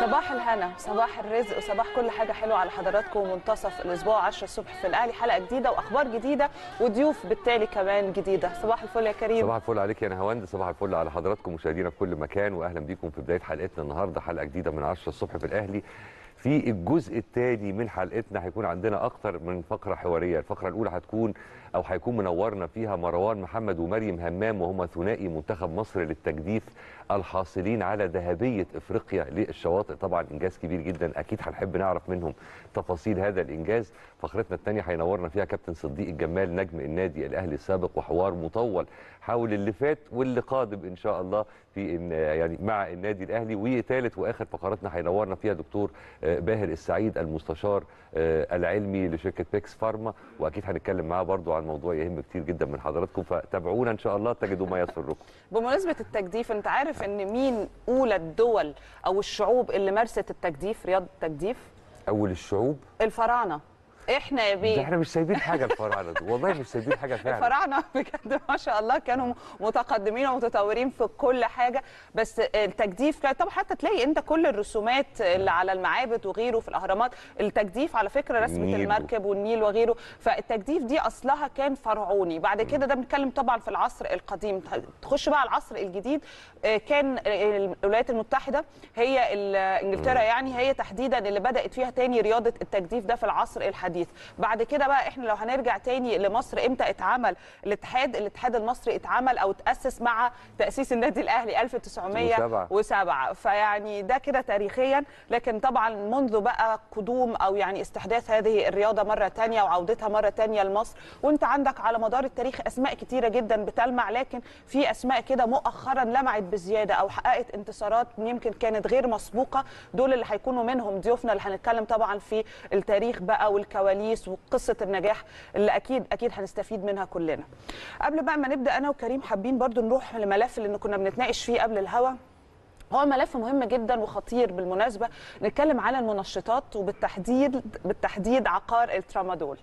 صباح الهنا صباح الرزق وصباح كل حاجة حلوة على حضراتكم. منتصف الأسبوع 10 الصبح في الأهلي حلقة جديدة وأخبار جديدة وضيوف بالتالي كمان جديدة. صباح الفل يا كريم. صباح الفل عليك يا نهاوند صباح الفل على حضراتكم مشاهدينا في كل مكان وأهلا بيكم في بداية حلقتنا النهارده حلقة جديدة من 10 الصبح في الأهلي. في الجزء الثاني من حلقتنا هيكون عندنا أكتر من فقرة حوارية. الفقرة الأولى هتكون أو هيكون منورنا فيها مروان محمد ومريم همام وهما ثنائي منتخب مصر للتجديف الحاصلين على ذهبية إفريقيا للشواطئ. طبعا إنجاز كبير جدا. أكيد هنحب نعرف منهم تفاصيل هذا الإنجاز. فقرتنا الثانية هينورنا فيها كابتن صديق الجمال نجم النادي الأهلي السابق وحوار مطول حول اللي فات واللي قادم إن شاء الله في إن يعني مع النادي الأهلي. وثالث وآخر فقراتنا هينورنا فيها دكتور باهر السعيد المستشار العلمي لشركة بيكس فارما. وأكيد هنتكلم معاه برضو عن موضوع يهم كتير جدا من حضراتكم. فتابعونا إن شاء الله تجدوا ما يسركم بمناسبة التجديف أنت عارف إن مين أولى الدول أو الشعوب اللي مارست التجديف؟ رياضه التجديف؟ أول الشعوب؟ الفراعنة. إحنا يا بيه. إحنا مش سايبين حاجة الفراعنة دول والله مش سايبين حاجة فعلا. الفراعنة بجد ما شاء الله كانوا متقدمين ومتطورين في كل حاجة. بس التجديف كان- طبعا حتى تلاقي أنت كل الرسومات اللي على المعابد وغيره في الأهرامات التجديف على فكرة رسمة. المركب والنيل وغيره. فالتجديف دي أصلها كان فرعوني. بعد كده ده بنتكلم طبعا في العصر القديم. تخش بقى على العصر الجديد آه، كان الولايات المتحدة هي إنجلترا يعني هي تحديدا اللي بدأت فيها تاني رياضة التجديف ده في العصر الحديث. بعد كده بقى إحنا لو هنرجع تاني لمصر إمتى اتعمل الاتحاد؟ الاتحاد المصري اتعمل أو تأسس مع تأسيس النادي الأهلي 1907 فيعني ده كده تاريخيا لكن طبعا منذ بقى قدوم أو يعني استحداث هذه الرياضة مرة تانية وعودتها مرة تانية لمصر وانت عندك على مدار التاريخ أسماء كتيرة جدا بتلمع لكن في أسماء كده مؤخرا لمعت بزيادة أو حققت انتصارات يمكن كانت غير مسبوقة. دول اللي هيكونوا منهم ضيوفنا اللي هنتكلم طبعا في التاريخ بقى والكواليس وقصة النجاح اللي أكيد أكيد هنستفيد منها كلنا. قبل بقى ما نبدأ أنا وكريم حابين برضو نروح لملف اللي كنا بنتناقش فيه قبل الهوا. هو ملف مهم جدا وخطير. بالمناسبة نتكلم على المنشطات وبالتحديد بالتحديد عقار الترامادول.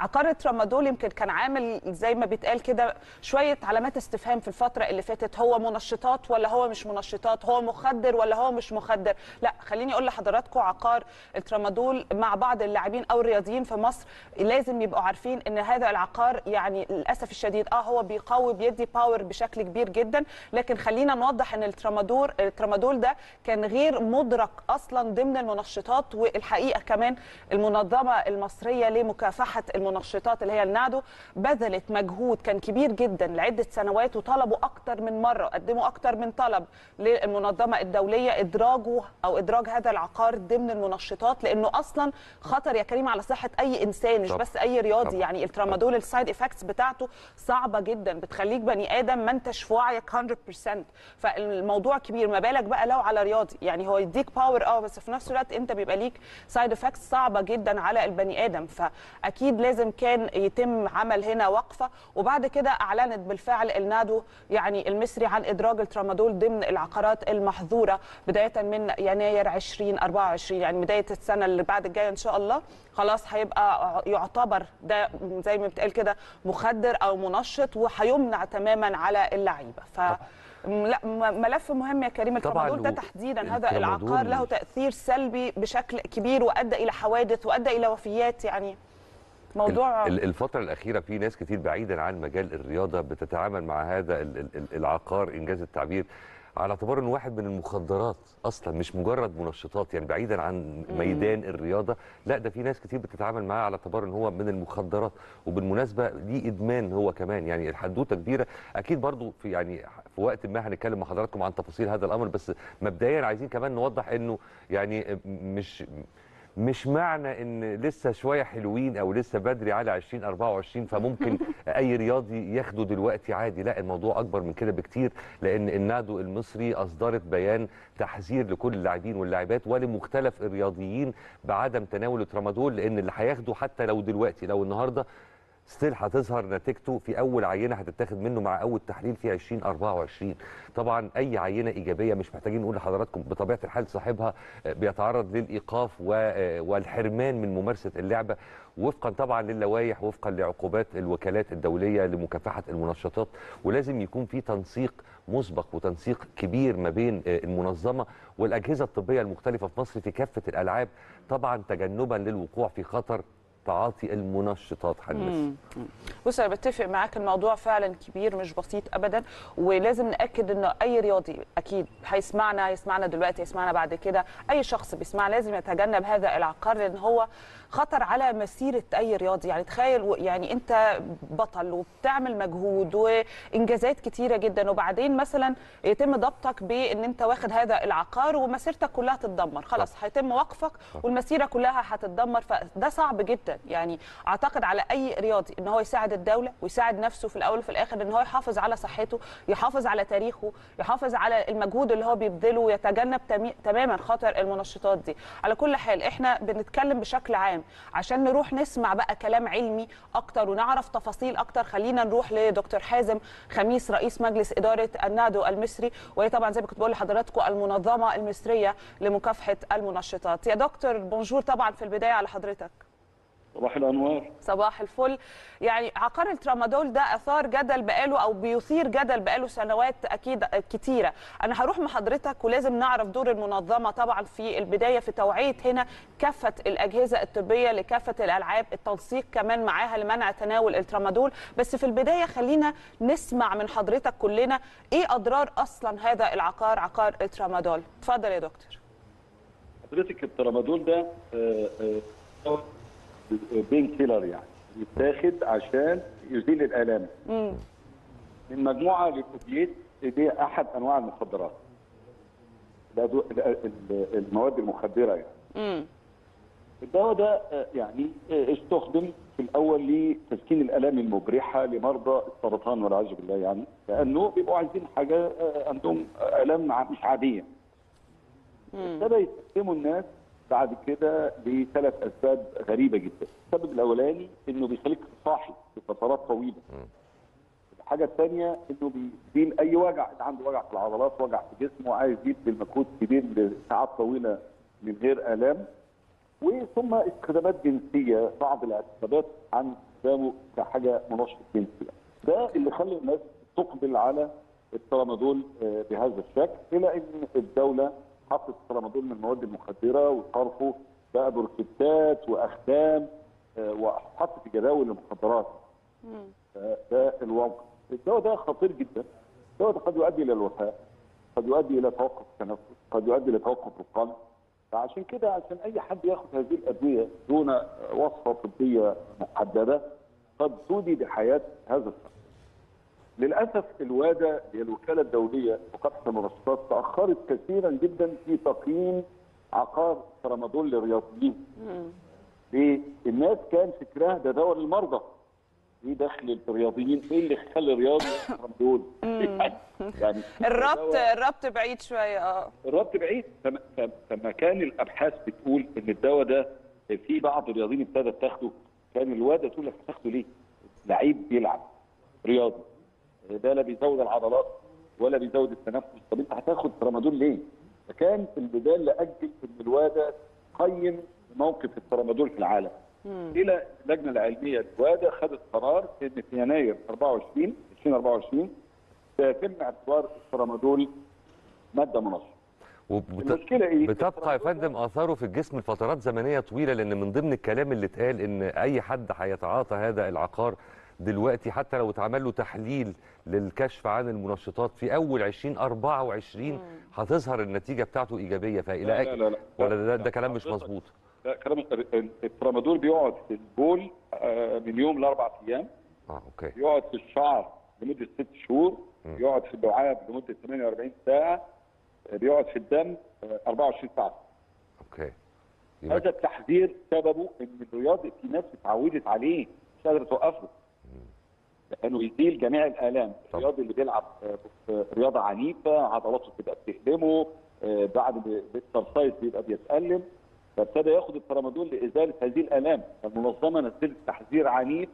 عقار الترامادول يمكن كان عامل زي ما بيتقال كده شوية علامات استفهام في الفترة اللي فاتت. هو منشطات ولا هو مش منشطات؟ هو مخدر ولا هو مش مخدر؟ لا خليني أقول لحضراتكم عقار الترامادول مع بعض اللاعبين أو الرياضيين في مصر لازم يبقوا عارفين إن هذا العقار يعني للأسف الشديد آه هو بيقوي بيدي باور بشكل كبير جدا. لكن خلينا نوضح إن الترامادول الترامادول ده كان غير مدرك أصلا ضمن المنشطات والحقيقة كمان المنظمة المصرية لمكافحة المنشطات اللي هي النادو بذلت مجهود كان كبير جدا لعدة سنوات وطلبوا أكتر من مرة قدموا أكتر من طلب للمنظمة الدولية إدراجه أو إدراج هذا العقار ضمن المنشطات لأنه أصلا خطر يا كريم على صحة أي إنسان مش. بس أي رياضي طبعا. يعني الترامادول ال side effects بتاعته صعبة جدا بتخليك بني آدم ما انتش في وعيك 100% فالموضوع كبير ما بالك بقى لو على رياضي يعني هو يديك power أه بس في نفس الوقت أنت بيبقى ليك side effects صعبة جدا على البني آدم فأكيد لازم كان يتم عمل هنا وقفة وبعد كده أعلنت بالفعل النادو يعني المصري عن إدراج الترامادول ضمن العقارات المحظورة بداية من يناير 2024 يعني بداية السنة اللي بعد الجاية إن شاء الله. خلاص هيبقى يعتبر ده زي ما بتقال كده مخدر أو منشط وهيمنع تماما على اللعيبة. ف لا ملف مهم يا كريم. الترامادول ده تحديدا هذا العقار له تأثير سلبي بشكل كبير وأدى إلى حوادث وأدى إلى وفيات يعني موضوع ال- ال- الفترة الأخيرة في ناس كتير بعيدا عن مجال الرياضة بتتعامل مع هذا ال- ال- ال- العقار إنجاز التعبير. على اعتبار إنه واحد من المخدرات أصلا مش مجرد منشطات يعني بعيدا عن ميدان الرياضة لا ده في ناس كتير بتتعامل معاه على اعتبار إن هو من المخدرات. وبالمناسبة ليه إدمان هو كمان يعني الحدوتة كبيرة. أكيد برضو في يعني في وقت ما هنتكلم مع حضراتكم عن تفاصيل هذا الأمر بس مبدئيا عايزين كمان نوضح إنه يعني مش مش معنى إن لسه شوية حلوين أو لسه بدري على 2024 فممكن أي رياضي ياخده دلوقتي عادي. لا الموضوع أكبر من كده بكتير لأن النادو المصري أصدرت بيان تحذير لكل اللاعبين واللاعبات ولمختلف الرياضيين بعدم تناول الترامادول لأن اللي هياخده حتى لو دلوقتي لو النهارده ستيل هتظهر نتيجته في أول عينة هتتاخد منه مع أول تحليل في 2024 طبعا أي عينة إيجابية مش محتاجين نقول لحضراتكم بطبيعة الحال صاحبها بيتعرض للإيقاف و- والحرمان من ممارسة اللعبة وفقا طبعا للوائح وفقا لعقوبات الوكالات الدولية لمكافحة المنشطات. ولازم يكون في تنسيق مسبق وتنسيق كبير ما بين المنظمة والأجهزة الطبية المختلفة في مصر في كافة الألعاب طبعا تجنبا للوقوع في خطر تعاطي المنشطات حنس بص أنا بتفق معاك الموضوع فعلا كبير مش بسيط ابدا ولازم نأكد ان أي رياضي أكيد هيسمعنا هيسمعنا دلوقتي هيسمعنا بعد كده أي شخص بيسمع لازم يتجنب هذا العقار لأن هو خطر على مسيرة أي رياضي. يعني تخيل يعني أنت بطل وبتعمل مجهود وإنجازات كتيرة جدا وبعدين مثلا يتم ضبطك بإن أنت واخد هذا العقار ومسيرتك كلها تتدمر. خلاص هيتم وقفك والمسيرة كلها هتتدمر. فده صعب جدا. يعني أعتقد على أي رياضي إن هو يساعد الدولة ويساعد نفسه في الأول وفي الآخر إن هو يحافظ على صحته يحافظ على تاريخه يحافظ على المجهود اللي هو بيبذله ويتجنب تماما خطر المنشطات دي. على كل حال إحنا بنتكلم بشكل عام عشان نروح نسمع بقى كلام علمي أكتر ونعرف تفاصيل أكتر خلينا نروح لدكتور حازم خميس رئيس مجلس إدارة النادو المصري وهي طبعا زي ما كنت بقول لحضراتكم المنظمة المصرية لمكافحة المنشطات. يا دكتور بونجور طبعا في البداية على حضرتك. صباح الأنوار. صباح الفل. يعني عقار الترامادول ده آثار جدل بقاله أو بيثير جدل بقاله سنوات أكيد كتيرة. أنا هروح مع حضرتك ولازم نعرف دور المنظمة طبعا في البداية في توعية هنا كافة الأجهزة الطبية لكافة الألعاب التنسيق كمان معاها لمنع تناول الترامادول. بس في البداية خلينا نسمع من حضرتك كلنا إيه أضرار أصلا هذا العقار عقار الترامادول. اتفضل يا دكتور. حضرتك الترامادول ده آه، آه، بين كيلر يعني. يتاخد عشان يزيل الآلام. من مجموعة للاوبيات دي أحد أنواع المخدرات. المواد المخدرة يعني. الدواء ده آه، يعني آه، استخدم في الأول لتسكين الآلام المبرحة لمرضى السرطان والعياذ بالله يعني. لأنه بيبقوا عايزين حاجة آه، عندهم آلام مش عادية. ابتدى يستخدموا الناس بعد كده لثلاث أسباب غريبة جدا، السبب الأولاني إنه بيخليك صاحي لفترات طويلة. الحاجة الثانية إنه بيزيل أي وجع، اللي عنده وجع في العضلات، وجع في جسمه، عايز يبذل مجهود كبير لساعات طويلة من غير آلام. وثم استخدامات جنسية، بعض الاعتقادات عن استخدامه كحاجة منشط جنسي. ده اللي خلى الناس تقبل على الترامادول آه، بهذا الشكل إلى إن الدولة حطت الترامادول من المواد المخدرة وصرفه بقى بروشتات واختام آه، وحط في جداول المخدرات. آه، ده الوضع. الدواء ده خطير جدا. الدواء ده قد يؤدي إلى الوفاه قد يؤدي إلى توقف التنفس قد يؤدي إلى توقف القلب. فعشان كده عشان أي حد ياخد هذه الأدوية دون وصفة طبية محددة قد تودي بحياه هذا الشخص. للأسف الوادا هي الوكاله الدولية لمكافحه المنشطات تأخرت كثيرا جدا في تقييم عقار ترامادول للرياضيين. ليه؟ الناس كان فكرها ده دواء للمرضى. إيه دخل الرياضيين؟ إيه اللي خلى الرياضي ترامادول؟ يعني الربط الربط بعيد شوية آه الربط بعيد فما- كان الأبحاث بتقول إن الدواء ده في بعض الرياضيين ابتدت تاخده كان الواده تقول لك هتاخده ليه؟ لعيب بيلعب رياضي ده لا بيزود العضلات ولا بيزود التنفس طب أنت هتاخد ترامادول ليه؟ فكان في البداية لاجل ان الواده تقيم موقف الترامادول في العالم إلى اللجنة العلمية الواده خدت قرار إن في يناير 24 2024 سيتم اعتبار الترامادول مادة منشطه وبت... المشكلة إيه؟ بتبقى يا فندم آثاره في الجسم لفترات زمنية طويلة لأن من ضمن الكلام اللي اتقال إن أي حد هيتعاطى هذا العقار دلوقتي حتى لو اتعمل له تحليل للكشف عن المنشطات في أول 2024 هتظهر النتيجة بتاعته إيجابية فإلى لا لا لا, لا. ولا ده. ده كلام مش مظبوط. لا كلام الترامادول بيقعد في البول آه، من يوم لأربع أيام. آه أوكي. يقعد في الشعر لمدة ست شهور. يقعد في اللعاب لمدة 48 ساعة. آه، بيقعد في الدم آه، 24 ساعة. okay. هذا التحذير سببه إن الرياضي في ناس اتعودت عليه مش قادرة توقفه. لأنه يزيل جميع الآلام. الرياضي اللي بيلعب آه، رياضه عنيفة عضلاته بتبقى بتهدمه آه، بعد ال exercise بيبقى بيتالم فابتدى ياخد الترامادول لإزالة هذه الآلام. فالمنظمة نزلت تحذير عنيف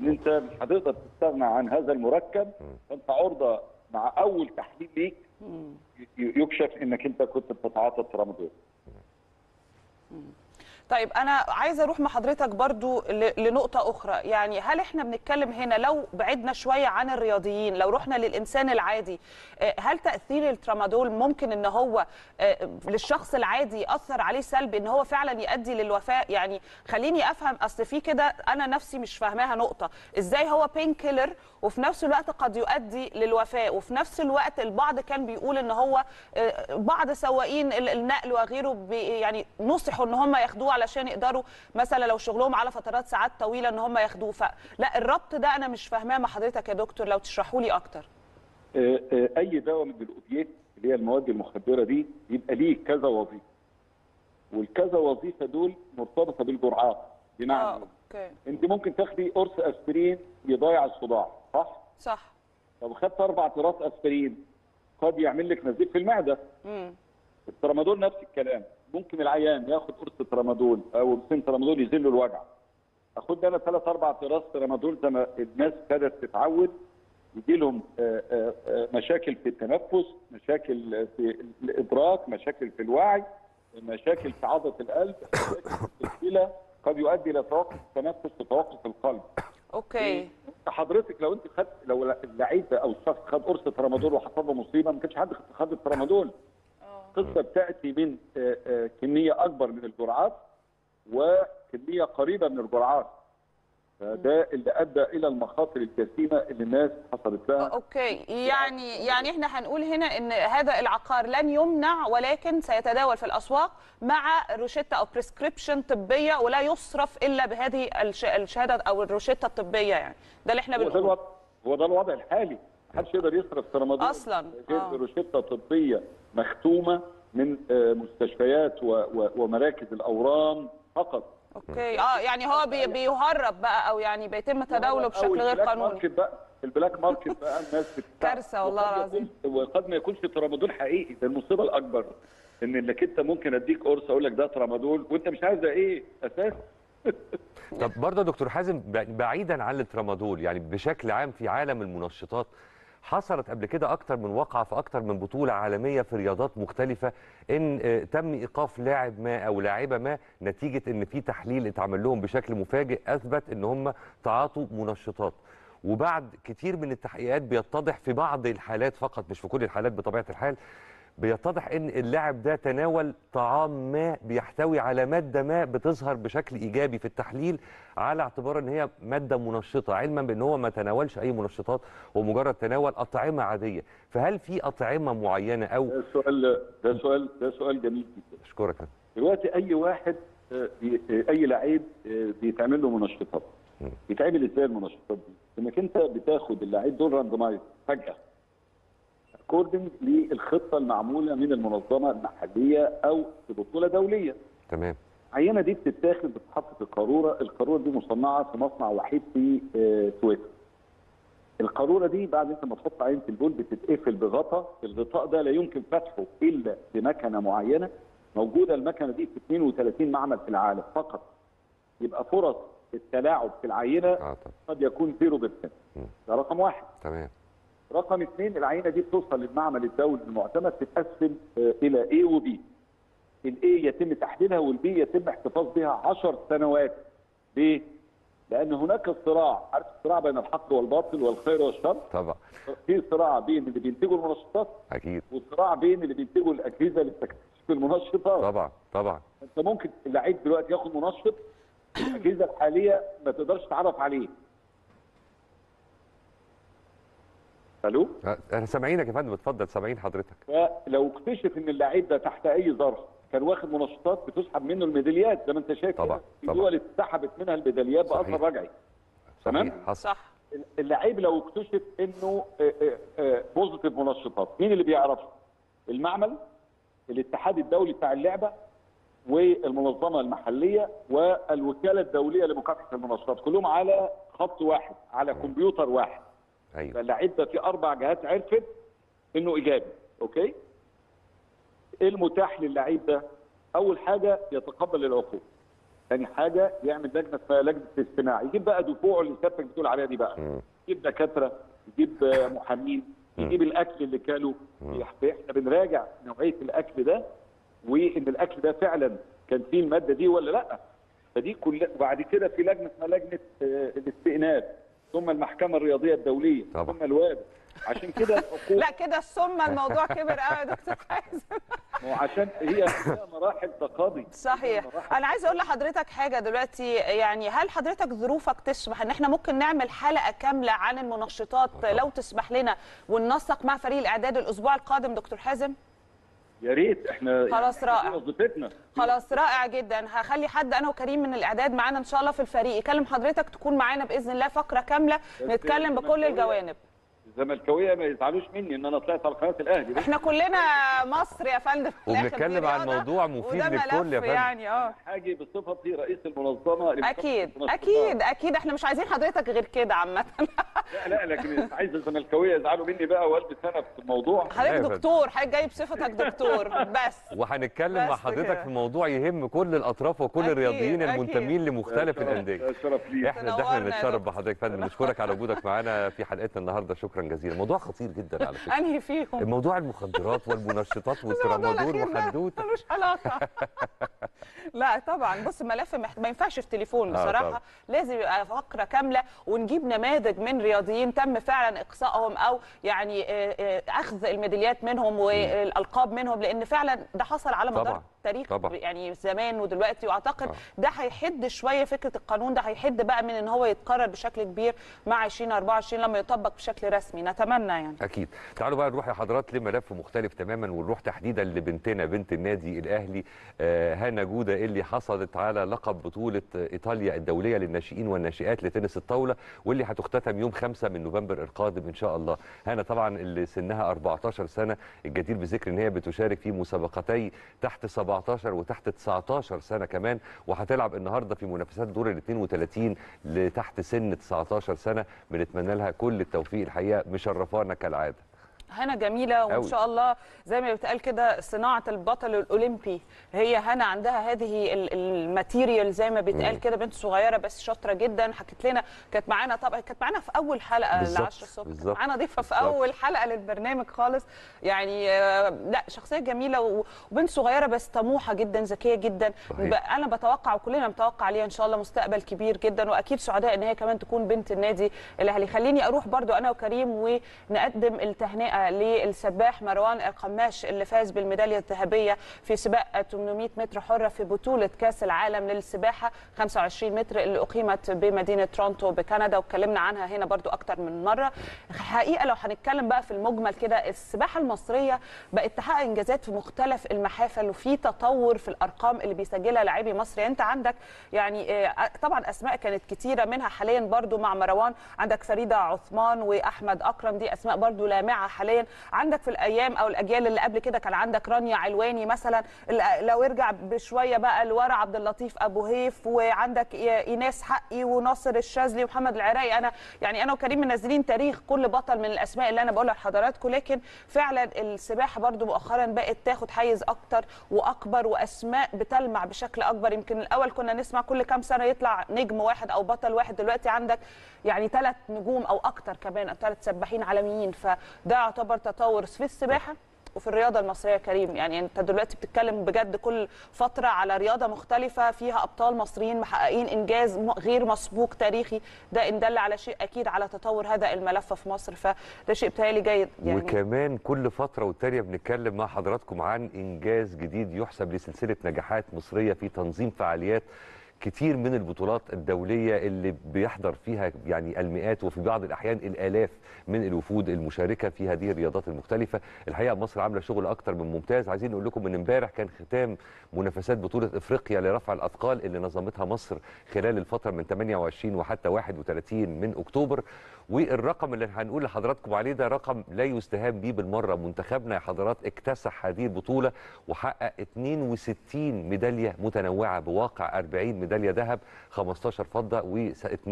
إن أنت مش هتقدر تستغنى عن هذا المركب. فأنت عرضة مع أول تحليل ليك يكشف إنك أنت كنت بتتعاطى الترامادول. طيب أنا عايزة أروح مع حضرتك برضو لنقطة أخرى. يعني هل إحنا بنتكلم هنا لو بعدنا شوية عن الرياضيين لو رحنا للإنسان العادي آه، هل تأثير الترامادول ممكن إن هو آه، للشخص العادي يأثر عليه سلبي إن هو فعلا يؤدي للوفاة؟ يعني خليني أفهم أصل في كده أنا نفسي مش فاهماها نقطة. إزاي هو بين كيلر وفي نفس الوقت قد يؤدي للوفاة؟ وفي نفس الوقت البعض كان بيقول إن هو آه، بعض سواقين ال- النقل وغيره يعني نصحوا إن هم ياخدوه علشان يقدروا مثلا لو شغلهم على فترات ساعات طويلة إن هم ياخدوه. فلا الربط ده أنا مش فاهماه مع حضرتك يا دكتور لو تشرحوا لي أكتر. آه، آه، أي دواء من الاوبيات اللي هي المواد المخدرة دي يبقى ليه كذا وظيفة. والكذا وظيفة دول مرتبطة بالجرعات بمعنى آه إيه؟ أوكي. أنت ممكن تاخدي قرص أسبرين يضيع الصداع صح؟ صح. طب خدت أربع اقراص أسبرين قد يعمل لك نزيف في المعدة. امم الترامادول نفس الكلام. ممكن العيان ياخد قرص ترامادول أو قرصين ترامادول يزيل له الوجع. أخد أنا ثلاث أربع اقراص ترامادول زي ما الناس ابتدت تتعود. يجي لهم آه، آه، آه، مشاكل في التنفس مشاكل في الإدراك مشاكل في الوعي مشاكل في عضلة القلب مشاكل في قد يؤدي إلى توقف التنفس وتوقف القلب. أوكي. حضرتك لو أنت خدت لو اللعيب ده أو الشخص خد قرص ترامادول وحصل له مصيبة ما كانش حد خد الترامادول القصة بتأتي من آه، آه، كمية أكبر من الجرعات وكمية قريبة من الجرعات فده اللي أدى إلى المخاطر الجسيمة اللي الناس حصلت لها. okay. يعني يعني إحنا هنقول هنا إن هذا العقار لن يمنع ولكن سيتداول في الأسواق مع روشته أو prescription طبية ولا يصرف إلا بهذه الش- الشهادة أو الروشته الطبية يعني. ده اللي إحنا بنقوله. هو ده الوضع الحالي. محدش يقدر يصرف ترامادول أصلاً، غير آه. بروشته طبية مختومة من آه، مستشفيات و- و- ومراكز الأورام فقط. okay. آه يعني هو بي بيهرب بقى أو يعني بيتم تداوله بشكل غير ال black قانوني. market بقى ال black market بقى الناس. كارثة والله والله العظيم. وقد ما يكونش ترامادول حقيقي ده المصيبة الأكبر. إن إنك أنت ممكن أديك قرص أقول لك ده ترامادول وأنت مش عارف ده إيه أساسا؟ طب برضه يا دكتور حازم بعيدا عن الترامادول يعني بشكل عام في عالم المنشطات حصلت قبل كده أكتر من وقعه في أكتر من بطولة عالمية في رياضات مختلفة إن آه، تم إيقاف لاعب ما أو لاعبة ما نتيجة إن في تحليل اتعمل لهم بشكل مفاجئ أثبت إن هم تعاطوا منشطات. وبعد كتير من التحقيقات بيتضح في بعض الحالات فقط مش في كل الحالات بطبيعة الحال بيتضح إن اللاعب ده تناول طعام ما بيحتوي على مادة ما بتظهر بشكل إيجابي في التحليل على اعتبار إن هي مادة منشطة علما بإن هو ما تناولش أي منشطات هو مجرد تناول أطعمة عادية. فهل في أطعمة معينة أو ده سؤال ده سؤال ده سؤال جميل جدا. أشكرك دلوقتي أي واحد آه، آه، أي لعيب آه، بيتعمل له منشطات. بيتعمل إزاي المنشطات دي؟ إنك أنت بتاخد اللعيب دول randomized فجأة. according للخطة المعمولة من المنظمة المحلية أو في بطولة دولية تمام العينه دي بتتاخد بتتحط في القارورة، القارورة دي مصنعة في مصنع وحيد في آه، سويسرا. القارورة دي بعد انت ما تحط عينه البول بتتقفل بغطاء، الغطاء ده لا يمكن فتحه إلا بمكنه معينة موجودة المكنة دي في 32 معمل في العالم فقط. يبقى فرص التلاعب في العينة طب قد يكون 0% مم. ده رقم واحد. تمام رقم اثنين العينة دي بتوصل للمعمل الدولي المعتمد تتقسم آه، إلى A و B. ال A يتم تحليلها وال B يتم احتفاظ بها 10 سنوات. ليه؟ لأن هناك صراع، عارف الصراع بين الحق والباطل والخير والشر؟ طبعا في صراع بين اللي بينتجوا المنشطات أكيد وصراع بين اللي بينتجوا الأجهزة لتكتشف المنشطات. طبعا طبعا أنت ممكن اللعيب دلوقتي ياخد منشط الأجهزة الحالية ما تقدرش تعرف عليه. ألو؟ آه، أنا سامعينك يا فندم اتفضل سامعين حضرتك فلو اكتشف إن اللعيب ده تحت أي ظرف كان واخد منشطات بتسحب منه الميداليات زي ما أنت شايف طبعا، كده. في طبعا. دول اتسحبت منها الميداليات. بأثر رجعي تمام؟ صح اللعيب لو اكتشف إنه positive منشطات مين اللي بيعرف؟ المعمل الاتحاد الدولي بتاع اللعبة والمنظمة المحلية والوكالة الدولية لمكافحة المنشطات كلهم على خط واحد على كمبيوتر واحد أيوه. فاللعيب ده في أربع جهات عرفت إنه إيجابي okay؟ إيه المتاح للعيب ده؟ أول حاجة يتقبل العقوبة ثاني حاجة يعمل لجنة اسمها لجنة استماع يجيب بقى دفوعه اللي سيادتك بتقول عليها دي بقى. يجيب دكاترة يجيب محامين يجيب الأكل اللي كانوا إحنا بنراجع نوعية الأكل ده وإن الأكل ده فعلا كان فيه المادة دي ولا لأ. فدي كل وبعد كده في لجنة اسمها لجنة آه، الاستئناف. ثم المحكمة الرياضية الدولية طبعا. ثم الواد. عشان كده الحقوق لا كده ثم الموضوع كبر قوي يا دكتور حازم ما هو عشان هي مراحل تقاضي صحيح. أنا عايزة أقول لحضرتك حاجة دلوقتي يعني هل حضرتك ظروفك تسمح إن إحنا ممكن نعمل حلقة كاملة عن المنشطات؟ لو تسمح لنا وننسق مع فريق الإعداد الأسبوع القادم دكتور حازم؟ يا ريت إحنا خلاص يعني رائع. وظيفتنا خلاص رائع جدا. هخلي حد أنا وكريم من الاعداد معانا ان شاء الله في الفريق. يكلم حضرتك تكون معانا بإذن الله فقرة كاملة نتكلم بكل الجوانب. الزملكاوية ما يزعلوش مني إن أنا طلعت على قناة الأهلي إحنا كلنا مصر يا فندم وبنتكلم عن موضوع مفيد للكل يا فندم. يعني آه حاجة بصفتي رئيس المنظمة أكيد. أكيد أكيد إحنا مش عايزين حضرتك غير كده عامة لا لا لكن عايز الزملكاوية يزعلوا مني بقى والبس أنا في الموضوع حضرتك. دكتور حضرتك جاي بصفتك دكتور بس وهنتكلم مع حضرتك كده. في موضوع يهم كل الأطراف وكل الرياضيين. المنتمين لمختلف الأندية إحنا ده إحنا تنورنا يا نتشرف دكتور. بحضرتك يا فندم نشكرك على وجودك معانا في حلقتنا النهارده شكرا جزيلا. موضوع خطير جدا على فكرة. أنهي فيهم؟ موضوع المخدرات والمنشطات والترامادول وحدوته ملوش علاقة. لا طبعا. بص ملف محت... ما ينفعش في تليفون آه، بصراحة. طبعا. لازم يبقى فقرة كاملة ونجيب نماذج من رياضيين تم فعلا إقصائهم أو يعني آه، آه، أخذ الميداليات منهم والألقاب منهم لأن فعلا ده حصل على مدار طبعا. التاريخ طبعا. يعني زمان ودلوقتي. وأعتقد آه. ده هيحد شوية فكرة القانون ده هيحد بقى من إن هو يتقرر بشكل كبير مع 2024 لما يطبق بشكل رسمي. نتمنى يعني. أكيد. تعالوا بقى نروح يا حضرات لملف مختلف تماما ونروح تحديدا لبنتنا بنت النادي الأهلي آه، هانا جودة اللي حصلت على لقب بطولة إيطاليا الدولية للناشئين والناشئات لتنس الطاولة واللي هتختتم يوم 5 من نوفمبر القادم إن شاء الله. هانا طبعا اللي سنها 14 سنة الجدير بذكر إن هي بتشارك في مسابقتي تحت 17 وتحت 19 سنة كمان وهتلعب النهارده في منافسات دور ال 32 لتحت سن 19 سنة. بنتمنى لها كل التوفيق الحقيقة. مشرفانا كالعادة. هنا جميلة وإن. شاء الله زي ما بيتقال كده صناعة البطل الأولمبي. هي هنا عندها هذه ال- الماتيريال زي ما بيتقال كده بنت صغيرة بس شاطرة جدا. حكت لنا كانت معانا طبعا كانت معانا في أول حلقة ل 10 الصبح. كانت معانا ضيفة في. أول حلقة للبرنامج خالص. يعني آه، لا شخصية جميلة وبنت صغيرة بس طموحة جدا ذكية جدا. صحيح. أنا بتوقع وكلنا متوقع عليها إن شاء الله مستقبل كبير جدا. وأكيد سعداء إن هي كمان تكون بنت النادي الأهلي. خليني أروح برضو أنا وكريم ونقدم التهنئة للسباح مروان القماش اللي فاز بالميدالية الذهبية في سباق 800 متر حرة في بطولة كأس العالم للسباحة 25 متر اللي أقيمت بمدينة تورونتو بكندا واتكلمنا عنها هنا برضو أكتر من مرة. الحقيقة لو هنتكلم بقى في المجمل كده السباحة المصرية بقت تحقق إنجازات في مختلف المحافل وفي تطور في الأرقام اللي بيسجلها لاعبي مصر يعني أنت عندك يعني آه، طبعا أسماء كانت كتيرة منها حاليا برضو مع مروان عندك فريدة عثمان وأحمد أكرم دي أسماء برضو لامعة حاليا عندك في الأيام أو الأجيال اللي قبل كده كان عندك رانيا علواني مثلا لو ارجع بشوية بقى لورا عبد اللطيف أبو هيف وعندك إيناس حقي وناصر الشاذلي ومحمد العراقي. أنا يعني أنا وكريم منزلين تاريخ كل بطل من الأسماء اللي أنا بقولها لحضراتكم لكن فعلا السباحة برضو مؤخرا بقت تاخد حيز أكتر وأكبر وأسماء بتلمع بشكل أكبر. يمكن الأول كنا نسمع كل كام سنة يطلع نجم واحد أو بطل واحد. دلوقتي عندك يعني ثلاث نجوم أو أكتر كمان ثلاث سباحين عالميين. فده يعتبر تطور في السباحة وفي الرياضة المصرية كريم. يعني أنت دلوقتي بتتكلم بجد كل فترة على رياضة مختلفة فيها أبطال مصريين محققين إنجاز غير مسبوق تاريخي. ده إن دل على شيء أكيد على تطور هذا الملف في مصر. فده شيء بتهيألي جيد يعني. وكمان كل فترة والتانية بنتكلم مع حضراتكم عن إنجاز جديد يحسب لسلسلة نجاحات مصرية في تنظيم فعاليات كتير من البطولات الدولية اللي بيحضر فيها يعني المئات وفي بعض الأحيان الآلاف من الوفود المشاركة في هذه الرياضات المختلفة. الحقيقة مصر عاملة شغل أكتر من ممتاز. عايزين نقول لكم من امبارح كان ختام منافسات بطولة إفريقيا لرفع الأثقال اللي نظمتها مصر خلال الفترة من 28 وحتى 31 من أكتوبر. والرقم اللي هنقول لحضراتكم عليه ده رقم لا يستهان به بالمرة. منتخبنا يا حضرات اكتسح هذه البطولة وحقق 62 ميدالية متنوعة بواقع 40 ميدالية ذهب 15 فضة و2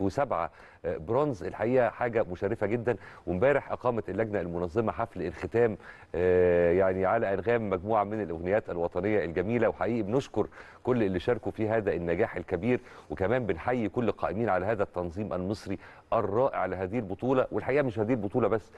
وسبعه آه، برونز. الحقيقة حاجة مشرفة جدا. وامبارح أقامت اللجنة المنظمة حفل الختام آه، يعني على أنغام مجموعة من الأغنيات الوطنية الجميلة. وحقيقي بنشكر كل اللي شاركوا في هذا النجاح الكبير. وكمان بنحيي كل القائمين على هذا التنظيم المصري الرائع لهذه البطولة. والحقيقة مش هذه البطولة بس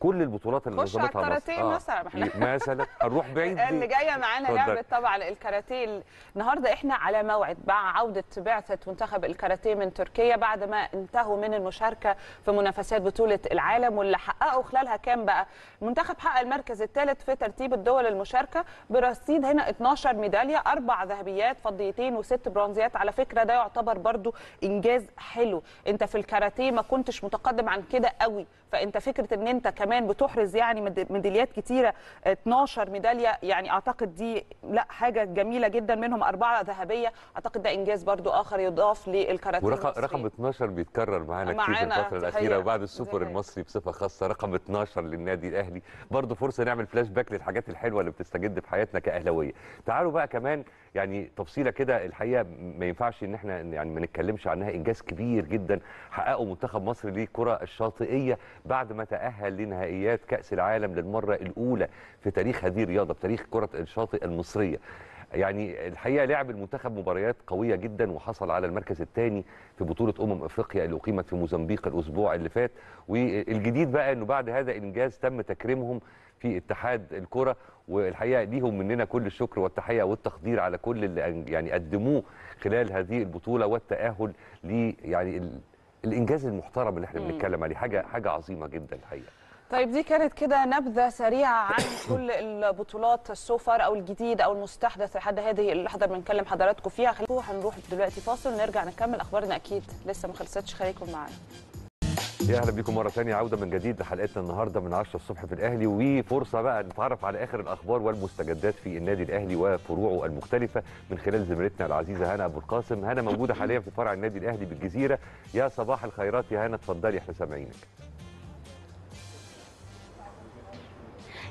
كل البطولات اللي نظمتها مصر. الكاراتيه مثلا، ما احنا- مثلا هنروح بعيد اللي؟ جاية معانا. لعبة طبعا الكاراتيه. النهارده إحنا على موعد مع عودة بعثة منتخب الكاراتيه من تركيا بعد ما انتهوا من المشاركة في منافسات بطولة العالم واللي حققوا خلالها كام بقى؟ المنتخب حقق المركز الثالث في ترتيب الدول المشاركة برصيد هنا 12 ميدالية أربع ذهبيات فضيتين وست برونزيات. على فكرة ده يعتبر برضو إنجاز حلو. أنت في الكاراتيه ما كنتش متقدم عن كده قوي فأنت فكرة إن أنت كمان بتحرز يعني ميد- ميداليات كتيرة 12 ميدالية يعني أعتقد دي لأ حاجة جميلة جدا منهم أربعة ذهبية أعتقد ده إنجاز برضو آخر يضاف للكاراتيه ورقم. رقم 12 بيتكرر معانا كتير في الفترة الأخيرة. وبعد السوبر. المصري بصفة خاصة رقم 12 للنادي الأهلي برضه فرصة نعمل فلاش باك للحاجات الحلوة اللي بتستجد في حياتنا كأهلاوية تعالوا بقى كمان يعني تفصيلة كده الحقيقة ما ينفعش إن إحنا يعني ما نتكلمش عنها. إنجاز كبير جدا حققه منتخب مصر للكرة الشاطئية بعد ما تأهل لنهائيات كأس العالم للمرة الأولى في تاريخ هذه الرياضة في تاريخ كرة الشاطئ المصرية. يعني الحقيقة لعب المنتخب مباريات قوية جدا وحصل على المركز الثاني في بطولة أمم أفريقيا اللي أقيمت في موزمبيق الأسبوع اللي فات. والجديد بقى إنه بعد هذا الانجاز تم تكريمهم في اتحاد الكرة. والحقيقة ليهم مننا كل الشكر والتحية والتقدير على كل اللي يعني قدموه خلال هذه البطولة والتأهل ل يعني ال- الإنجاز المحترم اللي إحنا. بنتكلم عليه. حاجة حاجة عظيمة جدا الحقيقة. طيب دي كانت كده نبذة سريعة عن كل البطولات السوفر أو الجديد أو المستحدث لحد هذه اللحظة بنكلم حضراتكم فيها. خليكم هنروح دلوقتي فاصل ونرجع نكمل أخبارنا أكيد. لسه ما خلصتش خليكم معانا. يا أهلا بيكم مرة ثانية عودة من جديد لحلقتنا النهارده من 10 الصبح في الأهلي. وفرصة بقى نتعرف على آخر الأخبار والمستجدات في النادي الأهلي وفروعه المختلفة من خلال زميلتنا العزيزة هنا أبو القاسم. هنا موجودة حاليا في فرع النادي الأهلي بالجزيرة. يا صباح الخيرات يا هنا اتفضلي إحنا سامعينك.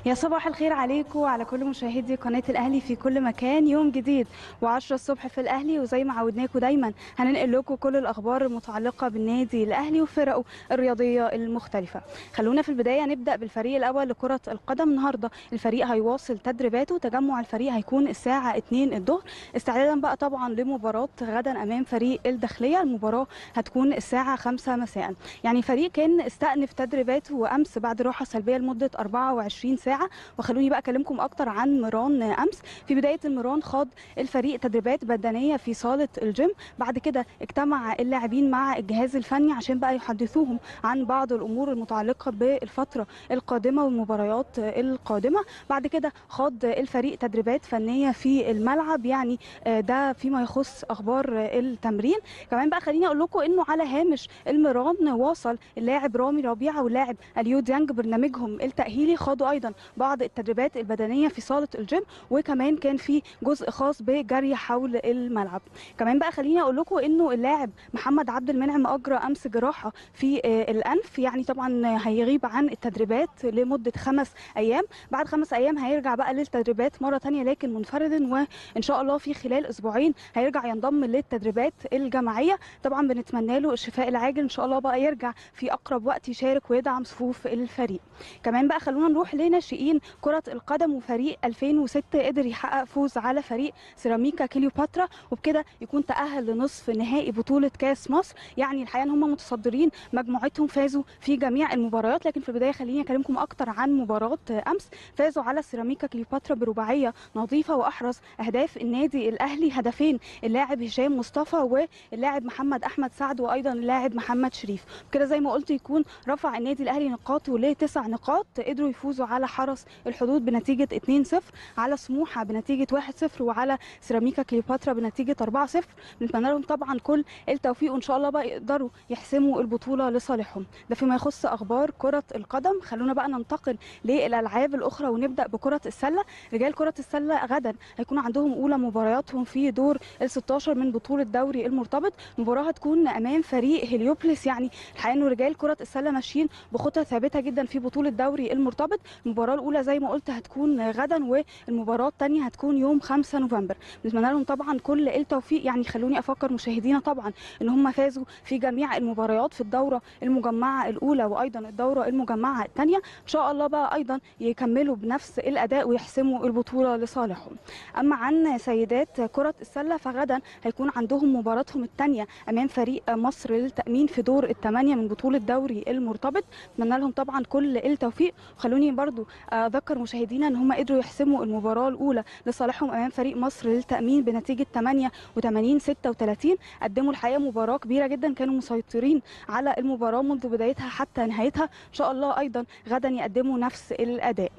يا صباح الخير عليكم وعلى كل مشاهدي قناة الأهلي في كل مكان. يوم جديد و10 الصبح في الأهلي وزي ما عودناكم دايما هننقل لكم كل الأخبار المتعلقة بالنادي الأهلي وفرقه الرياضية المختلفة. خلونا في البداية نبدأ بالفريق الأول لكرة القدم. النهاردة الفريق هيواصل تدريباته تجمع الفريق هيكون الساعة 2 الظهر. استعدادا بقى طبعا لمباراة غدا أمام فريق الداخلية. المباراة هتكون الساعة 5 مساء. يعني الفريق كان استأنف تدريباته وأمس بعد راحة سلبية لمدة 24 ساعة وخلوني بقى أكلمكم أكتر عن مران أمس. في بداية المران خاض الفريق تدريبات بدنية في صالة الجيم. بعد كده اجتمع اللاعبين مع الجهاز الفني عشان بقى يحدثوهم عن بعض الأمور المتعلقة بالفترة القادمة والمباريات القادمة. بعد كده خاض الفريق تدريبات فنية في الملعب. يعني آه، ده فيما يخص أخبار آه، التمرين. كمان بقى خليني أقول لكم إنه على هامش المران واصل اللاعب رامي ربيعة واللاعب أليو ديانج برنامجهم التأهيلي. خاضوا أيضا بعض التدريبات البدنية في صالة الجيم وكمان كان في جزء خاص بجري حول الملعب. كمان بقى خليني أقول لكم إنه اللاعب محمد عبد المنعم أجرى أمس جراحة في آه، الأنف يعني طبعا هيغيب عن التدريبات لمدة خمس أيام. بعد خمس أيام هيرجع بقى للتدريبات مرة تانية لكن منفردا وإن شاء الله في خلال أسبوعين هيرجع ينضم للتدريبات الجماعية. طبعا بنتمنى له الشفاء العاجل إن شاء الله بقى يرجع في أقرب وقت يشارك ويدعم صفوف الفريق. كمان بقى خلونا نروح لناشئين كرة القدم وفريق 2006 قدر يحقق فوز على فريق سيراميكا كليوباترا وبكده يكون تأهل لنصف نهائي بطولة كاس مصر. يعني الحقيقة إن هم متصدرين مجموعتهم فازوا في جميع المباريات لكن في البداية خليني أكلمكم أكتر عن مباراة أمس. فازوا على سيراميكا كليوباترا برباعية نظيفة وأحرز أهداف النادي الأهلي هدفين اللاعب هشام مصطفى واللاعب محمد أحمد سعد وأيضا اللاعب محمد شريف. كده زي ما قلت يكون رفع النادي الأهلي نقاطه لتسع نقاط قدروا يفوزوا على حرس الحدود بنتيجة 2-0 على سموحة بنتيجة 1-0 وعلى سيراميكا كليوباترا بنتيجة 4-0 بنتمنى لهم طبعا كل التوفيق وإن شاء الله بقى يقدروا يحسموا البطولة لصالحهم. ده فيما يخص أخبار كرة القدم. خلونا بقى ننتقل للألعاب الأخرى ونبدأ بكرة السلة. رجال كرة السلة غدا هيكون عندهم أولى مبارياتهم في دور ال 16 من بطولة دوري المرتبط. مباراة هتكون أمام فريق هليوبلس يعني الحقيقة إنه رجال كرة السلة ماشيين بخطى ثابتة جدا في بطولة دوري المرتبط. مباراة المباراة الأولى زي ما قلت هتكون غدا والمباراة الثانية هتكون يوم 5 نوفمبر. بنتمنى لهم طبعا كل التوفيق. يعني خلوني أفكر مشاهدينا طبعا إن هم فازوا في جميع المباريات في الدورة المجمعة الأولى وأيضا الدورة المجمعة الثانية إن شاء الله بقى أيضا يكملوا بنفس الأداء ويحسموا البطولة لصالحهم. أما عن سيدات كرة السلة فغدا هيكون عندهم مباراتهم الثانية أمام فريق مصر للتأمين في دور الثمانيه من بطولة دوري المرتبط. اتمنى لهم طبعا كل التوفيق. وخلوني برضو أذكر مشاهدينا إن هم قدروا يحسموا المباراة الأولى لصالحهم أمام فريق مصر للتأمين بنتيجة 88 36 قدموا الحقيقة مباراة كبيرة جدا كانوا مسيطرين على المباراة منذ بدايتها حتى نهايتها. إن شاء الله أيضا غدا يقدموا نفس الأداء.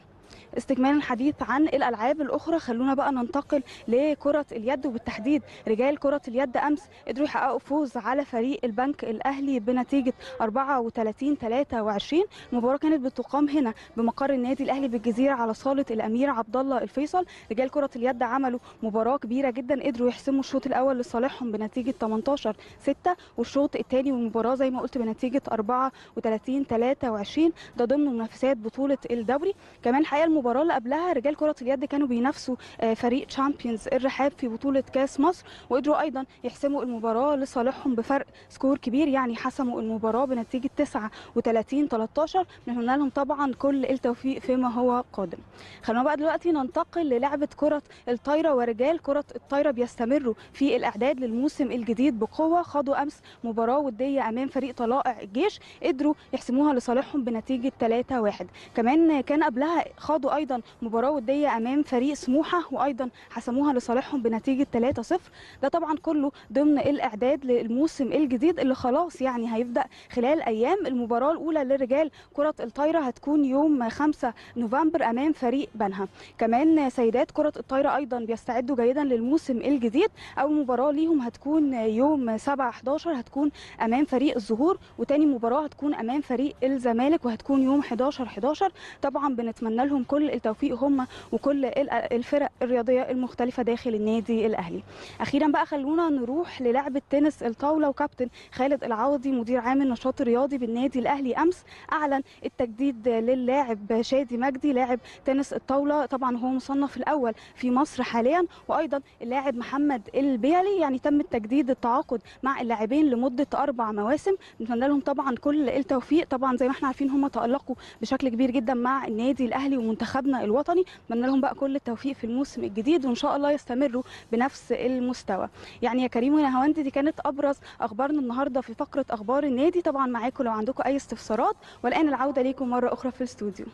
استكمالا الحديث عن الألعاب الأخرى. خلونا بقى ننتقل لكرة اليد وبالتحديد رجال كرة اليد أمس قدروا يحققوا فوز على فريق البنك الأهلي بنتيجة 34 23 المباراه كانت بتقام هنا بمقر النادي الأهلي بالجزيرة على صالة الأمير عبد الله الفيصل. رجال كرة اليد عملوا مباراة كبيرة جدا قدروا يحسموا الشوط الأول لصالحهم بنتيجة 18 6 والشوط الثاني والمباراة زي ما قلت بنتيجة 34 23 ده ضمن منافسات بطولة الدوري. كمان الحقيقة المباراة اللي قبلها رجال كرة اليد كانوا بينافسوا فريق تشامبيونز الرحاب في بطولة كاس مصر وقدروا أيضا يحسموا المباراة لصالحهم بفرق score كبير يعني حسموا المباراة بنتيجة 39 13 نتمنى لهم طبعا كل التوفيق فيما هو قادم. خلونا بقى دلوقتي ننتقل للعبة كرة الطايرة ورجال كرة الطايرة بيستمروا في الإعداد للموسم الجديد بقوة. خاضوا أمس مباراة ودية أمام فريق طلائع الجيش قدروا يحسموها لصالحهم بنتيجة 3 1 كمان كان قبلها خاضوا أيضا مباراة ودية أمام فريق سموحة وأيضا حسموها لصالحهم بنتيجة 3 0 ده طبعا كله ضمن الإعداد للموسم الجديد اللي خلاص يعني هيبدأ خلال أيام المباراة الأولى للرجال. كرة الطايرة هتكون يوم 5 نوفمبر أمام فريق بنها. كمان سيدات كرة الطايرة أيضا بيستعدوا جيدا للموسم الجديد. أول مباراة ليهم هتكون يوم 7 11 هتكون أمام فريق الزهور وتاني مباراة هتكون أمام فريق الزمالك وهتكون يوم 11 11 طبعا بنتمنى لهم كل التوفيق هم وكل الفرق الرياضية المختلفة داخل النادي الأهلي. أخيرا بقى خلونا نروح للعبه تنس الطاولة وكابتن خالد العوضي مدير عام النشاط الرياضي بالنادي الأهلي. أمس أعلن التجديد للاعب شادي مجدي لاعب تنس الطاولة. طبعا هو مصنف الأول في مصر حاليا وأيضا اللاعب محمد البيلي. يعني تم التجديد التعاقد مع اللاعبين لمدة أربع مواسم. نتمنى لهم طبعا كل التوفيق. طبعا زي ما إحنا عارفين هم تألقوا بشكل كبير جدا مع النادي الأهلي ومنتخبنا الوطني. أتمنى لهم بقى كل التوفيق في الموسم الجديد وإن شاء الله يستمروا بنفس المستوى. يعني يا كريم ويا هوندي دي كانت أبرز أخبارنا النهارده في فقرة أخبار النادي. طبعا معاكم لو عندكم أي استفسارات. والآن العودة ليكم مرة أخرى في الاستوديو.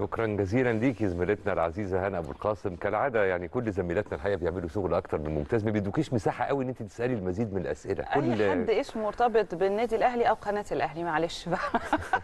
شكرا جزيلا ليكي زميلتنا العزيزة هنا أبو القاسم. كالعادة يعني كل زميلاتنا الحقيقة بيعملوا شغل أكتر من ممتاز. ما بيدوكيش مساحة قوي إن أنت تسألي المزيد من الأسئلة. أي حد اسمه مرتبط بالنادي الأهلي أو قناة الأهلي معلش بقى.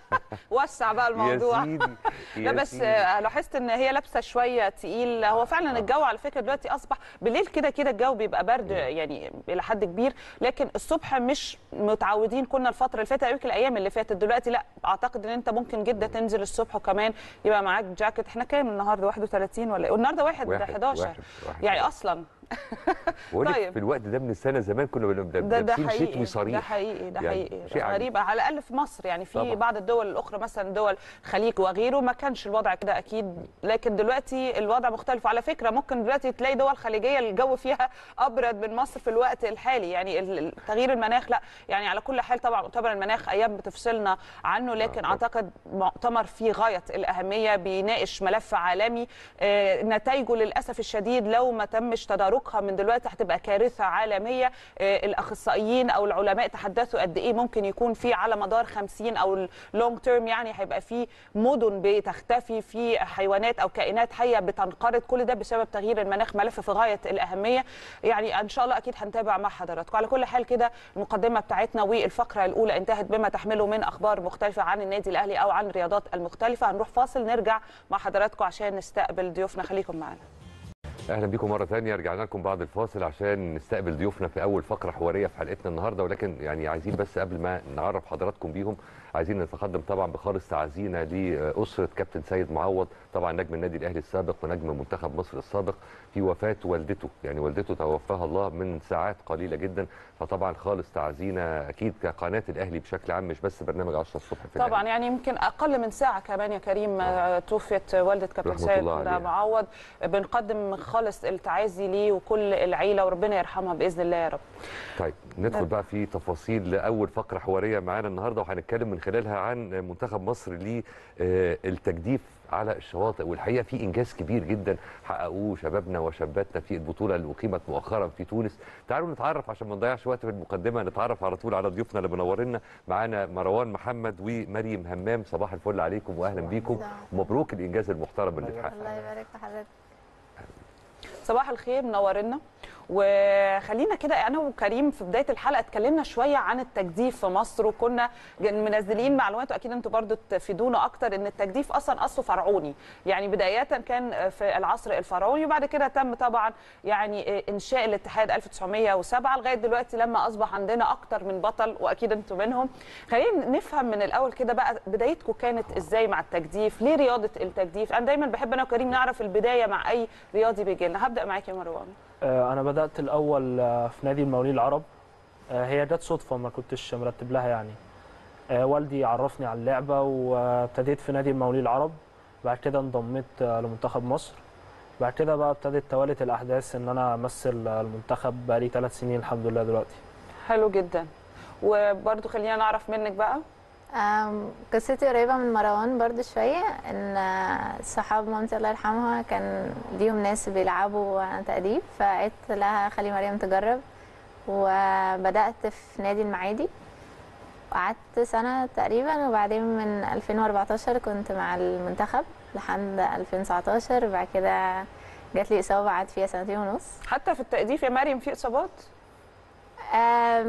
وسع بقى الموضوع. يا سيدي لا بس لاحظت إن هي لابسة شوية تقيل. هو فعلا الجو على فكرة دلوقتي أصبح بالليل كده كده الجو بيبقى برد يعني إلى حد كبير. لكن الصبح مش متعودين. كنا الفترة اللي فاتت الأيام اللي فاتت دلوقتي لا. أعتقد إن أنت ممكن جدا تنزل الصبح وكمان يبقى معاك جاكيت. إحنا كام النهارده؟ 31 ولا والنهارده 1 11 واحد واحد. يعني أصلا طيب. في الوقت ده من السنة زمان كنا لابسين شتوي صريح ده حقيقي ده يعني حقيقي. شيء غريبه على الأقل في مصر. يعني في طبعا. بعض الدول الأخرى مثلا دول الخليج وغيره ما كانش الوضع كده أكيد. لكن دلوقتي الوضع مختلف. على فكرة ممكن دلوقتي تلاقي دول خليجية الجو فيها أبرد من مصر في الوقت الحالي. يعني تغيير المناخ لا. يعني على كل حال طبعا مؤتمر المناخ أيام بتفصلنا عنه. لكن آه. أعتقد مؤتمر في غاية الأهمية بيناقش ملف عالمي. آه، نتائجه للأسف الشديد لو ما تمش تداركها من دلوقتي هتبقى كارثة عالمية. آه، الأخصائيين أو العلماء تحدثوا قد إيه ممكن يكون في على مدار 50 أو اللونج تيرم يعني هيبقى في مدن بتختفي في حيوانات أو كائنات حية بتنقرض. كل ده بسبب تغيير المناخ ملف في غاية الأهمية. يعني إن شاء الله أكيد هنتابع مع حضراتكم. على كل حال كده المقدمة بتاعتنا والفقرة الأولى انتهت بما تحمله من أخبار مختلفة عن النادي الأهلي أو عن الرياضات المختلفة. هنروح فاصل نرجع مع حضراتكم عشان نستقبل ضيوفنا. خليكم معنا. أهلا بكم مرة ثانية. رجعنا لكم بعد الفاصل عشان نستقبل ضيوفنا في أول فقرة حوارية في حلقتنا النهارده ولكن يعني عايزين بس قبل ما نعرف حضراتكم بيهم عايزين نتقدم طبعا بخالص تعزينا لأسرة كابتن سيد معوض طبعا نجم النادي الأهلي السابق ونجم منتخب مصر السابق. في وفاة والدته. يعني والدته توفاها الله من ساعات قليلة جدا. فطبعا خالص تعزينا أكيد كقناة الأهلي بشكل عام مش بس برنامج 10 الصبح في طبعا الأهلي. يعني يمكن أقل من ساعة كمان يا كريم آه، توفيت والدة كابتن سيد. معوض. بنقدم خالص التعازي ليه وكل العيلة وربنا يرحمها بإذن الله يا رب. طيب ندخل بقى في تفاصيل لأول فقرة حوارية معانا النهارده وهنتكلم من خلالها عن منتخب مصر للتجديف على الشواطئ والحقيقة في إنجاز كبير جدا حققوه شبابنا وشاباتنا في البطولة اللي أقيمت مؤخرا في تونس. تعالوا نتعرف عشان ما نضيعش وقت في المقدمة نتعرف على طول على ضيوفنا اللي منورنا معانا مروان محمد ومريم همام. صباح الفل عليكم واهلا بيكم. ومبروك الإنجاز المحترم اللي اتحقق. الله يبارك في حضرتك. صباح الخير منورنا وخلينا كده أنا وكريم في بداية الحلقة اتكلمنا شوية عن التجديف في مصر وكنا منزلين معلومات وأكيد أنتوا برضو تفيدونا أكتر إن التجديف أصلا أصله فرعوني. يعني بداية كان في العصر الفرعوني وبعد كده تم طبعا يعني إنشاء الاتحاد 1907 لغاية دلوقتي لما أصبح عندنا أكتر من بطل وأكيد أنتوا منهم. خلينا نفهم من الأول كده بقى بدايتكم كانت إزاي مع التجديف؟ ليه رياضة التجديف؟ أنا دايما بحب أنا وكريم نعرف البداية مع أي رياضي بيجي لنا. هبدأ معاك يا مروان. أنا بدأت الأول آه، في نادي المقاولين العرب. آه، هي جت صدفة ما كنتش مرتب لها يعني. آه، والدي عرفني على اللعبة وابتديت في نادي المقاولين العرب. بعد كده انضميت آه، لمنتخب مصر. بعد كده بقى ابتدت توالت الأحداث إن أنا أمثل آه، المنتخب بقى لي ثلاث سنين الحمد لله دلوقتي. حلو جدا. وبرضو خلينا نعرف منك بقى قصتي قريبة من مروان برضو شوية إن آه، صحاب مامتي الله يرحمها كان ليهم ناس بيلعبوا تأديب فقلت لها خلي مريم تجرب وبدأت في نادي المعادي. وقعدت سنة تقريبا وبعدين من 2014 كنت مع المنتخب لحد 2019 بعد كده جات لي إصابة قعدت فيها سنتين ونص. حتى في التأديف يا مريم في إصابات؟ آم،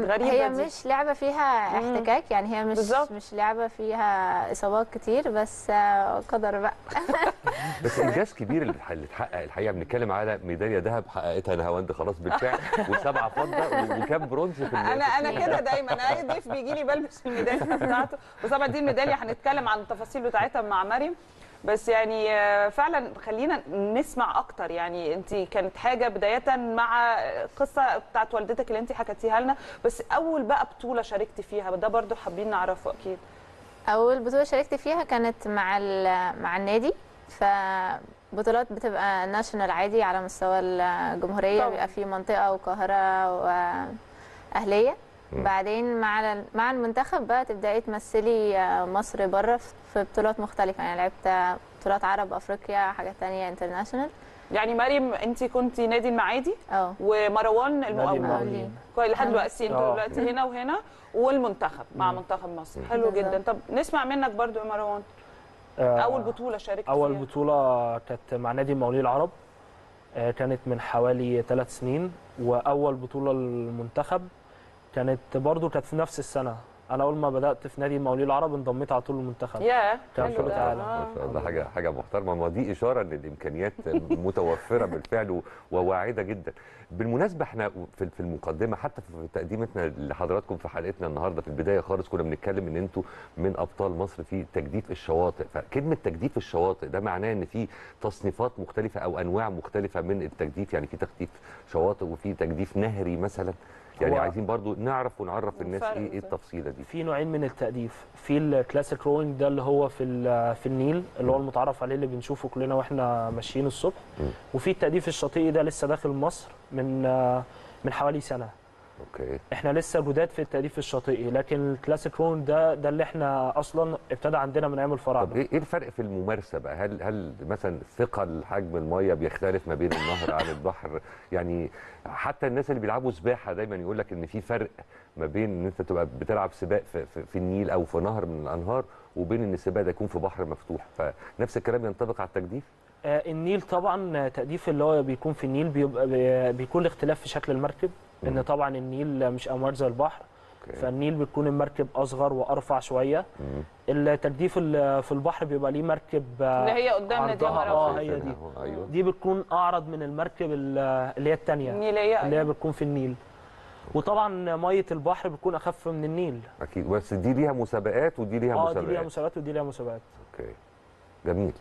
غريبة هي دي. مش لعبة فيها. احتكاك يعني هي مش بالظبط. مش لعبة فيها إصابات كتير بس آه، قدر بقى بس إنجاز كبير اللي اتحقق الحقيقة بنتكلم على ميدالية ذهب حققتها نهاوند خلاص بالفعل وسبعة فضة وكام برونز في أنا أنا كده دايما أي ضيف بيجي لي بلبس الميدالية بتاعته وطبعا دي الميدالية هنتكلم عن التفاصيل بتاعتها مع مريم بس يعني آه، فعلا خلينا نسمع أكتر يعني أنت كانت حاجة بداية مع قصة بتاعت والدتك اللي أنت حكيتيها لنا بس أول بقى بطولة شاركتي فيها ده برضو حابين نعرفه أكيد أول بطولة شاركت فيها كانت مع مع النادي فبطولات بتبقى national عادي على مستوى الجمهورية طبعاً. بيبقى في منطقة وقاهرة وأهلية مم. بعدين مع ال- مع المنتخب بقى تبدأي تمثلي آه، مصر بره في- بطولات مختلفة. يعني لعبت بطولات عرب أفريقيا حاجات تانية international يعني مريم انت كنتي نادي المعادي آه. ومروان المقاولين. كويس لحد دلوقتي أنتوا آه. دلوقتي هنا وهنا والمنتخب مع منتخب مصر. حلو. جدا. طب نسمع منك برضو يا مروان. آه، أول بطولة شاركت أول فيها. بطولة كانت مع نادي المقاولين العرب. كانت من حوالي ثلاث سنين. وأول بطولة للمنتخب كانت برضو كانت في نفس السنة. أنا أول ما بدأت في نادي المقاولين العرب انضميت على طول للمنتخب. يا كان حلو ده. آه. ما شاء الله حاجة حاجة محترمة. ما دي إشارة إن الإمكانيات متوفرة بالفعل وواعدة جدا. بالمناسبة إحنا في في المقدمة حتى في تقديمتنا لحضراتكم في حلقتنا النهارده في البداية خالص كنا بنتكلم إن أنتوا من أبطال مصر في تجديف الشواطئ. فكلمة تجديف الشواطئ ده معناه إن في تصنيفات مختلفة أو أنواع مختلفة من التجديف. يعني في تجديف شواطئ وفي تجديف نهري مثلا. يعني هو- عايزين برضو نعرف ونعرف الناس إيه إيه. التفصيلة دي. في نوعين من التأديف. في ال classic rowing ده اللي هو في ال- في النيل اللي هو المتعارف عليه اللي بنشوفه كلنا وإحنا ماشيين الصبح. وفي التأديف الشاطئي ده لسه داخل مصر من من حوالي سنة. okay. إحنا لسه جداد في التأديف الشاطئي لكن ال classic rowing ده ده اللي إحنا أصلا ابتدى عندنا من أيام طب الفراعنه إيه إيه الفرق في الممارسة بقى؟ هل هل مثلا ثقل حجم المية بيختلف ما بين النهر عن البحر؟ يعني حتى الناس اللي بيلعبوا سباحة دايما يقول لك إن في فرق ما بين إن أنت تبقى بتلعب سباق في, في, في النيل أو في نهر من الأنهار وبين إن السباق ده يكون في بحر مفتوح. فنفس الكلام ينطبق على التجديف؟ آه، النيل طبعا تأديف اللي هو بيكون في النيل بيبقى بي- بيكون الاختلاف في شكل المركب. إن طبعا النيل مش أمواج زي البحر okay. فالنيل بتكون المركب أصغر وأرفع شوية. مم. التجديف ال- في البحر بيبقى ليه مركب اللي هي قدامنا دي. آه هي دي. أيوه. دي بتكون أعرض من المركب ال- اللي هي الثانية النيلية اللي هي أيوة. بتكون في النيل. وطبعا مية البحر بتكون أخف من النيل. أكيد. بس دي ليها مسابقات ودي ليها آه دي ليها مسابقات مسابقات ودي ليها مسابقات. أوكي. جميل.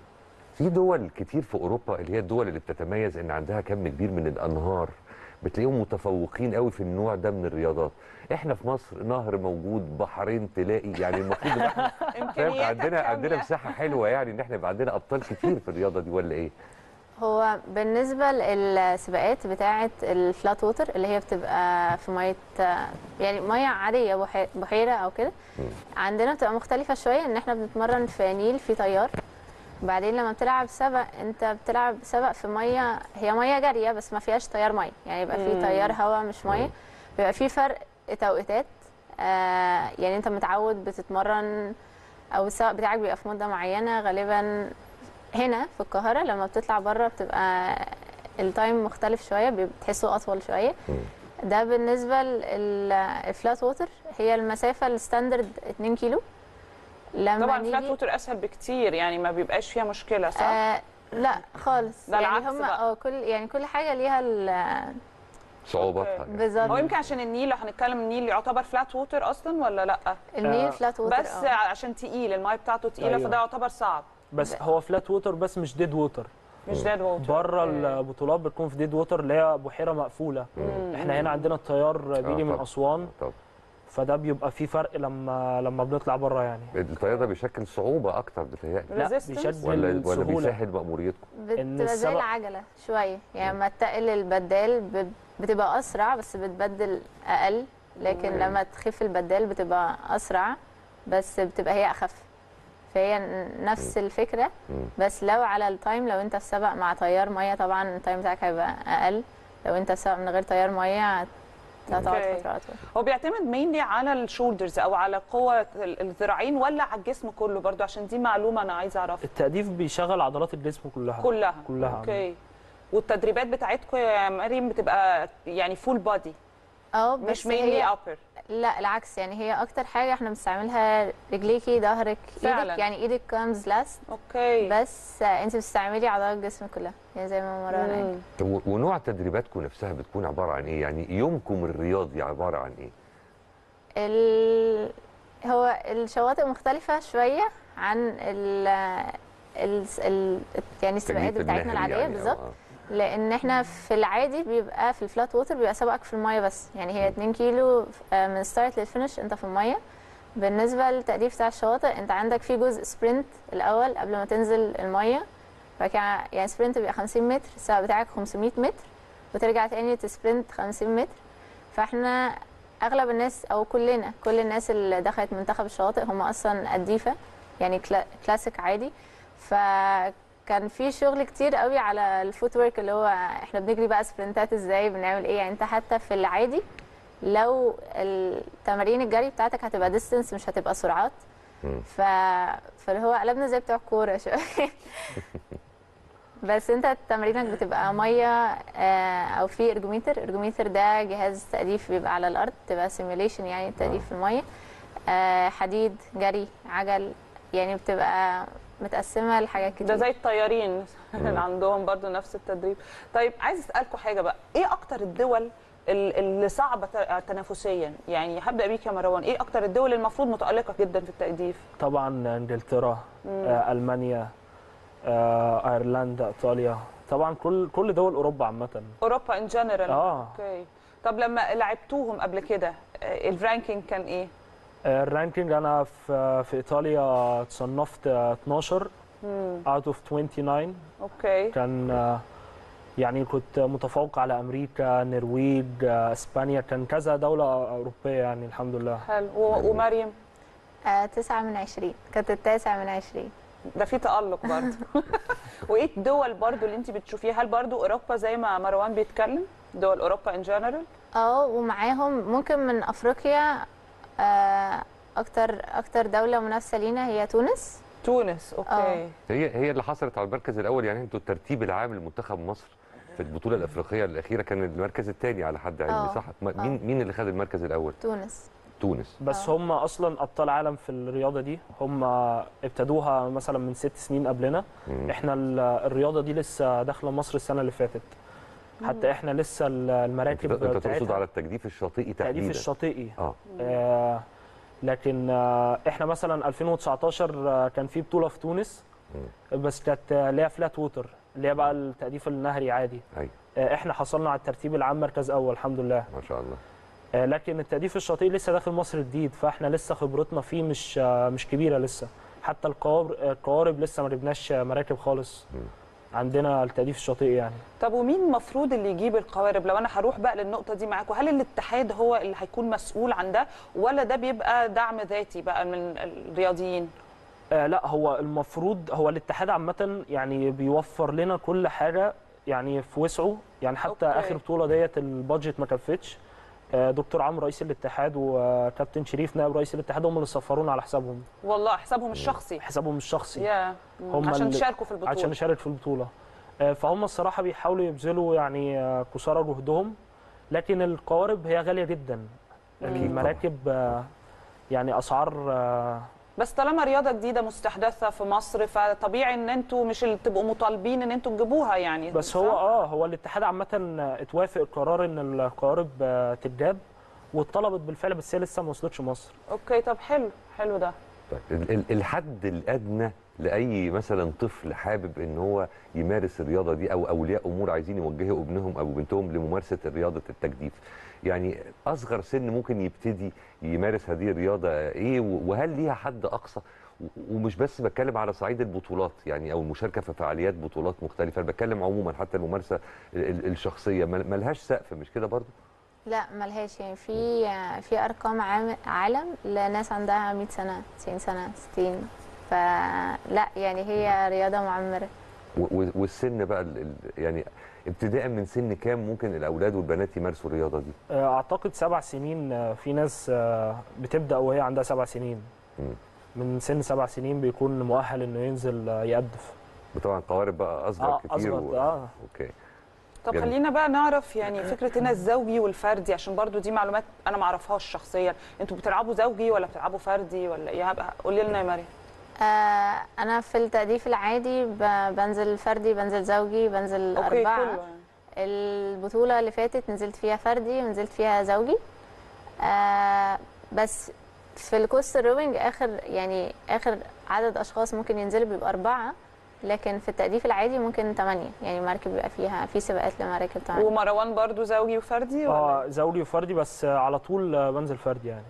في دول كتير في أوروبا اللي هي الدول اللي بتتميز إن عندها كم كبير من الأنهار. بتلاقيهم متفوقين قوي في النوع ده من الرياضات. إحنا في مصر نهر موجود بحرين تلاقي يعني المفروض إن إحنا عندنا عندنا كاملة. مساحة حلوة يعني إن إحنا يبقى عندنا أبطال كتير في الرياضة دي ولا إيه؟ هو بالنسبة للسباقات بتاعة ال flat water اللي هي بتبقى في مية يعني مية عادية بحي- بحيرة أو كده عندنا بتبقى مختلفة شوية إن إحنا بنتمرن في نيل في تيار بعدين لما بتلعب سبق أنت بتلعب سبق في مية هي مية جارية بس ما فيهاش تيار مية يعني يبقى في تيار هواء مش مية بيبقى في فرق توقيتات آه يعني أنت متعود بتتمرن أو السبق بتاعك بيبقى في مدة معينة غالبا هنا في القاهرة لما بتطلع بره بتبقى ال time مختلف شوية بتحسه أطول شوية. ده بالنسبة لل flat water هي المسافة ال standard 2 كيلو. لما طبعا نيجي flat water أسهل بكتير يعني ما بيبقاش فيها مشكلة صح؟ آه لا خالص ده يعني هم. آه كل يعني كل حاجة ليها ال- صعوباتها. يعني. بالظبط هو يمكن عشان النيل لو هنتكلم النيل يعتبر flat water أصلا ولا لأ؟ النيل آه، flat water بس آه. عشان تقيل المايه بتاعته تقيلة أيوة. فده يعتبر صعب بس هو flat water بس مش dead water مش dead water بره البطولات بتكون في dead water اللي هي بحيرة مقفولة إحنا هنا عندنا التيار بيجي من طبعاً. أسوان طب فده بيبقى فيه فرق لما لما بنطلع بره يعني. التيار ده بيشكل صعوبة أكتر بتهيألي لا؟ بيشد ولا ولا بيسهل مأموريتكم إن بتبقى زي العجلة شوية. يعني لما تقل البدال بتبقى أسرع بس بتبدل أقل. لكن لما تخف البدال بتبقى أسرع بس بتبقى هي أخف. فهي نفس الفكرة. بس لو على التايم لو أنت في سبق مع تيار مية طبعا ال time بتاعك هيبقى أقل. لو أنت في سبق من غير تيار مية okay. فترة أطول هو بيعتمد mainly على ال shoulders أو على قوة ال- الذراعين ولا على الجسم كله برضو؟ عشان دي معلومة أنا عايزة أعرفها. التأديف بيشغل عضلات الجسم كلها. كلها. كلها. Okay. والتدريبات بتاعتكم يا مريم بتبقى يعني full body آه مش mainly upper لا العكس. يعني هي أكتر حاجة إحنا بنستعملها رجليكي ظهرك فعلاً. إيدك يعني إيدك comes last okay. بس آه، أنت بتستعملي عضلات الجسم كلها. يعني زي ما مروان قال. طب ونوع تدريباتكم نفسها بتكون عبارة عن إيه؟ يعني يومكم الرياضي عبارة عن إيه؟ ال... هو الشواطئ مختلفة شوية عن ال... ال... ال... يعني السباقات بتاعتنا العادية يعني، بالظبط. لأن إحنا في العادي بيبقى في ال flat water بيبقى سبقك في المية بس. يعني هي 2 كيلو آه، من start لل finish أنت في المية. بالنسبة للتأديب بتاع الشواطئ أنت عندك في جزء sprint الأول قبل ما تنزل المية. بعد يعني sprint بيبقى 50 متر السبق بتاعك 500 متر. وترجع تاني ت sprint 50 متر. فإحنا أغلب الناس أو كلنا كل الناس اللي دخلت منتخب الشواطئ هم أصلا قديفة يعني كلا كلاسيك عادي. فكان في شغل كتير قوي على ال footwork اللي هو إحنا بنجري بقى sprint ات إزاي بنعمل إيه. يعني انت حتى في العادي لو التمارين الجري بتاعتك هتبقى distance مش هتبقى سرعات. ف... فاللي هو قلبنا زي بتوع الكوره شوية. بس انت تمارينك بتبقى مية آه، أو في ergometer ergometer ده جهاز تأديف بيبقى على الأرض تبقى simulation يعني تأديف في المية. آه، حديد جري عجل يعني بتبقى متقسمة لحاجات كتير. ده زي الطيارين عندهم برضو نفس التدريب. طيب عايز اسالكم حاجة بقى. إيه أكتر الدول ال- اللي صعبة تنافسيا؟ يعني هبدأ بيك يا مروان. إيه أكتر الدول المفروض متألقة جدا في التجديف طبعا إنجلترا آه، ألمانيا آه، أيرلندا إيطاليا. طبعا كل كل دول أوروبا عامة. أوروبا in general آه. Okay. طب لما لعبتوهم قبل كده آه، ال ranking كان إيه؟ ال ranking أنا في في إيطاليا تصنفت آه، 12 out of 29 okay. كان آه، يعني كنت متفوق على أمريكا نرويج آه، إسبانيا. كان كذا دولة أوروبية يعني الحمد لله. حلو. و- ومريم؟ آه، تسعة من عشرين. كانت التاسع من عشرين. ده في تألق برضه. وإيه الدول برضه اللي أنت بتشوفيها؟ هل برضه أوروبا زي ما مروان بيتكلم؟ دول أوروبا in general آه ومعاهم ممكن من أفريقيا آه، أكتر أكتر دولة منافسة لينا هي تونس. تونس okay. آه. هي هي اللي حصلت على المركز الأول يعني أنتوا الترتيب العام لمنتخب مصر في البطولة الأفريقية الأخيرة كان المركز الثاني على حد علمي آه. صح؟ مين مين اللي خد المركز الأول؟ تونس. تونس. بس آه. هم أصلا أبطال عالم في الرياضة دي. هم ابتدوها مثلا من ست سنين قبلنا. مم. إحنا ال- الرياضة دي لسه داخلة مصر السنة اللي فاتت. حتى إحنا لسه ال- المراكب أنت تقصد على التجديف الشاطئي تحديدا. التأديف الشاطئي. آه. آه لكن آه إحنا مثلا 2019 آه كان في بطولة في تونس بس كانت آه، اللي هي flat water اللي هي بقى التأديف النهري عادي. أيوه. آه إحنا حصلنا على الترتيب العام مركز أول الحمد لله. ما شاء الله. آه لكن التأليف الشاطئي لسه داخل مصر جديد فإحنا لسه خبرتنا فيه مش آه مش كبيرة لسه. حتى القوارب القوارب لسه ما جبناش مراكب خالص. عندنا التأليف الشاطئي يعني. طب ومين المفروض اللي يجيب القوارب؟ لو أنا هروح بقى للنقطة دي معاكم هل الاتحاد هو اللي هيكون مسؤول عن ده ولا ده بيبقى دعم ذاتي بقى من الرياضيين؟ آه لا هو المفروض هو الاتحاد عامة يعني بيوفر لنا كل حاجة يعني في وسعه. يعني حتى أوكي. آخر بطولة ديت البادجت ما كفتش دكتور عمرو رئيس الاتحاد وكابتن شريف نائب رئيس الاتحاد هم اللي سفرونا على حسابهم. والله حسابهم الشخصي. حسابهم الشخصي. يا هم عشان تشاركوا في البطولة. عشان نشارك في البطولة. آه فهم الصراحة بيحاولوا يبذلوا يعني آه، قصارى جهدهم لكن القوارب هي غالية جدا. المراكب آه، يعني أسعار آه، بس طالما رياضة جديدة مستحدثة في مصر فطبيعي إن أنتوا مش اللي تبقوا مطالبين إن أنتوا تجيبوها يعني بس صح؟ هو آه هو الاتحاد عامة اتوافق القرار إن القوارب آه، تتجاب واتطلبت بالفعل بس هي لسه ما وصلتش مصر أوكي طب حلو حلو ده طيب ال- ال- الحد الأدنى لأي مثلا طفل حابب إن هو يمارس الرياضة دي أو أولياء أمور عايزين يوجهوا ابنهم أو بنتهم لممارسة رياضه التجديف يعني أصغر سن ممكن يبتدي يمارس هذه الرياضة إيه؟ وهل ليها حد أقصى؟ ومش بس بتكلم على صعيد البطولات يعني أو المشاركة في فعاليات بطولات مختلفة أنا بتكلم عموما حتى الممارسة ال- ال- الشخصية. مل- ملهاش سقف مش كده برضو؟ لا ملهاش. يعني في في أرقام عالم لناس عندها 100 سنة 90 سنة 60 فلا يعني هي رياضة معمرة. والسن بقى يعني ابتداء من سن كام ممكن الأولاد والبنات يمارسوا الرياضة دي؟ آه، أعتقد سبع سنين آه، في ناس آه، بتبدأ وهي عندها سبع سنين. مم. من سن سبع سنين بيكون مؤهل إنه ينزل آه، يقدف وطبعا قوارب بقى أصغر آه كتير أصغر و... آه. Okay. طب جميل. خلينا بقى نعرف يعني فكرة هنا الزوجي والفردي عشان برضو دي معلومات أنا ما أعرفهاش شخصيا. أنتوا بتلعبوا زوجي ولا بتلعبوا فردي ولا إيه؟ قولي لنا يا مريم. آه أنا في التأديف العادي بنزل فردي بنزل زوجي بنزل okay أربعة. كله. البطولة اللي فاتت نزلت فيها فردي ونزلت فيها زوجي. آه بس في ال coastal rowing آخر يعني آخر عدد أشخاص ممكن ينزلوا بيبقى أربعة لكن في التأديف العادي ممكن ثمانية يعني مركب بيبقى فيها في سباقات لمراكب ثمانية ومروان برضو زوجي وفردي آه زوجي وفردي بس آه، على طول آه، بنزل فردي يعني.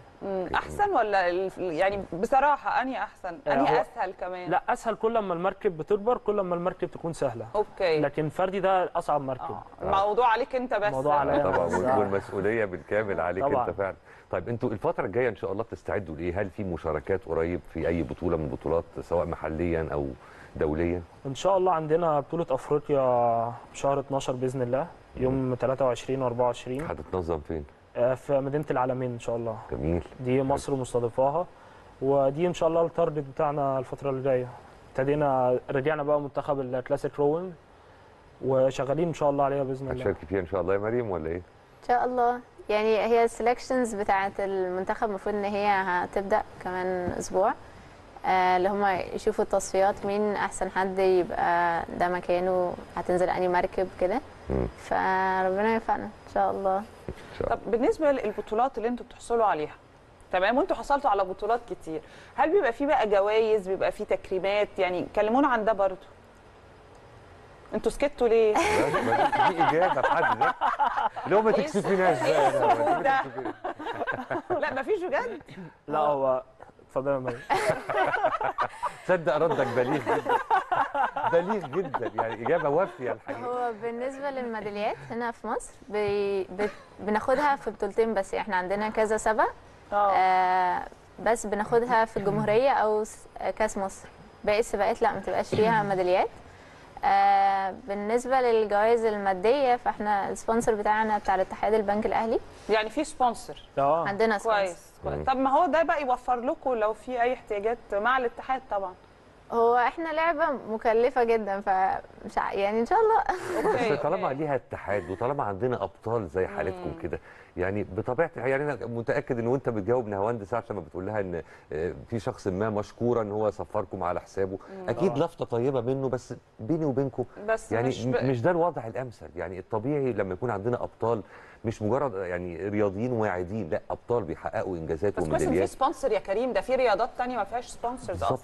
أحسن ولا يعني بصراحة اني أحسن؟ اني هو- أسهل كمان؟ لا أسهل كل ما المركب بتكبر كل ما المركب تكون سهلة. أوكي. لكن فردي ده أصعب مركب. آه. الموضوع عليك أنت بس. الموضوع عليا. طبعا والمسؤولية بالكامل عليك طبعاً. انت فعلا. طيب أنتوا الفترة الجاية إن شاء الله بتستعدوا لإيه؟ هل في مشاركات قريب في أي بطولة من البطولات سواء محليا أو دوليا؟ إن شاء الله عندنا بطولة أفريقيا شهر 12 بإذن الله يوم 23 و24 هتتنظم فين؟ في مدينة العلمين إن شاء الله. جميل. دي مصر مستضيفاها ودي إن شاء الله ال target بتاعنا الفترة اللي جاية. ابتدينا رجعنا بقى منتخب ال classic rowing وشغالين إن شاء الله عليها بإذن الله. هتشاركي فيها إن شاء الله يا مريم ولا إيه؟ إن شاء الله. يعني هي السلكشنز بتاعه المنتخب المفروض إن هي هتبدأ كمان أسبوع آه، اللي هم يشوفوا التصفيات مين أحسن حد يبقى ده مكانه هتنزل اني مركب كده. فربنا يوفقنا إن شاء الله. طب بالنسبة للبطولات اللي أنتوا بتحصلوا عليها تمام؟ وانتوا حصلتوا على بطولات كتير هل بيبقى في بقى جوائز بيبقى في تكريمات؟ يعني كلمونا عن ده برضو. أنتوا سكتوا ليه؟ دي إجابة في حد ذاتها. لو ما تكسفيناش بقى لا، ما ده؟ تكسفيناش. لا مفيش بجد. لا هو مريم تصدق ردك بليغ جدا. بليغ جدا. يعني إجابة وافية الحقيقة. هو بالنسبة للميداليات هنا في مصر بي بت بناخدها في بطولتين بس. إحنا عندنا كذا سبق آه. آه بس بناخدها في الجمهورية أو كأس مصر. باقي السباقات لا ما تبقاش فيها ميداليات. آه بالنسبة للجوائز المادية فإحنا ال sponsor بتاعنا بتاع الاتحاد البنك الأهلي. يعني في sponsor. آه. عندنا sponsor. كويس كويس. طب ما هو ده بقى يوفر لكم لو في أي احتياجات مع الاتحاد طبعا. هو إحنا لعبة مكلفة جدا فمش يعني إن شاء الله. بس طالما. ليها اتحاد وطالما عندنا أبطال زي حالتكم كده يعني بطبيعة يعني أنا متأكد إن وأنت بتجاوب نهاوند ساعه لما بتقول لها إن آه، في شخص ما مشكورا إن هو سفركم على حسابه. أكيد طبعاً. لفتة طيبة منه بس بيني وبينكم بس يعني مش ب... مش ده الوضع الأمثل. يعني الطبيعي لما يكون عندنا أبطال مش مجرد يعني رياضيين واعدين لا أبطال ببيحققوا إنجازات بس كويس ان في وميداليات sponsor يا كريم ده في رياضات تانية ما فيهاش sponsors. أصلا.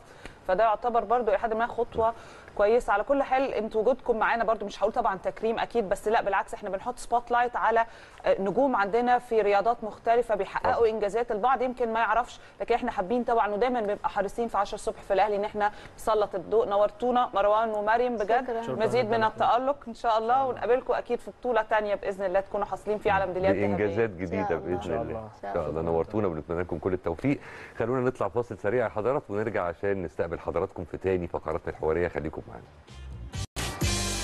فده يعتبر برضو إلى حد ما خطوة كويسة. على كل حال أنتوا وجودكم معانا برضو مش هقول طبعا تكريم أكيد بس لا بالعكس إحنا بنحط spotlight على آه، نجوم عندنا في رياضات مختلفة بيحققوا. إنجازات. البعض يمكن ما يعرفش لكن إحنا حابين طبعا ودايما بنبقى حريصين في 10 الصبح في الأهلي إن إحنا نسلط الضوء. نورتونا مروان ومريم بجد مزيد من. التألق إن شاء الله ونقابلكم أكيد في بطولة تانية بإذن الله تكونوا حاصلين فيها على ميداليات بإنجازات جديدة. بإذن الله. الله. إن شاء الله. نورتونا وبنتمنى لكم كل التوفيق. خلونا نطلع فاصل سريع يا حضرات ونرجع عشان نستقبل حضراتكم في تاني فقراتنا الحوارية. خليكم معانا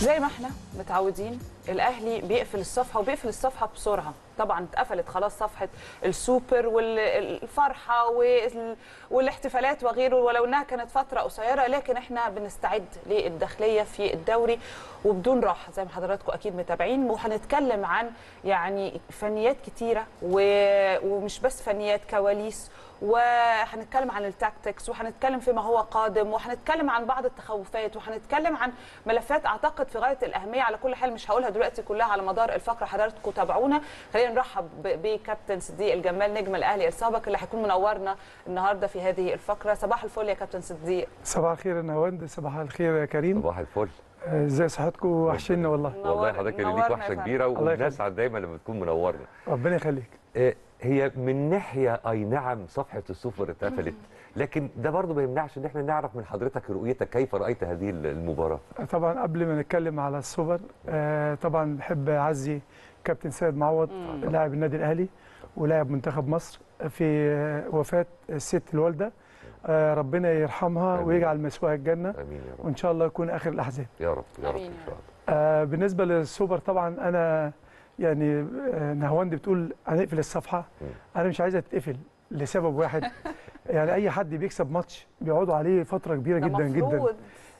زي ما إحنا متعودين الأهلي بيقفل الصفحة وبيقفل الصفحة بسرعة. طبعا اتقفلت خلاص صفحة السوبر والفرحه وال- والاحتفالات وغيره ولو إنها كانت فترة قصيرة لكن إحنا بنستعد للداخلية في الدوري. وبدون راحة زي ما حضراتكم أكيد متابعين وهنتكلم عن يعني فنيات كتيرة ومش بس فنيات كواليس وهنتكلم عن التاكتكس وهنتكلم فيما هو قادم وهنتكلم عن بعض التخوفات وهنتكلم عن ملفات أعتقد في غاية الأهمية على كل حال مش هقولها دلوقتي كلها على مدار الفقرة حضراتكم تابعونا. خلينا نرحب ب- بكابتن صديق الجمال نجم الأهلي السابق اللي هيكون منورنا النهارده في هذه الفقرة. صباح الفل يا كابتن صديق. صباح الخير يا نهاوند صباح الخير يا كريم. صباح الفل. ازي صحتكم؟ وحشنا والله. والله. حضرتك اللي ليك وحشة. كبيرة وبنسعد دايما لما تكون منورنا. ربنا يخليك. آه، هي من ناحية أي نعم صفحة السوبر اتقفلت لكن ده برضه ما يمنعش إن إحنا نعرف من حضرتك رؤيتك كيف رأيت هذه المباراة. طبعا قبل ما نتكلم على السوبر آه، طبعا بحب أعزي كابتن سيد معوض لاعب النادي الأهلي ولاعب منتخب مصر في وفاة الست الوالدة. آه، ربنا يرحمها آمين. ويجعل مسواها الجنة. آمين يا رب. وإن شاء الله يكون آخر الأحزان. يا رب يا رب إن شاء. الله. آه، بالنسبة للسوبر طبعا أنا يعني آه، نهواند بتقول هنقفل الصفحة. مم. أنا مش عايزها تتقفل لسبب واحد. يعني أي حد بيكسب ماتش بيقعدوا عليه فترة كبيرة جدا جدا. مفروض.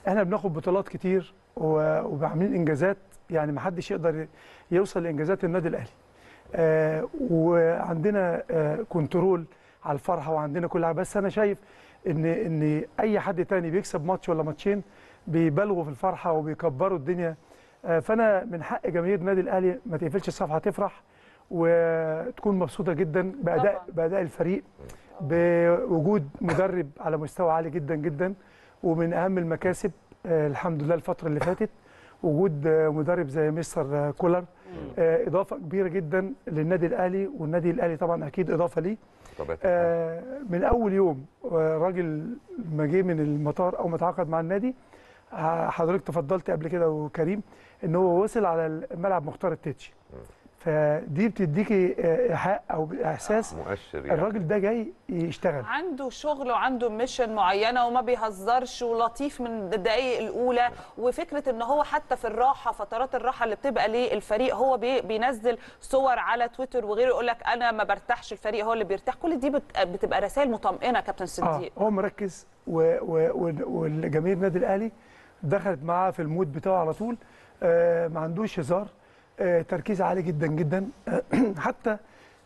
إحنا بناخد بطولات كتير و- وبعملين إنجازات. يعني ما حدش يقدر يوصل لإنجازات النادي الأهلي. آه وعندنا آه كنترول على الفرحة وعندنا كل حاجة. بس أنا شايف إن إن أي حد تاني بيكسب ماتش ولا ماتشين بيبالغوا في الفرحة وبيكبروا الدنيا. آه فأنا من حق جماهير النادي الأهلي ما تقفلش الصفحة تفرح وتكون مبسوطة جدا بأداء. بأداء الفريق بوجود مدرب على مستوى عالي جدا جدا. ومن أهم المكاسب آه، الحمد لله الفترة اللي فاتت وجود آه، مدرب زي مستر آه، كولر. إضافة كبيرة جدا للنادي الأهلي والنادي الأهلي طبعا أكيد إضافة ليه. آه، من أول يوم آه، راجل ما جه من المطار أو ما تعاقد مع النادي آه، حضرتك تفضلت قبل كده وكريم إن هو وصل على الملعب مختار التتش فدي بتديكي آه، إيحاء أو إحساس مؤشر يعني. الراجل ده جاي يشتغل. عنده شغل وعنده mission معينة وما بيهزرش ولطيف من الدقائق الأولى وفكرة إن هو حتى في الراحة فترات الراحة اللي بتبقى للفريق هو بي بينزل صور على تويتر وغيره يقول لك أنا ما برتاحش الفريق هو اللي بيرتاح. كل دي بت- بتبقى رسائل مطمئنة كابتن آه صديق. هو مركز والجماهير النادي الأهلي دخلت معاه في ال mood بتاعه على طول. آه ما عندوش هزار. آه تركيز عالي جدا جدا. آه حتى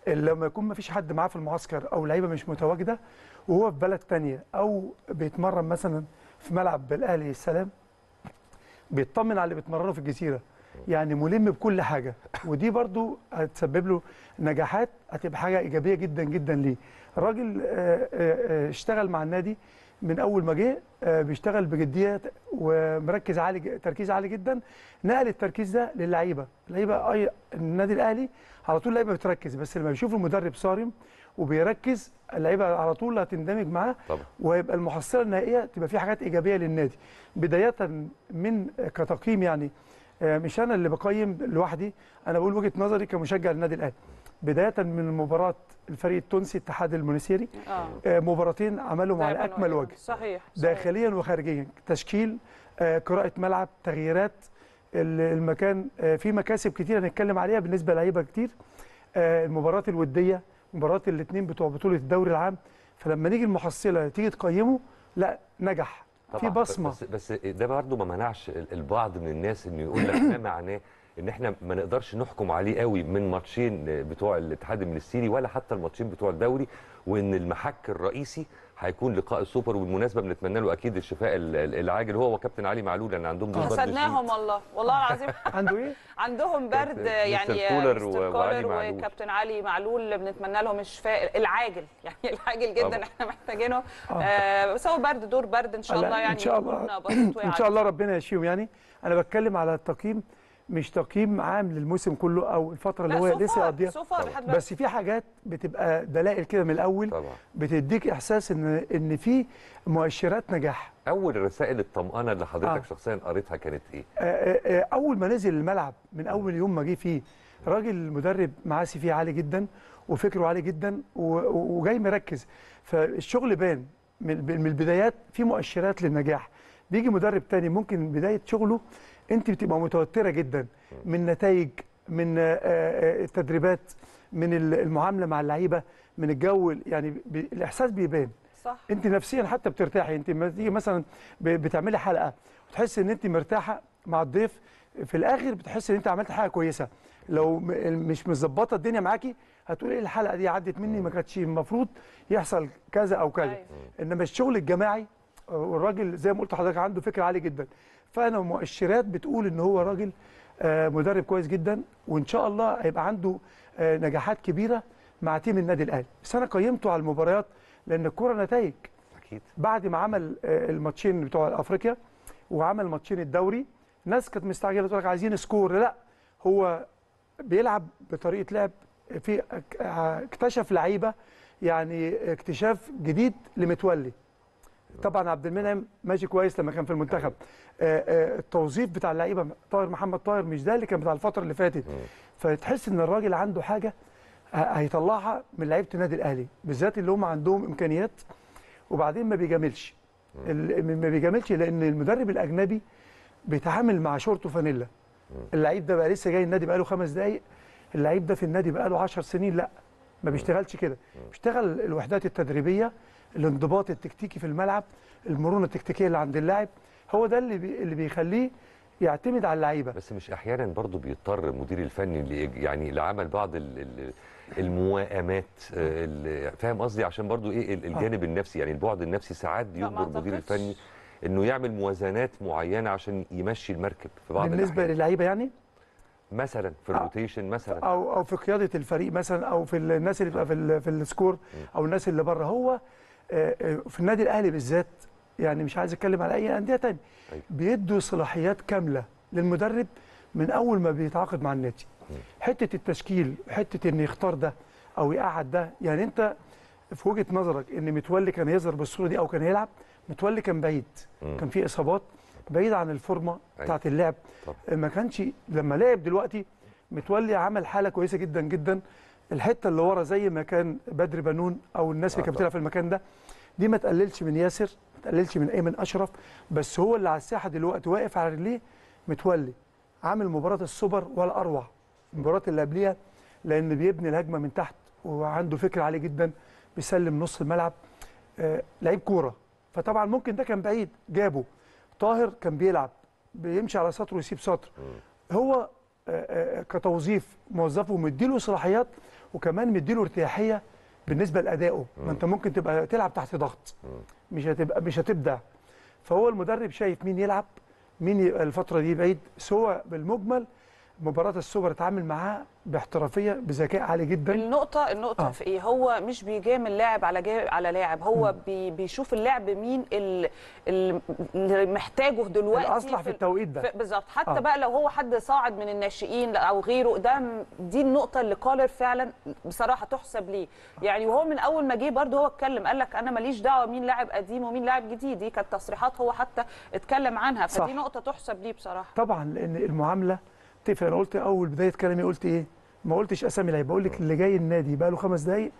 لما يكون ما فيش حد معاه في المعسكر أو لعيبة مش متواجدة وهو في بلد تانية أو بيتمرن مثلا في ملعب الاهلي السلام بيطمن على اللي بيتمرنوا في الجزيرة. يعني ملم بكل حاجة. ودي برضو هتسبب له نجاحات هتبقى حاجة إيجابية جدا جدا ليه. الراجل آه، آه، آه، اشتغل مع النادي من أول ما جه آه، بيشتغل بجدية ومركز عالي تركيز عالي جدا. نقل التركيز ده للعيبة. اللعيبة آي النادي الأهلي على طول اللعيبة بتركز بس لما بيشوف المدرب صارم وبيركز اللعيبة على طول هتندمج معاه طبعا. ويبقى المحصله النهائية تبقى في حاجات إيجابية للنادي. بداية من كتقييم يعني آه، مش أنا اللي بقيم لوحدي أنا بقول وجهة نظري كمشجع للنادي الأهلي. بداية من مباراة الفريق التونسي اتحاد المونسيري آه. آه، مباراتين عملهم على اكمل. وجه. صحيح, صحيح. داخليا وخارجيا. تشكيل آه، قراءة ملعب تغييرات. ال- المكان آه، في مكاسب كتير هنتكلم عليها بالنسبة للعيبة كتير. آه، المباراه الودية مباراه الاثنين بتوع بطولة الدوري العام. فلما نيجي المحصلة تيجي تقيمه لا نجح. في بصمة. بس بس ده برضه ما منعش ال- البعض من الناس إنه يقول لك ما معناه. إن إحنا ما نقدرش نحكم عليه قوي من ماتشين بتوع الاتحاد المنستيري ولا حتى الماتشين بتوع الدوري وإن المحك الرئيسي هيكون لقاء السوبر وبالمناسبه بنتمنى له أكيد الشفاء ال- ال- العاجل هو وكابتن علي معلول لأن عندهم دور برد حسدناهم. والله والله العظيم عنده إيه؟ عندهم برد مستر يعني كولر وعلي كولر معلول. وكابتن علي معلول بنتمنى لهم الشفاء العاجل يعني العاجل جدا طبعا. إحنا محتاجينه آه. آه بس هو برد دور برد إن شاء الله يعني ان شاء الله إن شاء الله ربنا يشفيهم يعني أنا بتكلم على التقييم مش تقييم عام للموسم كله أو الفترة اللي هو لسه يقضيها بس. في حاجات بتبقى دلائل كده من الأول طبعا. بتديك إحساس ان إن في مؤشرات نجاح. أول رسائل الطمأنة اللي حضرتك آه. شخصيا قريتها كانت إيه؟ آه، آه، آه، أول ما نزل الملعب من أول يوم ما جه فيه راجل مدرب معاه سي في عالي جدا وفكره عالي جدا وجاي مركز. فالشغل بان من من البدايات في مؤشرات للنجاح. بيجي مدرب تاني ممكن بداية شغله انت بتبقى متوترة جدا من نتائج من آه، آه، التدريبات من ال- المعاملة مع اللعيبة من الجو يعني الإحساس بيبان. صح. انت نفسيا حتى بترتاحي. انت لما تيجي مثلا بتعملي حلقة وتحسي إن انت مرتاحة مع الضيف في الآخر بتحسي إن انت عملت حاجة كويسة. لو مش مظبطه الدنيا معاكي هتقولي الحلقة دي عدت مني ما كانتش المفروض يحصل كذا أو كذا. أيوة. إنما الشغل الجماعي آه، والراجل زي ما قلت لحضرتك عنده فكرة عالية جدا. فأنا مؤشرات بتقول إن هو راجل آه، مدرب كويس جدا وإن شاء الله هيبقى عنده آه، نجاحات كبيرة مع team النادي الأهلي. بس أنا قيمته على المباريات لأن الكره نتائج. أكيد. بعد ما عمل آه، الماتشين بتوع أفريقيا وعمل ماتشين الدوري ناس كانت مستعجلة تقول لك عايزين score. لا هو بيلعب بطريقة لعب في اكتشف لعيبة يعني اكتشاف جديد لمتولي. طبعا عبد المنعم ماشي كويس لما كان في المنتخب. آه، آه، التوظيف بتاع اللعيبة طاهر محمد طاهر مش ده اللي كان بتاع الفترة اللي فاتت. فتحس إن الراجل عنده حاجة هيطلعها من لعيبة النادي الأهلي بالذات اللي هم عندهم إمكانيات وبعدين ما بيجاملش. ما بيجاملش لأن المدرب الأجنبي بيتعامل مع شورت وفانيلا اللعيب ده بقى لسه جاي النادي بقى له خمس دقايق اللعيب ده في النادي بقى له 10 سنين لا ما بيشتغلش كده. بيشتغل الوحدات التدريبية الانضباط التكتيكي في الملعب المرونة التكتيكية اللي عند اللاعب هو ده اللي بي اللي بيخليه يعتمد على اللعيبة. بس مش أحيانا برضو بيضطر المدير الفني يعني لعمل بعض ال- ال- الموائمات آه، فاهم قصدي؟ عشان برضو إيه ال- الجانب النفسي يعني البعد النفسي ساعات بيجبر المدير. الفني إنه يعمل موازنات معينة عشان يمشي المركب في بعض بالنسبة. للعيبة يعني؟ مثلا في ال rotation مثلا. أو أو في قيادة الفريق مثلا أو في الناس اللي بتبقى في ال- في ال score أو الناس اللي بره. هو آه، آه، في النادي الأهلي بالذات يعني مش عايز أتكلم على أي أندية تاني أيوة. بيدوا صلاحيات كاملة للمدرب من أول ما بيتعاقد مع النادي حتة التشكيل حتة إن يختار ده أو يقعد ده يعني أنت في وجهة نظرك إن متولي كان يظهر بالصورة دي أو كان يلعب متولي كان بعيد. كان في إصابات بعيد عن الفورمة بتاعت اللعب طبعا. ما كانش لما لعب دلوقتي متولي عمل حالة كويسة جدا جدا الحتة اللي ورا زي ما كان بدر بنون أو الناس اللي كانت. بتلعب في المكان ده دي ما تقللش من ياسر ما تقللش من أيمن أشرف بس هو اللي على الساحة دلوقتي واقف على رجليه متولي عامل مباراة السوبر ولا اروع المباراة اللي قبليها لأن بيبني الهجمة من تحت وعنده فكر عالي جدا بيسلم نص الملعب آه لعيب كورة. فطبعا ممكن ده كان بعيد جابه. طاهر كان بيلعب بيمشي على سطر ويسيب سطر. هو كتوظيف موظفه مديله صلاحيات وكمان مديله ارتياحية بالنسبة لأدائه. ما انت ممكن تبقى تلعب تحت ضغط. مش هتبقى مش هتبدع. فهو المدرب شايف مين يلعب مين يبقى الفترة دي بعيد سواء بالمجمل مباراة السوبر اتعامل معاها باحترافية بذكاء عالي جدا. النقطة النقطة آه. في إيه؟ هو مش بيجامل لاعب على جا... على لاعب، هو بي... بيشوف اللاعب مين ال- ال- اللي محتاجه دلوقتي الأصلح في التوقيت ده. في- بالظبط. حتى آه. بقى لو هو حد صاعد من الناشئين أو غيره ده م- دي النقطة اللي كولر فعلا بصراحة تحسب ليه. يعني وهو من أول ما جه برده هو اتكلم قال لك أنا ماليش دعوة مين لاعب قديم ومين لاعب جديد. دي كانت تصريحات هو حتى اتكلم عنها. صح. فدي نقطة تحسب ليه بصراحة. طبعا لأن المعاملة تفرق أنا قلت اول بداية كلامي قلت إيه؟ ما قلتش اسامي لعيبه بقول لك اللي جاي النادي بقى له خمس دقائق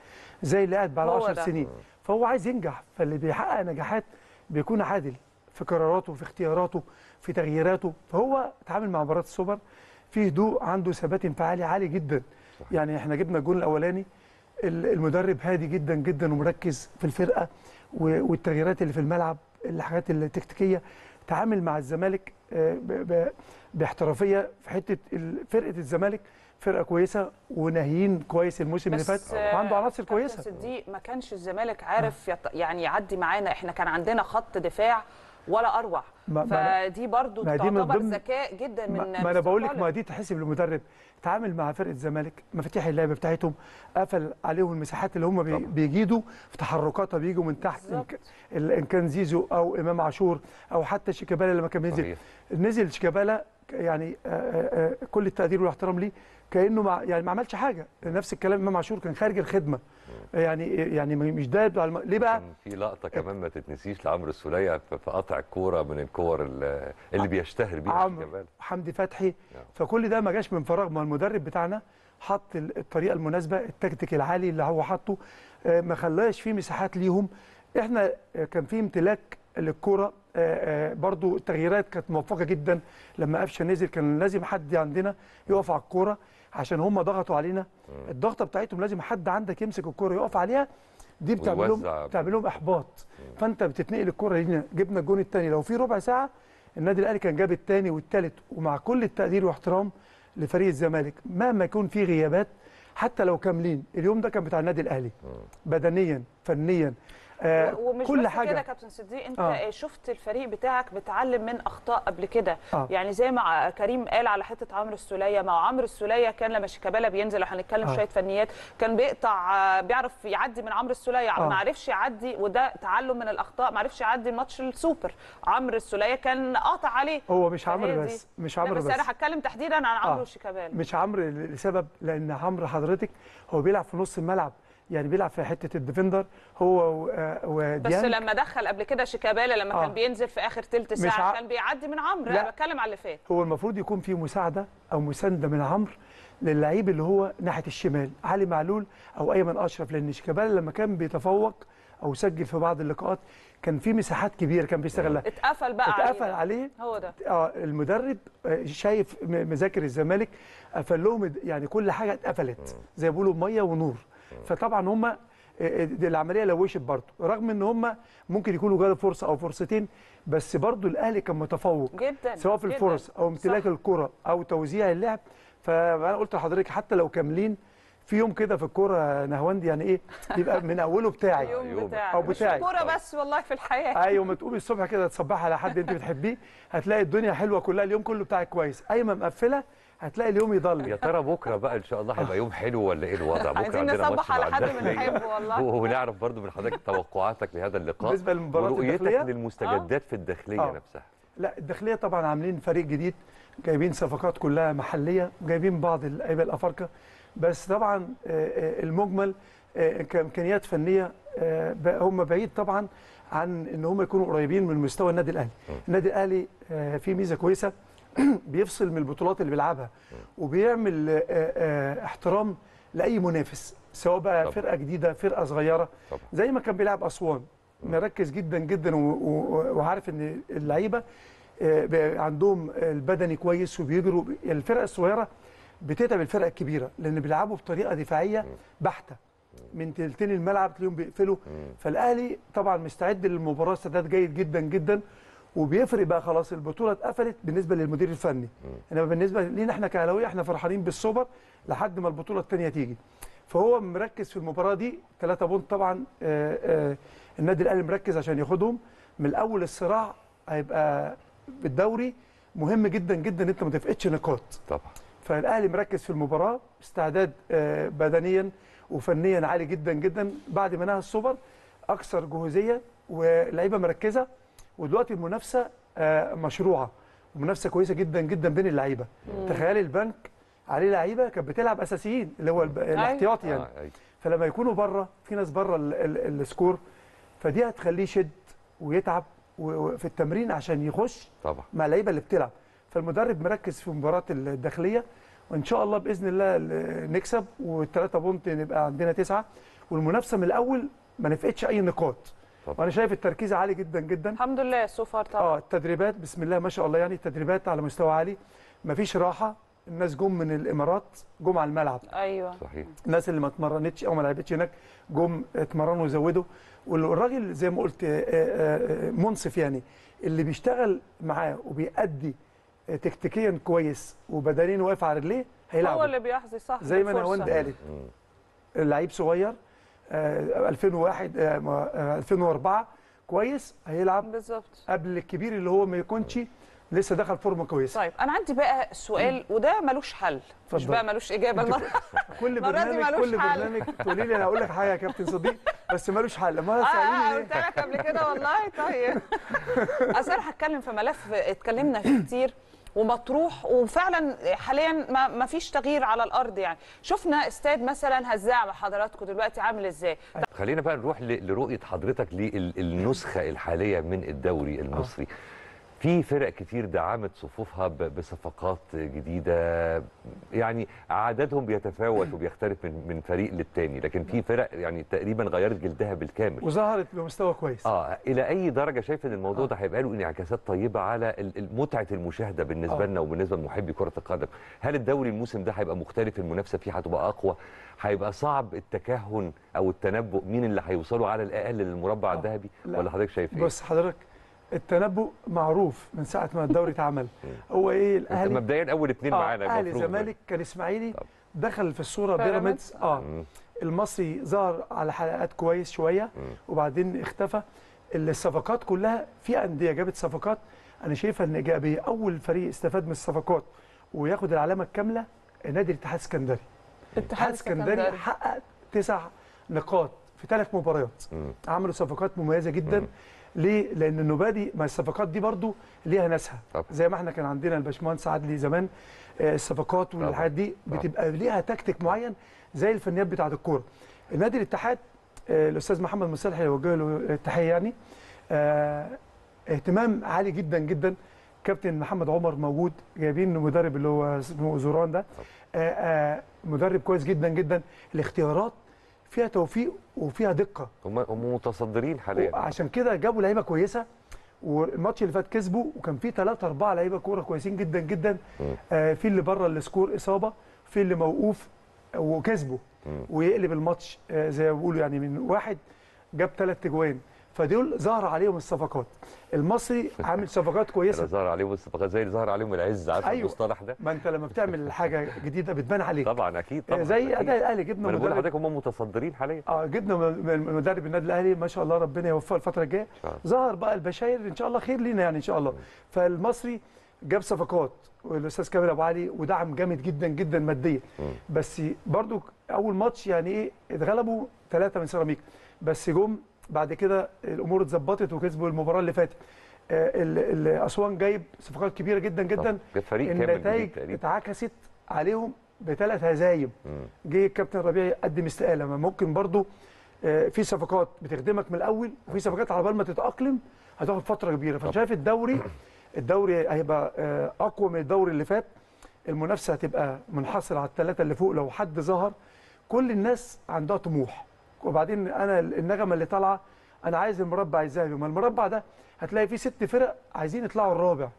زي اللي قاعد بقى له هو 10 ده. سنين. فهو عايز ينجح فاللي بيحقق نجاحات بيكون عادل في قراراته في اختياراته في تغييراته. فهو اتعامل مع مباراه السوبر في هدوء عنده ثبات انفعالي عالي جدا. يعني إحنا جبنا الجول الأولاني ال- المدرب هادي جدا جدا ومركز في الفرقة والتغييرات اللي في الملعب ال- الحاجات التكتيكية. تعامل مع الزمالك آه، ب- ب- باحترافية في حتة فرقة الزمالك فرقة كويسة وناهيين كويس الموسم اللي فات. آه، وعنده عناصر كويسة. صديق ما كانش الزمالك عارف يط... يعني يعدي معانا. إحنا كان عندنا خط دفاع ولا أروع. فدي برضو دي تعتبر ذكاء جدا من ما, ما أنا بقول لك. ما دي تحسب للمدرب. تعامل مع فرقة الزمالك مفاتيح اللعب بتاعتهم قفل عليهم المساحات اللي هم طبعا. بيجيدوا في تحركاتها بيجوا من تحت. إن كان زيزو أو إمام عاشور أو حتى شيكابالا لما كان بينزل. نزل شيكابالا يعني آه، آه، آه، كل التقدير والاحترام ليه. كأنه مع يعني ما عملش حاجة. نفس الكلام إمام عاشور كان خارج الخدمة. يعني يعني مش ده الم- ليه بقى؟ كان في لقطة كمان ما تتنسيش لعمرو السولية في قطع الكورة من الكور اللي اللي بيشتهر بيها عمرو حمدي فتحي. نعم. فكل ده ما جاش من فراغ. ما المدرب بتاعنا حط ال- الطريقة المناسبة التكتيك العالي اللي هو حاطه. ما خلاش فيه مساحات ليهم. إحنا كان في امتلاك آه، برضو التغييرات كانت موفقة جدا. لما قفشه نزل كان لازم حد عندنا يقف على الكورة عشان هم ضغطوا علينا. الضغطة بتاعتهم لازم حد عندك يمسك الكورة يقف عليها دي بتعمل. لهم بتعمل لهم إحباط. فأنت بتتنقل الكورة لينا. جبنا الجون الثاني لو في ربع ساعة النادي الأهلي كان جاب الثاني والثالث ومع كل التقدير واحترام لفريق الزمالك مهما يكون في غيابات حتى لو كاملين اليوم ده كان بتاع النادي الأهلي. بدنيا فنيا. آه ومش كل بس كده حاجة كابتن صديق انت آه. آه. شفت الفريق بتاعك بتعلم من أخطاء قبل كده آه. يعني زي ما كريم قال على حتة عمرو السولية ما عمرو السولية كان لما شيكابالا بينزل لو هنتكلم آه. شوية فنيات كان بيقطع آه، بيعرف يعدي من عمرو السولية آه. ما عرفش يعدي وده تعلم من الأخطاء ما عرفش يعدي الماتش السوبر عمرو السولية كان قاطع عليه هو مش عمرو. بس مش عمرو بس بس أنا هتكلم تحديدا عن عمرو آه. وشيكابالا مش عمرو لسبب لأن عمرو حضرتك هو بيلعب في نص الملعب يعني بيلعب في حتة الديفندر هو آه، بس وديانج لما دخل قبل كده شيكابالا لما آه. كان بينزل في آخر تلت مش ساعة ع- كان بيعدي من عمرو. لا. أنا بتكلم على اللي فات. هو المفروض يكون في مساعدة أو مساندة من عمرو للعيب اللي هو ناحية الشمال. علي معلول أو أيمن أشرف لأن شيكابالا لما كان بيتفوق أو سجل في بعض اللقاءات كان في مساحات كبيرة كان بيستغلها. اتقفل بقى اتقفل عليه عليه. هو ده. آه المدرب آه، شايف مذاكر الزمالك قفل لهم يعني كل حاجة اتقفلت. زي ما بيقولوا مية ونور. فطبعا هم العملية لوشت برضه رغم إن هم ممكن يكونوا جالوا فرصة أو فرصتين بس برضه الأهلي كان متفوق جدا سواء في. الفرص أو امتلاك. الكرة أو توزيع اللعب فأنا قلت لحضرتك حتى لو كاملين في يوم كده في الكورة نهواندي يعني إيه بيبقى من أوله بتاعي يوم. بتاعي أو مش بتاعي. الكورة بس والله في الحياة أيوه ما تقومي الصبح كده تصبحي على حد انت بتحبيه هتلاقي الدنيا حلوة كلها اليوم كله بتاعك كويس أي ما مقفلة هتلاقي اليوم يا يضل ترى بكرة بقى إن شاء الله هيبقى يوم حلو ولا إيه الوضع بكرة عايزين عندنا نصبح على حد. بنحبه والله ونعرف برضو من حضرتك توقعاتك لهذا اللقاء بالنسبة لمباراة ورؤيتك الداخلية؟ للمستجدات في الداخلية آه. نفسها لا الداخلية طبعا عاملين فريق جديد جايبين صفقات كلها محلية جايبين بعض اللعيبه الأفارقة بس طبعا آه، آه، المجمل آه، كإمكانيات فنية هم بعيد طبعا عن إن هم يكونوا قريبين من مستوى النادي الأهلي. النادي الأهلي فيه ميزة كويسة بيفصل من البطولات اللي بيلعبها وبيعمل احترام لأي منافس سواء بقى طبعا. فرقة جديدة فرقة صغيرة. طبعا. زي ما كان بيلعب أسوان. مركز جدا جدا وعارف إن اللعيبة عندهم البدني كويس وبيجروا الفرق الصغيرة بتتعب الفرق الكبيرة لأن بيلعبوا بطريقة دفاعية بحتة. من تلتين الملعب تلاقيهم بيقفلوا. فالأهلي طبعا مستعد للمباراة استعداد جيد جدا جدا. وبيفرق بقى خلاص البطولة اتقفلت بالنسبة للمدير الفني. إنما بالنسبة لينا إحنا كأهلاوية إحنا فرحانين بالسوبر لحد ما البطولة الثانية تيجي. فهو مركز في المباراة دي. 3 بونت طبعا آه، آه، النادي الأهلي مركز عشان ياخدهم. من الأول الصراع هيبقى بالدوري. مهم جدا جدا إن أنت ما تفقدش نقاط. طبعا. فالأهلي مركز في المباراة استعداد آه، بدنيا وفنيا عالي جدا جدا. بعد ما نهى السوبر أكثر جهوزية ولعيبة مركزة. ودلوقتي المنافسة آه، مشروعة. ومنافسه كويسة جدا جدا بين اللعيبة. تخيلي البنك عليه لعيبة كانت بتلعب أساسيين اللي هو الب- الاحتياطي يعني. آه. أي. فلما يكونوا بره في ناس بره ال- ال- ال score. فدي هتخليه يشد ويتعب في التمرين عشان يخش طبعا. مع اللعيبة اللي بتلعب. فالمدرب مركز في مباراة الداخلية وإن شاء الله بإذن الله ال- نكسب والثلاثه point نبقى عندنا تسعة. والمنافسة من الأول ما نفقدش أي نقاط. طبعا. وأنا شايف التركيز عالي جدا جدا. الحمد لله so far طبعا. آه التدريبات بسم الله ما شاء الله يعني التدريبات على مستوى عالي. مفيش راحة الناس جم من الإمارات جم على الملعب. أيوه. صحيح. الناس اللي ما اتمرنتش أو ما لعبتش هناك جم اتمرنوا وزودوا. والراجل زي ما قلت آه، آه، آه، منصف يعني اللي بيشتغل معاه وبيأدي تكتيكيا كويس وبدنيا واقف على رجليه هو هيلعب اللي بيحظي صح زي ما. نهاوند قالت مم. اللعيب صغير آه، 2001 آه، ما- آه، 2004 كويس هيلعب. بالظبط. قبل الكبير اللي هو ما يكونش لسه دخل فورمة كويسة. طيب أنا عندي بقى سؤال وده ملوش حل. مش اتفضل. بقى ملوش إجابة. المرة كل برنامج ملوش كل. برنامج تقولي لي أنا هقول لك حاجة يا كابتن صديق بس ملوش حل. ما آه تساليني قلت ليه لك قبل كده والله. طيب. أصل أنا هتكلم في ملف اتكلمنا فيه كتير. ومطروح وفعلا حاليا ما, ما فيش تغيير على الأرض يعني. شفنا استاد مثلا هزاع مع حضراتكم دلوقتي عامل إزاي؟ خلينا بقى نروح لرؤية حضرتك للنسخة الحالية من الدوري المصري. في فرق كتير دعمت صفوفها بصفقات جديدة. يعني عددهم بيتفاوت وبيختلف من من فريق للتاني لكن في فرق يعني تقريبا غيرت جلدها بالكامل. وظهرت بمستوى كويس. آه إلى أي درجة شايف إن الموضوع ده هيبقى له انعكاسات طيبة على متعة المشاهدة بالنسبة آه. لنا وبالنسبة لمحبي كرة القدم؟ هل الدوري الموسم ده هيبقى مختلف؟ المنافسة فيه هتبقى أقوى؟ هيبقى صعب التكهن أو التنبؤ مين اللي هيوصلوا على الأقل للمربع آه. الذهبي؟ لا. ولا حضرتك شايف إيه؟ بص حضرتك التنبؤ معروف من ساعة ما الدوري اتعمل هو إيه الأهلي مبدئيا أول اتنين آه معانا أهلي المفروض. زمالك كان إسماعيلي. دخل في الصورة بيراميدز. آه مم. المصري ظهر على حلقات كويس شوية مم. وبعدين اختفى الصفقات كلها في أندية جابت صفقات أنا شايفها إن ايجابيه اول فريق استفاد من الصفقات وياخد العلامة الكاملة نادي الاتحاد السكندري الاتحاد السكندري حقق تسع نقاط في ثلاث مباريات. عملوا صفقات مميزة جدا مم. ليه؟ لأن النوبادي ما الصفقات دي برضو ليها ناسها. زي ما إحنا كان عندنا الباشمهندس عدلي زمان آه، الصفقات والحاجات دي. بتبقى ليها تكتيك معين زي الفنيات بتاعة الكورة. النادي الاتحاد آه، الأستاذ محمد مصالح يوجه له التحية يعني. آه، اهتمام عالي جدا جدا. كابتن محمد عمر موجود جايبين مدرب اللي هو اسمه زوران ده. مدرب كويس جدا جدا. الاختيارات فيها توفيق وفيها دقة. هم هم متصدرين حاليا. عشان كده جابوا لعيبة كويسة والماتش اللي فات كسبوا وكان في ثلاثة أربعة لعيبة كورة كويسين جدا جدا. آه في اللي بره السكور إصابة في اللي موقوف وكسبوا. ويقلب الماتش آه زي ما بيقولوا يعني من واحد جاب ثلاث تجوان. فدول ظهر عليهم الصفقات. المصري عامل صفقات أنا كويسة ظهر عليهم الصفقات زي اللي ظهر عليهم العز عارف أيوة. المصطلح ده؟ ما أنت لما بتعمل حاجة جديدة بتبان عليك. طبعا أكيد آه طبعا زي الأهلي ما جبنا مدرب. لحضرتك هم متصدرين حاليا. آه جبنا مدرب النادي الأهلي ما شاء الله ربنا يوفقه الفترة الجاية. الله. ظهر بقى البشاير إن شاء الله خير لينا يعني إن شاء الله. فالمصري جاب صفقات والأستاذ كامل أبو علي ودعم جامد جدا جدا ماديا. مم. بس برضو أول ماتش يعني إيه اتغلبوا ثلاثة من سيراميكا. بس جم بعد كده الأمور اتظبطت وكسبوا المباراة اللي فاتت. آه، أسوان جايب صفقات كبيرة جدا جدا. النتائج اتعكست عليهم بثلاث هزايم. جه الكابتن ربيع يقدم استقالة. ما ممكن برضو آه، في صفقات بتخدمك من الأول وفي صفقات على بال ما تتأقلم هتاخد فترة كبيرة. فأنا شايف الدوري الدوري هيبقى آه، أقوى من الدوري اللي فات. المنافسة هتبقى منحصرة على الثلاثة اللي فوق لو حد ظهر. كل الناس عندها طموح. وبعدين أنا النغمة اللي طالعة أنا عايز المربع الذهبي ما المربع ده هتلاقي فيه ست فرق عايزين يطلعوا الرابع.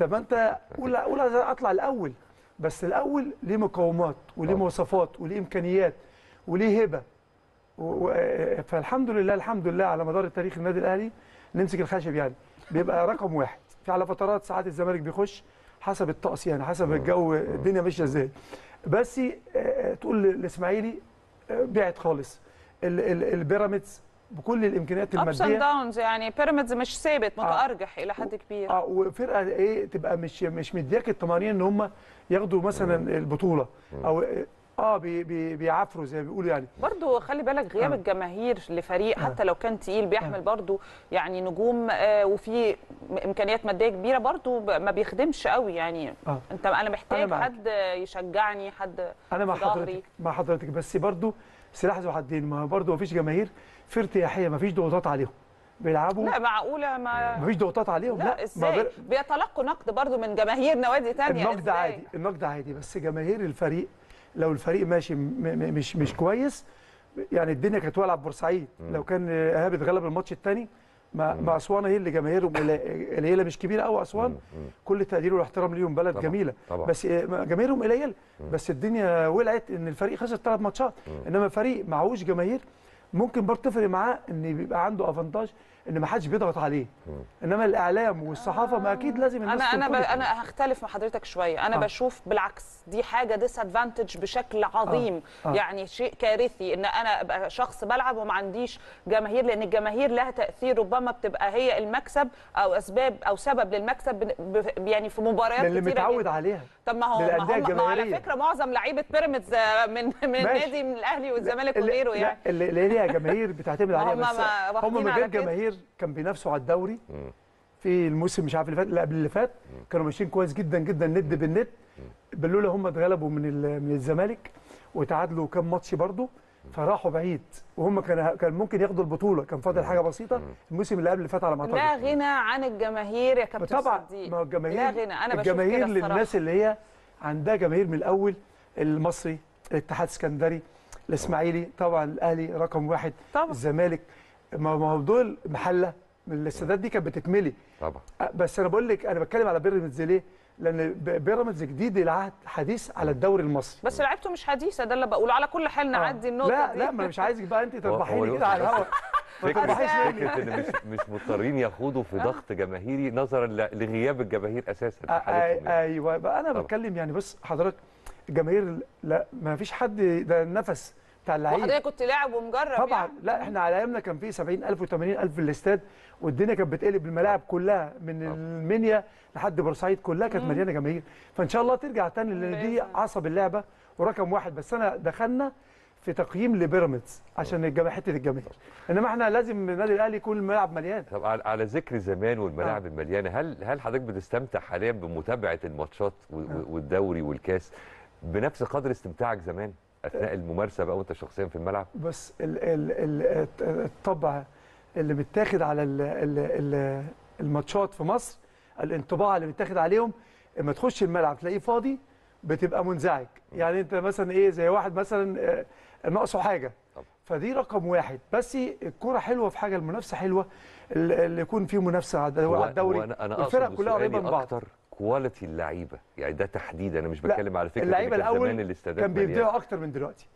طب أنت قول قول عايز أطلع الأول. بس الأول ليه مقومات وليه طبعا. مواصفات وليه إمكانيات وليه هبة. فالحمد لله الحمد لله على مدار التاريخ النادي الأهلي نمسك الخشب يعني. بيبقى رقم واحد. في على فترات ساعات الزمالك بيخش حسب الطقس يعني حسب الجو الدنيا ماشية إزاي. بس آه، آه، تقول الاسماعيلي آه، بعت خالص. ال- ال- البيراميدز بكل الإمكانيات ups and المادية. داونز يعني بيراميدز مش ثابت متأرجح إلى حد كبير. آه وفرقة إيه تبقى مش مش مدياك الطمأنينة إن هم ياخدوا مثلا البطولة. أو آه بي بي بيعافروا زي ما بيقولوا يعني. برضو خلي بالك غياب آه. الجماهير لفريق حتى لو كان تقيل بيحمل برضو يعني نجوم آه، وفي إمكانيات مادية كبيرة برضو ب- ما بيخدمش قوي يعني. آه. أنت أنا محتاج أنا. حد يشجعني حد أنا مع. حضرتك مع حضرتك بس برضو سلاح ذو حدين ما برضو ما فيش جماهير في ارتياحية ما فيش ضغوطات عليهم. بيلعبوا. لا معقولة؟ ما ما فيش ضغوطات عليهم لا, ما إزاي؟ بير- بيتلقوا نقد برضو من جماهير نوادي تانية النقد؟ عادي النقد عادي بس جماهير الفريق لو الفريق ماشي مش مش كويس يعني الدنيا كانت والعه بورسعيد. لو كان إيهاب اتغلب الماتش الثاني ما, ما أسوان هي اللي جماهيرهم قليله مش كبيرة قوي أسوان. كل التقدير والاحترام ليهم بلد طبعاً، جميلة. طبعاً. بس آه، جماهيرهم قليله بس الدنيا ولعت إن الفريق خسر ثلاث ماتشات. إنما فريق معهوش جماهير. ممكن برضه تفرق معاه إن بيبقى عنده advantage. إن ما حدش بيضغط عليه إنما الإعلام والصحافة ما أكيد لازم الناس أنا أنا. أنا هختلف مع حضرتك شوية أنا آه. آه. بشوف بالعكس دي حاجة disadvantage بشكل عظيم آه. آه. يعني شيء كارثي إن أنا أبقى شخص بلعب وما عنديش جماهير لأن الجماهير لها تأثير ربما بتبقى هي المكسب أو أسباب أو سبب للمكسب ب... ب... يعني في مباريات للي كتيرة متعود جدا. عليها طب ما هو ما, للأندية هم ما على. فكرة معظم لعيبة بيراميدز آه، من من ماشي. نادي من الأهلي والزمالك اللي- وغيره لا، يعني اللي اللي ليها جماهير بتعتمد عليها هم بس هم من غير كده. جماهير كان بينافسوا على الدوري في الموسم مش عارف اللي فات اللي قبل اللي فات. كانوا ماشيين كويس جدا جدا ند بالند. باللولا هم اتغلبوا من ال- من الزمالك وتعادلوا كام ماتش برضه فراحوا بعيد. وهم كان كان ممكن ياخدوا البطولة كان فاضل حاجة بسيطة. الموسم اللي قبل اللي فات على ما لا أعتقد. غنى عن الجماهير يا كابتن طبعا ما هو الجماهير لا غنى. أنا بشوف الجماهير كده. للناس اللي هي عندها جماهير من الأول المصري الاتحاد السكندري الإسماعيلي طبعا الأهلي رقم واحد طبعا. الزمالك. ما هو دول محلة. الاستادات دي كانت بتتملي. طبعا. أه، بس أنا بقول لك أنا بتكلم على بيراميدز ليه؟ لأن ب- بيراميدز جديد العهد حديث على الدوري المصري. بس لعبته مش حديثة ده اللي بقوله. على كل حال نعدي آه. النقطة لا دي. لا ما أنا مش عايزك بقى أنت تربحيني كده على بس الهوا ما فكره تربحيش مني. فكرة إن مش مش مضطرين يخوضوا في ضغط جماهيري نظرا ل- لغياب الجماهير أساسا في آه، يعني. أيوه. بقى أنا طبعا. بتكلم يعني بص حضرتك الجماهير لا ما فيش حد ده النفس بتاع اللعيب وحضرتك كنت لاعب ومجرب طبعا. يعني. لا إحنا على ايامنا كان في 70000 و80000 في الاستاد والدنيا كانت بتقلب الملاعب كلها من المنيا لحد بورسعيد كلها كانت مليانة جماهير. فإن شاء الله ترجع تاني لأن دي. عصب اللعبة ورقم واحد. بس أنا دخلنا في تقييم لبيراميدز عشان حتة الجماهير. إنما إحنا لازم النادي الأهلي يكون الملعب مليان. طب على ذكر زمان والملاعب المليانة هل هل حضرتك بتستمتع حاليا بمتابعة الماتشات والدوري والكاس بنفس قدر استمتاعك زمان؟ أثناء الممارسة بقى وأنت شخصيا في الملعب؟ بس ال ال ال الطبع اللي متاخد على ال ال ال الماتشات في مصر الانطباع اللي متاخد عليهم لما تخش الملعب تلاقيه فاضي بتبقى منزعج. يعني أنت مثلا إيه زي واحد مثلا آه، ناقصه حاجة. فدي رقم واحد. بس الكوره حلوة في حاجة المنافسة حلوة ال- اللي يكون فيه منافسة على الدوري. أقصد كلها قريبة من بعض. كواليتي اللعيبة. يعني ده تحديدا أنا مش بتكلم على فكرة اللعيبة الأول كان. بيبدعوا أكتر من دلوقتي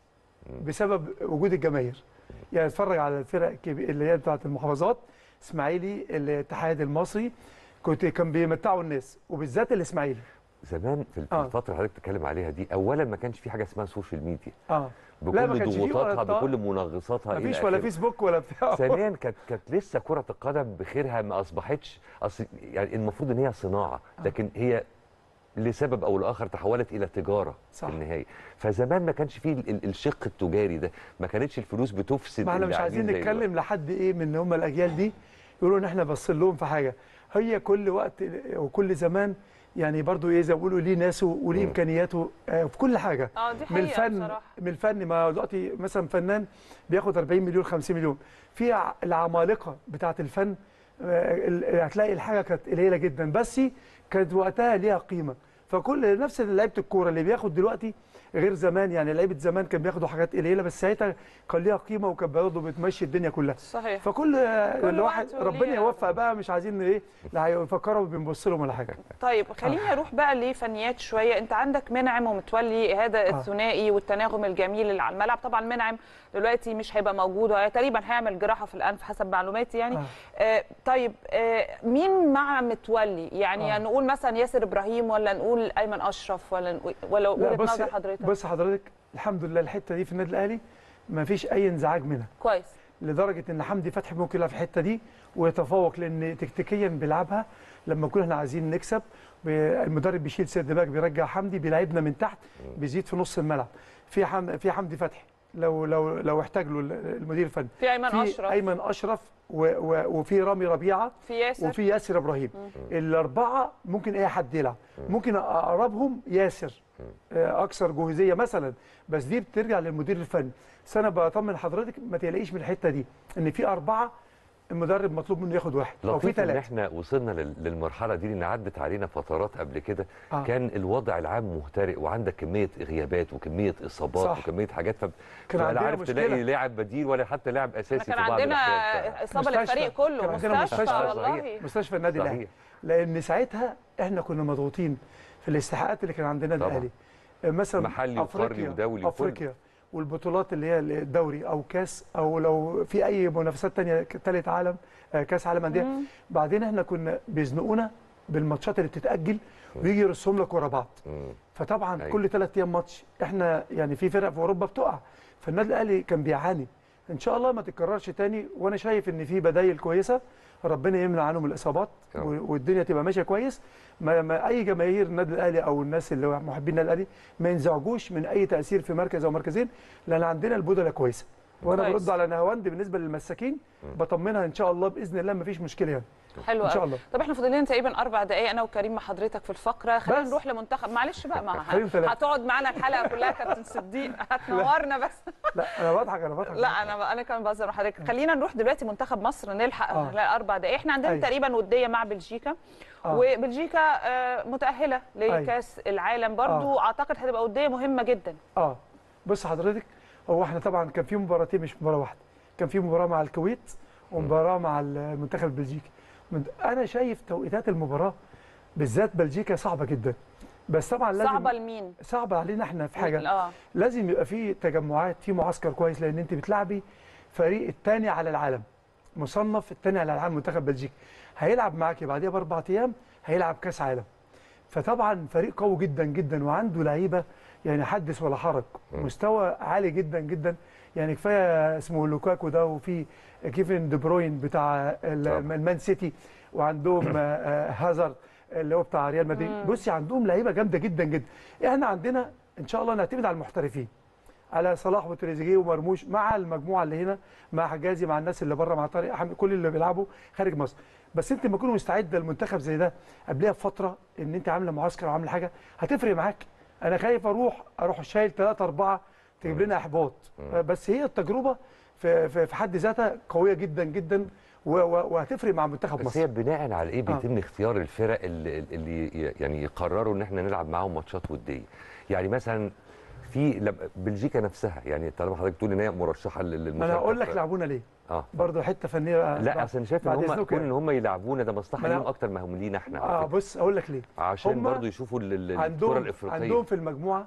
بسبب وجود الجماهير. يعني اتفرج على الفرق اللي هي بتاعت المحافظات إسماعيلي الاتحاد المصري كنت كان بيمتعوا الناس وبالذات الإسماعيلي. زمان في آه. الفترة اللي حضرتك بتتكلم عليها دي اولا ما كانش في حاجة اسمها social media آه لا، ما بكل ضغوطاتها. بكل منغصاتها مفيش إلى ولا. فيسبوك ولا بتاع ثانيا كانت كانت لسه كرة القدم بخيرها ما أصبحتش أصل يعني المفروض إن هي صناعة لكن هي لسبب أو لآخر تحولت إلى تجارة صح. في النهاية فزمان ما كانش فيه ال- ال- الشق التجاري ده ما كانتش الفلوس بتفسد ما إحنا مش عايزين. نتكلم لحد إيه من هم الأجيال دي يقولوا إن إحنا باصين لهم في حاجة هي كل وقت وكل زمان يعني برضو إيه زي ما بيقولوا ليه ناسه وليه إمكانياته آه، في كل حاجة. آه دي من الفن بصراحة. من الفن ما دلوقتي مثلا فنان بياخد 40 مليون 50 مليون. في العمالقة بتاعة الفن آه، هتلاقي الحاجة كانت قليلة جدا بس كانت وقتها ليها قيمة. فكل نفس لعيبة الكورة اللي بياخد دلوقتي غير زمان يعني لعيبة زمان كان بياخدوا حاجات قليلة بس ساعتها كان ليها قيمة وكانت برضه بتمشي الدنيا كلها. صحيح. فكل كل الواحد ربنا يوفق بقى مش عايزين إيه لا هيفكروا بنبص لهم ولا حاجة. طيب خليني أروح بقى لفنيات شوية. أنت عندك منعم ومتولي هذا آه. الثنائي والتناغم الجميل اللي على الملعب. طبعا منعم دلوقتي مش هيبقى موجود تقريبا هيعمل جراحة في الأنف حسب معلوماتي يعني. آه. آه طيب آه مين مع متولي؟ يعني آه. نقول مثلا ياسر إبراهيم ولا نقول أيمن أشرف ولا نقول ولا وجهة نظر حضرتك؟ بص حضرتك الحمد لله الحتة دي في النادي الأهلي ما فيش أي انزعاج منها. كويس. لدرجة إن حمدي فتحي ممكن يلعب في الحتة دي ويتفوق لأن تكتيكيا بيلعبها لما نكون إحنا عايزين نكسب المدرب بيشيل third back بيرجع حمدي بيلعبنا من تحت بيزيد في نص الملعب. في حم... في حمدي فتحي. لو لو لو احتاج له المدير الفني. في أيمن في أشرف. أيمن أشرف و... و... وفي رامي ربيعة. في ياسر. وفي ياسر إبراهيم. الأربعة ممكن أي حد يلعب. ممكن أقربهم ياسر. آه، أكثر جهوزية مثلا. بس دي بترجع للمدير الفني. بس أنا بطمن حضرتك ما تقلقيش من الحتة دي. إن في أربعة المدرب مطلوب منه ياخد واحد أو في ثلاثة إحنا وصلنا لل- للمرحلة دي لأن عدت علينا فترات قبل كده آه. كان الوضع العام مهترئ وعندك كمية غيابات وكمية إصابات صح. وكمية حاجات ف كان لا عندنا عارف مشكلة. تلاقي لاعب بديل ولا حتى لاعب أساسي كان في بعض عندنا إصابة. للفريق كله مستشفى مستشفى. والله مستشفى النادي صحيح. الاهلي لأن ساعتها إحنا كنا مضغوطين في الاستحقاقات اللي كان عندنا. الأهلي مثلا محلي وقاري ودولي وكل. أفريقيا والبطولات اللي هي الدوري أو كاس أو لو في أي منافسات تانية ثالث عالم آه، كاس عالم أندية. بعدين إحنا كنا بيزنقونا بالماتشات اللي بتتأجل ويجي يرسهم لك ورا بعض. فطبعا أيوة. كل ثلاث أيام ماتش إحنا يعني في فرق في أوروبا بتقع. فالنادي الأهلي كان بيعاني. إن شاء الله ما تتكررش تاني وأنا شايف إن في بدايل كويسة. ربنا يمنع عنهم الإصابات والدنيا تبقى ماشية كويس. ما, ما أي جماهير النادي الأهلي أو الناس اللي هو محبين النادي الأهلي ما ينزعجوش من أي تأثير في مركز أو مركزين لأن عندنا البودلة كويسة. وأنا. برد على نهاوند بالنسبة للمساكين بطمنها إن شاء الله بإذن الله ما فيش مشكلة يعني. حلو إن شاء. الله. طب إحنا فاضل لنا تقريبا أربع دقائق أنا وكريم مع حضرتك في الفقرة. خلينا. نروح لمنتخب. معلش بقى ثلاثة. هتقعد معانا الحلقة كلها كابتن صديق. هتنورنا بس. لا أنا بضحك أنا بضحك. لا أنا أنا كمان بهزر مع حضرتك. خلينا نروح دلوقتي منتخب مصر نلحق آه. خلال أربع دقائق إحنا عندنا أيوة. تقريبا ودية مع بلجيكا. آه. وبلجيكا آه، متأهلة لكأس العالم برضو. أعتقد هتبقى ودية مهمة جدا. آه. بص حضرتك هو إحنا طبعا كان في مباراتين مش مباراة واحدة. كان في مباراة مع الكويت ومباراة مع المنتخب البلجيكي. من- أنا شايف توقيتات المباراة بالذات بلجيكا صعبة جدا. بس طبعا لازم صعبة لمين؟ صعبة علينا إحنا في حاجة. آه. لازم يبقى في تجمعات في معسكر كويس لأن أنت بتلعبي فريق الثاني على العالم مصنف الثاني على العالم منتخب بلجيكا. هيلعب معاكي بعديها بأربع أيام هيلعب كأس عالم. فطبعا فريق قوي جدا جدا وعنده لعيبة يعني حدث ولا حرج. مستوى عالي جدا جدا. يعني كفاية اسمه لوكاكو ده وفي كيفن دي بروين بتاع. المان سيتي وعندهم آه، آه، هازارد اللي هو بتاع ريال مدريد. بصي عندهم لعيبة جامدة جدا جدا. إحنا عندنا إن شاء الله نعتمد على المحترفين على صلاح وتريزيجيه ومرموش مع المجموعة اللي هنا مع حجازي مع الناس اللي بره مع طارق أحمد كل اللي بيلعبوا خارج مصر. بس انت لما تكون مستعد للمنتخب زي ده قبلها بفترة إن انت عاملة معسكر وعاملة حاجة هتفرق معاك. أنا خايف أروح أروح شايل ثلاثة أربعة تجيب لنا إحباط. بس هي التجربة في في حد ذاتها قوية جدا جدا وهتفرق مع منتخب بس مصر. هي بناء على إيه؟ آه. بيتم اختيار الفرق اللي, اللي يعني يقرروا إن إحنا نلعب معاهم ماتشات ودية. يعني مثلا في بلجيكا نفسها يعني طالما حضرتك بتقول إن هي مرشحة للمشاركة أنا هقول لك لعبونا ليه؟ آه. برضه حتة فنية لا اصل أنا شايف إن هم إذنك كون يعني. إن هم يلعبونا ده مصلحة ليهم أكتر ما هم لينا إحنا. آه. بص أقول لك ليه. عشان هم برضو يشوفوا ال- ال- الكرة الإفريقية. عندهم في المجموعة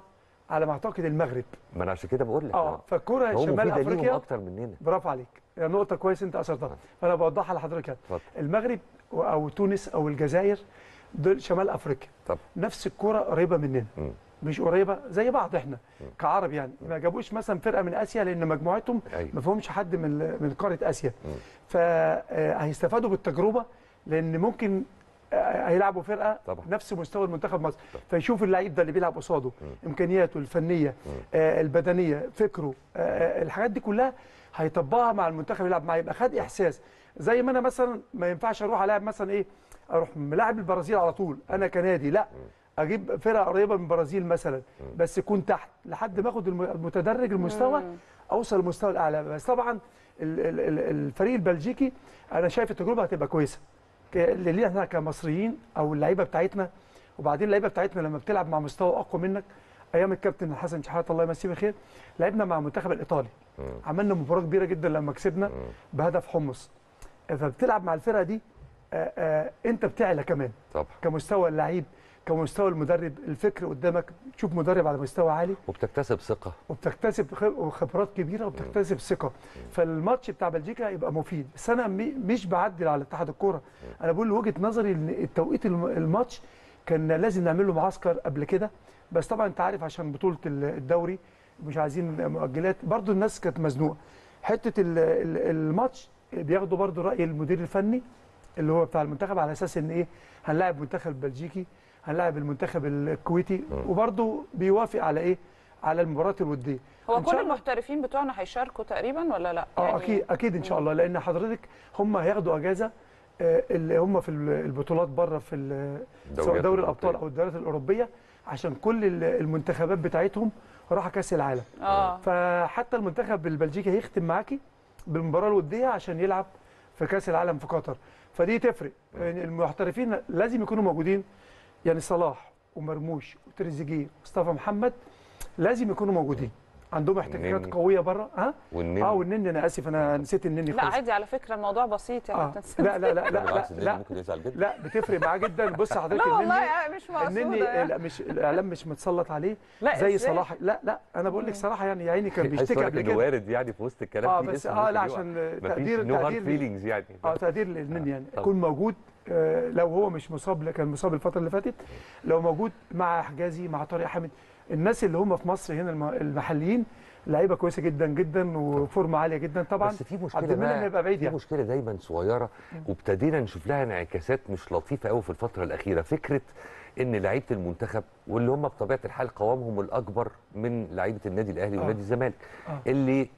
على ما أعتقد المغرب. ما أنا عشان كده بقول لك. آه فالكرة هو شمال أفريقيا. أكتر مننا. برافو عليك. يعني نقطة كويس أنت أثرتها. فأنا بوضحها لحضرتك يعني. المغرب أو تونس أو الجزائر دول شمال أفريقيا. طب. نفس الكرة قريبة مننا. مم. مش قريبة زي بعض إحنا كعرب يعني. ما جابوش مثلا فرقة من آسيا لأن مجموعتهم أيوة. ما فيهمش حد من من قارة آسيا. فهيستفادوا بالتجربة لأن ممكن آه، هيلعبوا فرقة طبعا. نفس مستوى المنتخب مصر. فيشوف اللعيب ده اللي بيلعب قصاده إمكانياته الفنية آه، البدنية فكره آه، آه، الحاجات دي كلها هيطبقها مع المنتخب يلعب معاه يبقى خد إحساس. زي ما أنا مثلا ما ينفعش أروح العب مثلا إيه أروح ملاعب البرازيل على طول. أنا كنادي لا. أجيب فرقة قريبة من البرازيل مثلا بس يكون تحت لحد ما آخد الم- المتدرج المستوى أوصل للمستوى الأعلى. بس طبعا ال- ال- ال- الفريق البلجيكي أنا شايف التجربة هتبقى كويسة. اللي لينا إحنا كمصريين أو اللعيبة بتاعتنا. وبعدين اللعيبة بتاعتنا لما بتلعب مع مستوى أقوى منك أيام الكابتن حسن شحاته الله يمسيه بالخير لعبنا مع المنتخب الإيطالي. عملنا مباراة كبيرة جدا لما كسبنا بهدف حمص. فبتلعب مع الفرقة دي آه، آه، أنت بتعلى كمان. طبعا. كمستوى اللعيب. كمستوى المدرب الفكر قدامك تشوف مدرب على مستوى عالي. وبتكتسب ثقة. وبتكتسب خبرات كبيرة وبتكتسب ثقة. فالماتش بتاع بلجيكا هيبقى مفيد. بس أنا مش بعدل على اتحاد الكورة. أنا بقول وجهة نظري إن التوقيت الم- الماتش كان لازم نعمل له معسكر قبل كده. بس طبعا أنت عارف عشان بطولة ال- الدوري مش عايزين مؤجلات. برضو الناس كانت مزنوقة. حتة ال- ال- الماتش بياخدوا برضو رأي المدير الفني اللي هو بتاع المنتخب على أساس إن إيه؟ هنلاعب منتخب بلجيكي. هنلاعب المنتخب الكويتي وبرضو بيوافق على إيه؟ على المباريات الودية. هو كل المحترفين بتوعنا هيشاركوا تقريبا ولا لأ؟ آه أكيد أكيد إن شاء الله لأن حضرتك هم هياخدوا أجازة آه، اللي هم في البطولات بره في سواء دوري الأبطال الأوروبية. أو الدوريات الأوروبية عشان كل ال- المنتخبات بتاعتهم راح كأس العالم. آه. فحتى المنتخب البلجيكي هيختم معاكي بالمباراة الودية عشان يلعب في كأس العالم في قطر. فدي تفرق. يعني المحترفين لازم يكونوا موجودين يعني صلاح ومرموش وتريزيجيه ومصطفى محمد لازم يكونوا موجودين. عندهم احتكاكات النني. قوية بره ها؟ والنني. آه والنني. أنا آسف أنا نسيت النني لا عادي على فكرة الموضوع بسيط يا آه. كابتن لا لا لا لا لا النني لا, ممكن يزعل جدا. لا بتفرق معاه جدا. بص حضرتك لا والله النني يعني مش النني مقصوده يعني. لا مش الاعلام مش متسلط عليه لا، زي إزاي؟ صلاح. لا لا أنا بقول لك صراحة يعني يا عيني كان بيشتكي قبل كده. وارد يعني في وسط الكلام آه بس آه لا. عشان تقدير تقدير فيلينجز يعني. آه تقدير للنني يعني. طبعا. يكون موجود آه لو هو مش مصاب كان مصاب الفترة اللي فاتت لو موجود مع حجازي مع طارق حامد الناس اللي هم في مصر هنا الم- المحليين لعيبة كويسة جدا جدا وفورمة عالية جدا طبعا بس في مشكلة عبد المنعم بعيد في يعني مشكلة دايما صغيرة وابتدينا نشوف لها انعكاسات مش لطيفة قوي في الفترة الأخيرة فكرة إن لعيبة المنتخب واللي هم بطبيعة الحال قوامهم الأكبر من لعيبة النادي الأهلي آه. ونادي الزمالك آه. اللي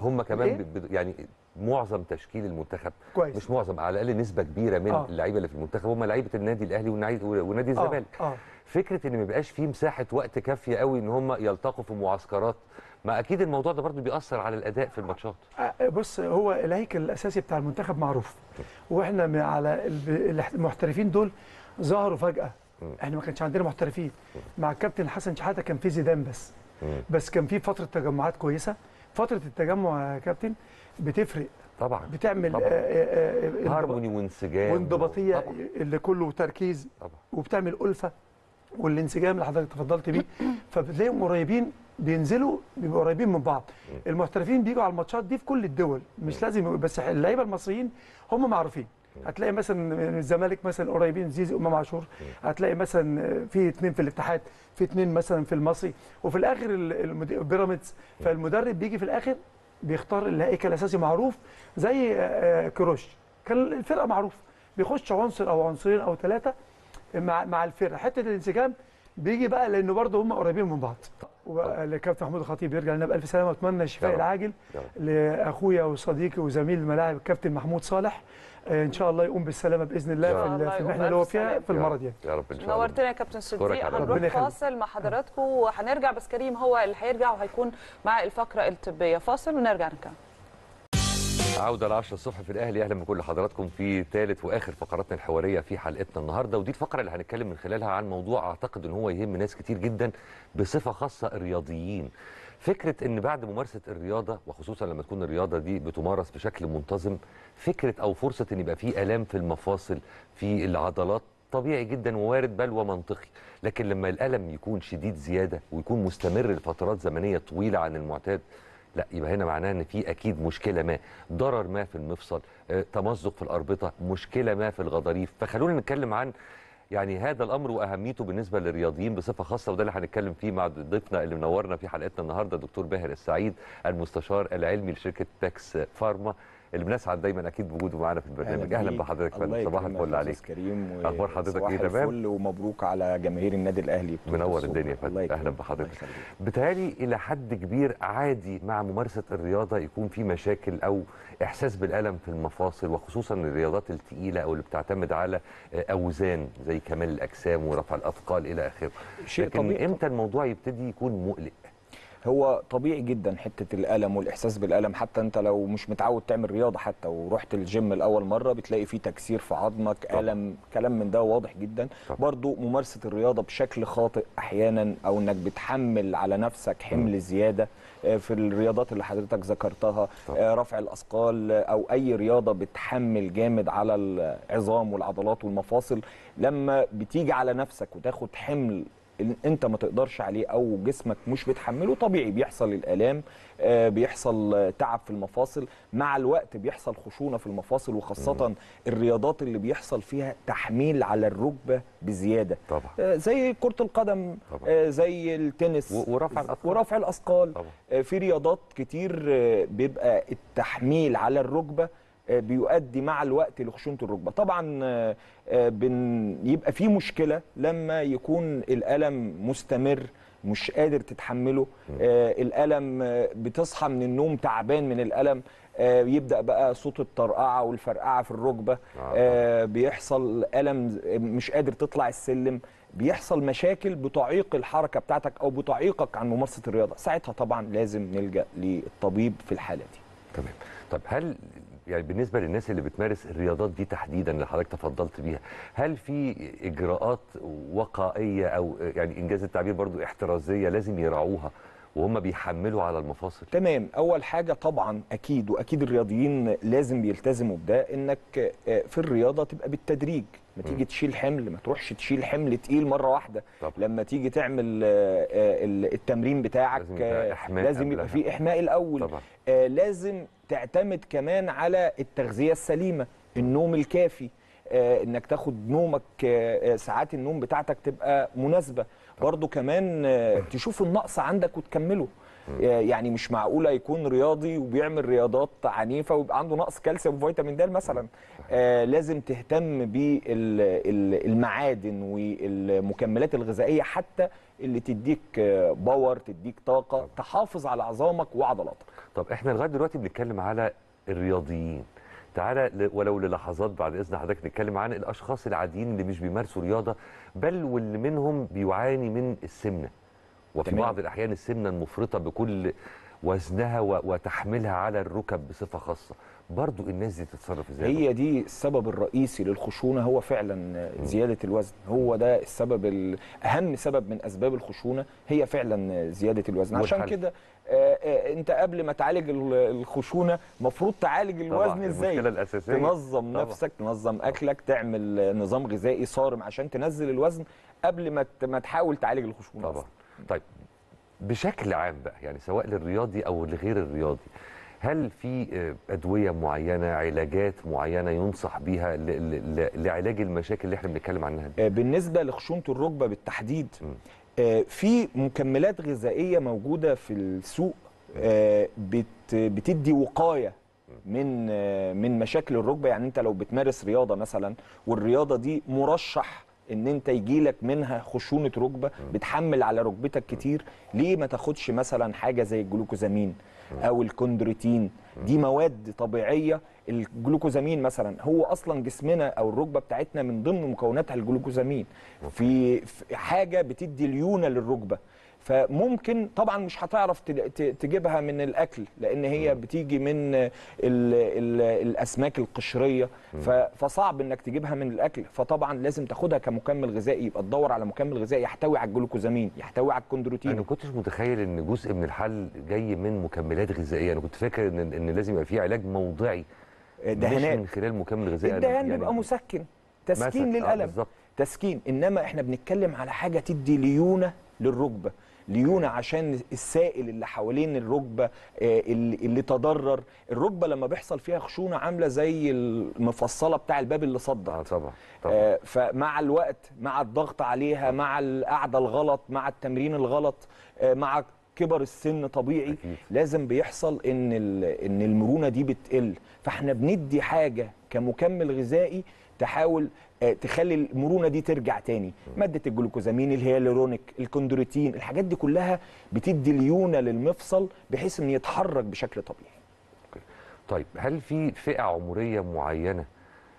هم كمان إيه؟ يعني معظم تشكيل المنتخب. كويس. مش معظم على الأقل نسبة كبيرة من آه. اللعيبة اللي في المنتخب. هم لعيبة النادي الأهلي ونادي آه الزمالك. آه. فكرة إن ما يبقاش فيه مساحة وقت كافية قوي إن هم يلتقوا في معسكرات ما أكيد الموضوع ده برضو بيأثر على الأداء في الماتشات. آه، بص هو الهيكل الأساسي بتاع المنتخب معروف. وإحنا على المحترفين دول ظهروا فجأة. إحنا ما كانش عندنا محترفين. مع الكابتن حسن شحاتة كان في زيدان بس. بس كان في فترة تجمعات كويسة. فترة التجمع يا كابتن بتفرق. طبعا. بتعمل طبعا. آه، آه، آه، هارموني وانسجام. وانضباطيه اللي كله تركيز طبعا. وبتعمل ألفة والانسجام اللي حضرتك تفضلت بيه. فبتلاقيهم قريبين بينزلوا بيبقوا قريبين من بعض. المحترفين بيجوا على الماتشات دي في كل الدول. مش لازم بس اللعيبة المصريين هم معروفين. هتلاقي مثلا الزمالك مثلا قريبين زيزي إمام عاشور. هتلاقي مثلا في اثنين في الاتحاد في اثنين مثلا في المصري. وفي الآخر بيراميدز. فالمدرب بيجي في الآخر بيختار الهيكل الأساسي معروف زي آه، آه، كروش. كان الفرقة معروف بيخش عنصر أو عنصرين أو ثلاثة مع مع الفرقة. حتة الانسجام بيجي بقى لأنه برضه هم قريبين من بعض. والكابتن محمود الخطيب يرجع لنا بألف سلامة. واتمنى الشفاء. العاجل. لأخويا وصديقي وزميل الملاعب الكابتن محمود صالح. آه، إن شاء الله يقوم بالسلامة بإذن الله في في المحنة اللي هو فيها. في المرض يعني. يا رب إن شاء الله نورتنا يا كابتن صديق. هنروح يخليك. فاصل مع حضراتكم وهنرجع بس كريم هو اللي هيرجع وهيكون مع الفقرة الطبية. فاصل ونرجع نكمل. عودة ل 10 الصبح في الأهلي. أهلا بكل حضراتكم في ثالث وآخر فقراتنا الحوارية في حلقتنا النهاردة. ودي الفقرة اللي هنتكلم من خلالها عن موضوع أعتقد إن هو يهم ناس كتير جدا بصفة خاصة الرياضيين. فكرة إن بعد ممارسة الرياضة وخصوصا لما تكون الرياضة دي بتمارس بشكل منتظم فكرة أو فرصة إن يبقى في آلام في المفاصل في العضلات طبيعي جدا ووارد بل ومنطقي. لكن لما الألم يكون شديد زيادة ويكون مستمر لفترات زمنية طويلة عن المعتاد لا يبقى هنا معناه إن في أكيد مشكلة ما. ضرر ما في المفصل آه، تمزق في الأربطة مشكلة ما في الغضاريف. فخلونا نتكلم عن يعني هذا الأمر وأهميته بالنسبة للرياضيين بصفة خاصة وده اللي هنتكلم فيه مع ضيفنا اللي منورنا في حلقتنا النهارده دكتور باهر السعيد المستشار العلمي لشركة باكس فارما. اللي بنسعد دايما أكيد بوجوده معانا في البرنامج أهلا. بحضرتك فندم صباح الفل عليك كريم أخبار حضرتك صباح إيه، تمام؟ الفل ومبروك على جماهير النادي الأهلي منور. الدنيا يا فندم. أهلا بحضرتك. بتهيألي إلى حد كبير عادي مع ممارسة الرياضة يكون في مشاكل أو إحساس بالألم في المفاصل وخصوصا الرياضات التقيلة أو اللي بتعتمد على أوزان زي كمال الأجسام ورفع الأثقال إلى آخره شيء لكن. إمتى الموضوع يبتدي يكون مقلق؟ هو طبيعي جدا حتة الألم والإحساس بالألم حتى أنت لو مش متعود تعمل رياضة حتى ورحت الجيم لأول مرة بتلاقي فيه تكسير في عظمك طبعا. ألم كلام من ده واضح جدا طبعا. برضو ممارسة الرياضة بشكل خاطئ أحيانا أو إنك بتحمل على نفسك حمل زيادة آه، في الرياضات اللي حضرتك ذكرتها طبعا. آه، رفع الأثقال آه، أو أي رياضة بتحمل جامد على العظام والعضلات والمفاصل لما بتيجي على نفسك وتاخد حمل انت ما تقدرش عليه أو جسمك مش بتحمله طبيعي بيحصل الالام آه، بيحصل تعب في المفاصل مع الوقت بيحصل خشونة في المفاصل وخاصة الرياضات اللي بيحصل فيها تحميل على الركبة بزيادة. طبعا. آه، زي كرة القدم طبعا. آه، زي التنس ورفع الأثقال. ورفع الأثقال. في رياضات كتير بيبقى التحميل على الركبة بيؤدي مع الوقت لخشونة الركبة. طبعا آه، آه، بن- يبقى في مشكلة لما يكون الألم مستمر مش قادر تتحمله آه، الألم آه، بتصحى من النوم تعبان من الألم آه، يبدأ بقى صوت الطرقعة والفرقعة في الركبة آه، آه، بيحصل ألم مش قادر تطلع السلم بيحصل مشاكل بتعيق الحركة بتاعتك أو بتعيقك عن ممارسة الرياضة. ساعتها طبعا لازم نلجأ للطبيب في الحالة دي. تمام. طب هل يعني بالنسبة للناس اللي بتمارس الرياضات دي تحديدا اللي حضرتك تفضلت بيها هل في إجراءات وقائية أو يعني إنجاز التعبير برضو احترازية لازم يراعوها وهم بيحملوا على المفاصل؟ تمام. أول حاجة طبعا أكيد وأكيد الرياضيين لازم يلتزموا بده إنك آه، في الرياضة تبقى بالتدريج. ما تيجي تشيل حمل ما تروحش تشيل حمل تقيل مرة واحدة. طبعا. لما تيجي تعمل آه، آه، ال- التمرين بتاعك لازم يبقى آه،. في إحماء الأول. طبعا. لازم تعتمد كمان على التغذية السليمة النوم الكافي. إنك تاخد نومك ساعات النوم بتاعتك تبقى مناسبة. برضو كمان تشوف النقص عندك وتكمله. يعني مش معقوله يكون رياضي وبيعمل رياضات عنيفة ويبقى عنده نقص كالسيوم وفيتامين د مثلا. آه، لازم تهتم بالمعادن والمكملات الغذائية حتى اللي تديك آه، باور تديك طاقة تحافظ على عظامك وعضلاتك. طب إحنا لغاية دلوقتي بنتكلم على الرياضيين. تعالى ولو للحظات بعد إذن حضرتك نتكلم عن الأشخاص العاديين اللي مش بيمارسوا رياضة بل واللي منهم بيعاني من السمنة. وفي تمام. بعض الأحيان السمنة المفرطة بكل وزنها وتحملها على الركب بصفة خاصة برضو الناس دي تتصرف إزاي هي دي السبب الرئيسي للخشونة هو فعلا زيادة الوزن هو ده السبب ال- أهم سبب من أسباب الخشونة هي فعلا زيادة الوزن عشان. كده آه، آه، أنت قبل ما تعالج ال- الخشونة المفروض تعالج الوزن إزاي الأساسية تنظم طبعاً. نفسك تنظم أكلك تعمل نظام غذائي صارم عشان تنزل الوزن قبل ما ما تحاول تعالج الخشونة طبعا. طيب بشكل عام بقى يعني سواء للرياضي أو لغير الرياضي هل في آه، أدوية معينة علاجات معينة ينصح بيها لعلاج المشاكل اللي إحنا بنتكلم عنها دي آه، بالنسبة لخشونة الركبة بالتحديد. آه، في مكملات غذائية موجودة في السوق بت بتدي وقاية من من مشاكل الركبة يعني أنت لو بتمارس رياضة مثلا والرياضة دي مرشح ان انت يجيلك منها خشونة ركبة بتحمل على ركبتك كتير ليه ما تاخدش مثلا حاجة زي الجلوكوزامين أو الكوندروتين دي مواد طبيعية. الجلوكوزامين مثلا هو أصلا جسمنا أو الركبة بتاعتنا من ضمن مكوناتها الجلوكوزامين. في حاجة بتدي ليونة للركبة. فممكن طبعا مش هتعرف تجيبها من الأكل لأن هي بتيجي من ال ال الأسماك القشرية. فصعب إنك تجيبها من الأكل. فطبعا لازم تاخدها كمكمل غذائي يبقى تدور على مكمل غذائي يحتوي على الجلوكوزامين يحتوي على أنا الكوندروتين ما كنتش متخيل إن جزء من الحل جاي من مكملات غذائية. أنا كنت فاكر ان إن لازم يبقى في علاج موضعي مش دهانات من خلال مكمل غذائي. الدهان يعني بيبقى مسكن تسكين آه، للألم. بالظبط. تسكين. إنما إحنا بنتكلم على حاجة تدي ليونة للركبة. ليونه عشان السائل اللي حوالين الركبة آه، اللي تضرر. الركبة لما بيحصل فيها خشونة عاملة زي المفصلة بتاع الباب اللي صدع آه طبعا طبعا. آه، فمع الوقت مع الضغط عليها مع القعدة الغلط مع التمرين الغلط آه، مع كبر السن طبيعي أكيد. لازم بيحصل إن إن المرونة دي بتقل. فإحنا بندي حاجة كمكمل غذائي تحاول آه، تخلي المرونة دي ترجع تاني. مادة الجلوكوزامين الهيالورونيك الكوندروتين الحاجات دي كلها بتدي ليونة للمفصل بحيث إن يتحرك بشكل طبيعي. طيب هل في فئة عمرية معينة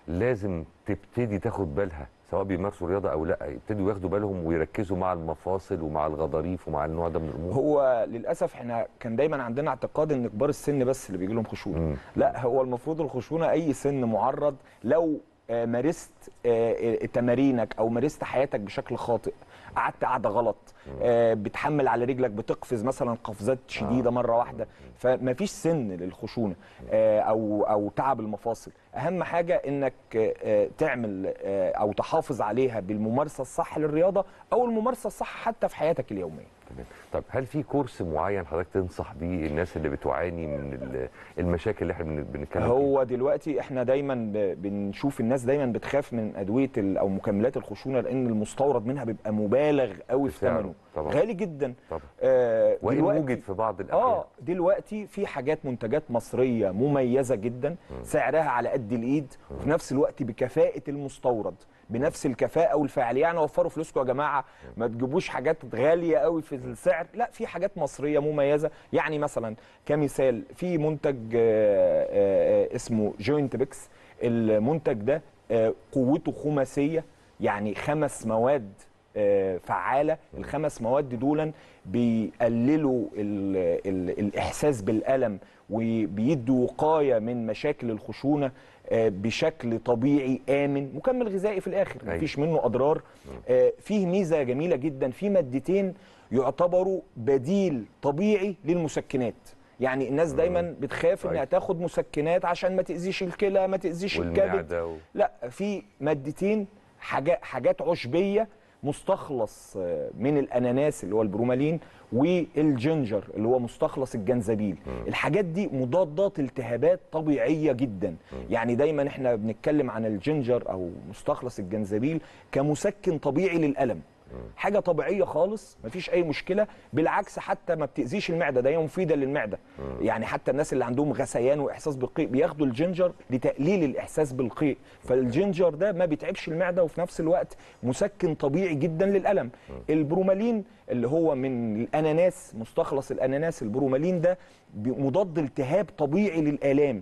لازم تبتدي تاخد بالها سواء بيمارسوا رياضة أو لأ يبتدوا ياخدوا بالهم ويركزوا مع المفاصل ومع الغضاريف ومع النوع ده من الأمور؟ هو للأسف إحنا كان دايما عندنا اعتقاد إن كبار السن بس اللي بيجي لهم خشونه. لأ هو المفروض الخشونة أي سن معرض لو آه، مارست آه، آه، تمارينك أو مارست حياتك بشكل خاطئ. قعدت قعده غلط آه، بتحمل على رجلك بتقفز مثلا قفزات شديدة مرة واحدة. فما فيش سن للخشونة آه، أو أو تعب المفاصل. أهم حاجة إنك آه، آه، تعمل آه، أو تحافظ عليها بالممارسة الصح للرياضة أو الممارسة الصح حتى في حياتك اليومية. تمام طب هل في كورس معين حضرتك تنصح بيه الناس اللي بتعاني من ال- المشاكل اللي إحنا بن- بنتكلم فيها؟ هو دلوقتي إحنا دايما بنشوف الناس دايما بتخاف من أدوية أو مكملات الخشونة لأن المستورد منها بيبقى مبالغ قوي في ثمنه. غالي جدا. طبعا. آه وإن دلوقتي- وجد في بعض الأحيان. آه دلوقتي في حاجات منتجات مصرية مميزة جدا سعرها على قد الإيد وفي نفس الوقت بكفاءة المستورد. بنفس الكفاءة والفعاليه يعني وفروا فلوسكم يا جماعة ما تجيبوش حاجات غالية قوي في السعر. لا في حاجات مصرية مميزة. يعني مثلا كمثال في منتج آه، آه، اسمه جوينت بيكس. المنتج ده آه، قوته خماسية يعني خمس مواد فعالة. الخمس مواد دولا بيقللوا ال ال الإحساس بالألم وبيدوا وقاية من مشاكل الخشونة. بشكل طبيعي آمن مكمل غذائي في الآخر أيوة. مفيش منه أضرار. آه، فيه ميزة جميلة جدا في مادتين يعتبروا بديل طبيعي للمسكنات. يعني الناس دايما بتخاف إنها أيوة. تاخد مسكنات عشان ما تأذيش الكلى ما تأذيش الكبد. و... لا في مادتين حاجات حاجات عشبية مستخلص آه، من الأناناس اللي هو البرومالين والجنجر اللي هو مستخلص الجنزبيل. الحاجات دي مضادات التهابات طبيعية جدا. يعني دايما إحنا بنتكلم عن الجنجر أو مستخلص الجنزبيل كمسكن طبيعي للألم. حاجة طبيعية خالص مفيش أي مشكلة بالعكس حتى ما بتأذيش المعدة ده هي مفيدة للمعدة. يعني حتى الناس اللي عندهم غثيان وإحساس بالقيء بياخدوا الجنجر لتقليل الإحساس بالقيء. فالجنجر ده ما بيتعبش المعدة وفي نفس الوقت مسكن طبيعي جدا للألم. البرومالين اللي هو من الأناناس مستخلص الأناناس البرومالين ده مضاد التهاب طبيعي للآلام.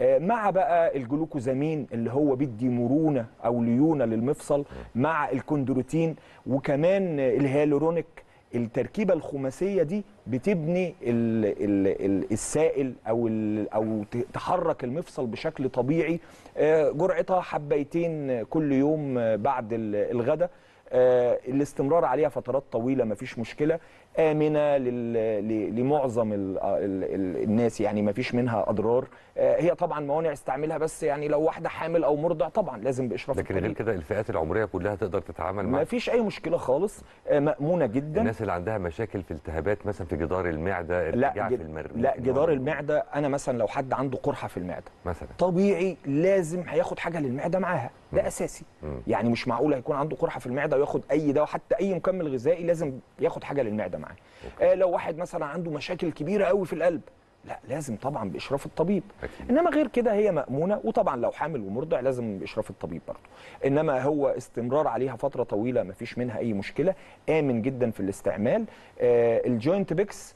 مع بقى الجلوكوزامين اللي هو بيدي مرونة أو ليونة للمفصل مع الكوندروتين وكمان آه، الهيالورونيك التركيبة الخماسية دي بتبني ال ال ال السائل أو أو تحرك المفصل بشكل طبيعي آه، جرعتها حبيتين كل يوم آه، بعد ال- الغداء. آه، الاستمرار عليها فترات طويلة مفيش مشكلة. آمنة لمعظم ال- ال- ال- الناس يعني مفيش منها أضرار. آه، هي طبعا موانع استعملها بس يعني لو واحدة حامل أو مرضع طبعا لازم بإشراف لكن غير كده الفئات العمرية كلها تقدر تتعامل مع مفيش أي مشكلة خالص آه، مأمونة جدا. الناس اللي عندها مشاكل في التهابات مثلا في جدار المعدة لا في جد... المريء لا جدار المعدة أنا مثلا لو حد عنده قرحة في المعدة مثلا. طبيعي لازم هياخد حاجة للمعدة معاها. ده أساسي. يعني مش معقول هيكون عنده قرحة في المعدة وياخد أي دواء حتى أي مكمل غذائي لازم ياخد حاجة للمعدة معاه. آه لو واحد مثلا عنده مشاكل كبيرة قوي في القلب لا لازم طبعا بإشراف الطبيب. أكيد. إنما غير كده هي مأمونة وطبعا لو حامل ومرضع لازم باشراف الطبيب برضه. إنما هو استمرار عليها فترة طويلة ما فيش منها أي مشكلة آمن جدا في الاستعمال. آه الجوينت بيكس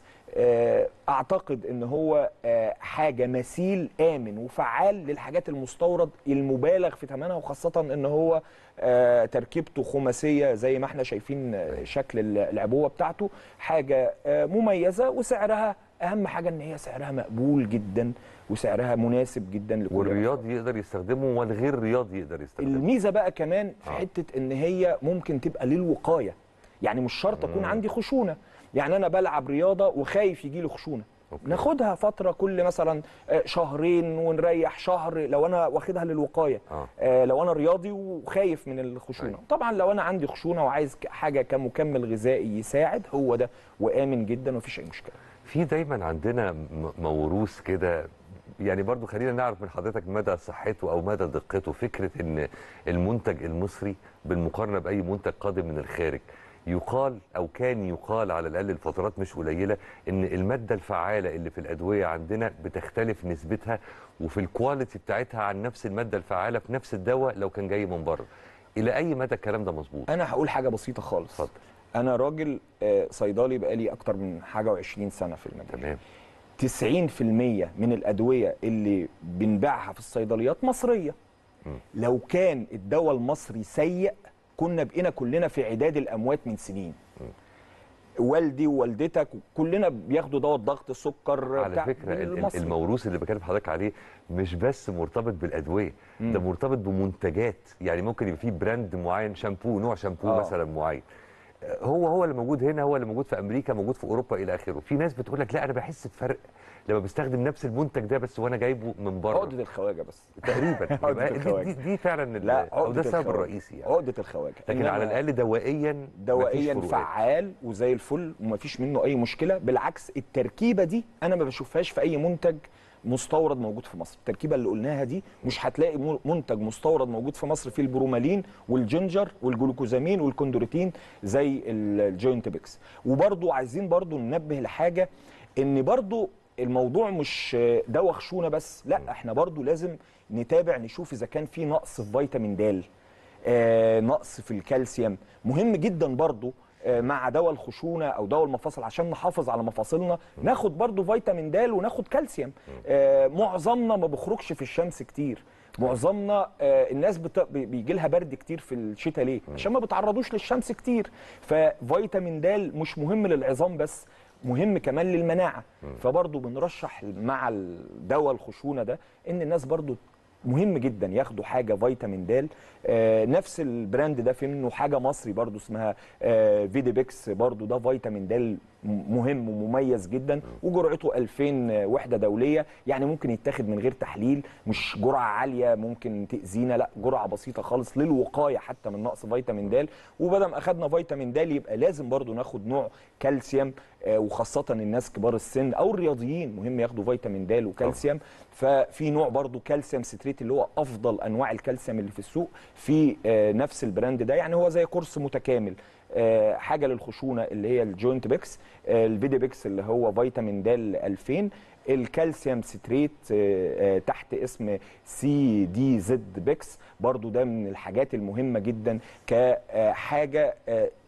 أعتقد إن هو آه، حاجة مثيل آمن وفعال للحاجات المستورد المبالغ في ثمنها وخاصة إن هو آه، تركيبته خماسية زي ما إحنا شايفين آه، شكل ال- العبوة بتاعته حاجة آه، مميزة وسعرها أهم حاجة إن هي سعرها مقبول جدا وسعرها مناسب جدا لكل والرياضي يقدر يستخدمه والغير رياضي يقدر يستخدمه. الميزة بقى كمان في آه. حتة إن هي ممكن تبقى للوقاية. يعني مش شرط أكون عندي خشونة. يعني أنا بلعب رياضة وخايف يجي لي خشونة أوكي. ناخدها فترة كل مثلا آه، شهرين ونريح شهر لو أنا واخدها للوقاية آه. آه، لو أنا رياضي وخايف من الخشونة أيوة. طبعا لو أنا عندي خشونة وعايز حاجة كمكمل غذائي يساعد هو ده وآمن جدا ومفيش أي مشكلة في دايما عندنا موروث كده يعني برضو خلينا نعرف من حضرتك مدى صحته أو مدى دقته فكرة إن المنتج المصري بالمقارنة بأي منتج قادم من الخارج يقال أو كان يقال على الأقل لفترات مش قليلة إن المادة الفعالة اللي في الأدوية عندنا بتختلف نسبتها وفي الكواليتي بتاعتها عن نفس المادة الفعالة في نفس الدواء لو كان جاي من بره. إلى أي مدى الكلام ده مظبوط؟ أنا هقول حاجة بسيطة خالص. اتفضل. أنا راجل آه، صيدلي بقالي أكتر من حاجة و20 سنة في المجال. تمام. 90% من الأدوية اللي بنبيعها في الصيدليات مصرية. مم. لو كان الدواء المصري سيء كنا بقينا كلنا في عداد الأموات من سنين والدي ووالدتك كلنا بياخدوا دواء ضغط السكر على فكرة ال- ال- المصري. الموروث اللي بكلم حضرتك عليه مش بس مرتبط بالأدوية مم. ده مرتبط بمنتجات يعني ممكن يبقى فيه brand معين شامبو نوع شامبو آه. مثلا معين هو هو اللي موجود هنا هو اللي موجود في أمريكا موجود في أوروبا إلى آخره. في ناس بتقول لك لا أنا بحس بفرق لما بستخدم نفس المنتج ده بس وأنا جايبه من بره. عقدة الخواجة بس. تقريبا. عقدة يبقى دي. دي, دي فعلا لا أو ده السبب. الرئيسي يعني. عقدة الخواجة. لكن على الأقل دوائيا دوائيا. فعال وزي الفل ومفيش منه أي مشكلة. بالعكس التركيبة دي أنا ما بشوفهاش في أي منتج مستورد موجود في مصر. التركيبة اللي قلناها دي مش هتلاقي منتج مستورد موجود في مصر فيه البرومالين وال ginger والجلوكوزامين والكوندروتين زي الجوينت بيكس. وبرضو عايزين برضو ننبه لحاجة إن برضو الموضوع مش دواء خشونه بس لا إحنا برضو لازم نتابع نشوف إذا كان في نقص في فيتامين د آه، نقص في الكالسيوم. مهم جدا برضو آه، مع دواء الخشونة أو دواء المفاصل عشان نحافظ على مفاصلنا ناخد برضو فيتامين د وناخد كالسيوم. آه، معظمنا ما بيخرجش في الشمس كتير. معظمنا آه، الناس بت... بيجي لها برد كتير في الشتاء ليه؟ عشان ما بتعرضوش للشمس كتير. ففيتامين د مش مهم للعظام بس مهم كمان للمناعة. فبرضه بنرشح مع الدواء الخشونة ده إن الناس برضه مهم جدا ياخدوا حاجة فيتامين د آه نفس ال brand ده في منه حاجة مصري برضو اسمها آه فيدي بيكس برضو ده فيتامين د مهم ومميز جدا. وجرعته 2000 وحدة دولية يعني ممكن يتاخد من غير تحليل مش جرعة عالية ممكن تأذينا لا جرعة بسيطة خالص للوقاية حتى من نقص فيتامين د. وبدل ما أخدنا فيتامين د يبقى لازم برضو ناخد نوع كالسيوم آه وخاصة الناس كبار السن أو الرياضيين. مهم ياخدوا فيتامين د وكالسيوم. ففي نوع برضو كالسيوم citrate اللي هو أفضل أنواع الكالسيوم اللي في السوق في آه نفس ال brand ده. يعني هو زي course متكامل. حاجة للخشونة اللي هي الجوينت بيكس آه الفيدي بيكس اللي هو فيتامين د 2000 الكالسيوم citrate تحت اسم سي دي زد بيكس. برضو ده من الحاجات المهمة جدا كحاجه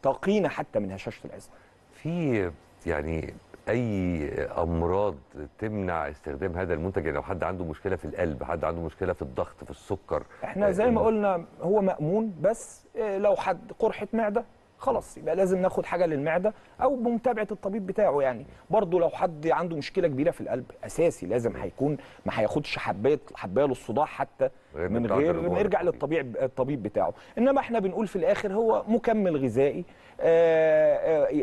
تقينا حتى من هشاشة العظم في يعني أي أمراض تمنع استخدام هذا المنتج؟ يعني لو حد عنده مشكلة في القلب حد عنده مشكلة في الضغط في السكر إحنا زي ما قلنا هو مأمون بس لو حد قرحة معدة خلاص يبقى لازم ناخد حاجة للمعدة أو بمتابعة الطبيب بتاعه يعني. برضه لو حد عنده مشكلة كبيرة في القلب أساسي لازم هيكون ما هياخدش حباية حباية للصداع حتى من غير ما يرجع للطبيب. الطبيب بتاعه. إنما إحنا بنقول في الآخر هو مكمل غذائي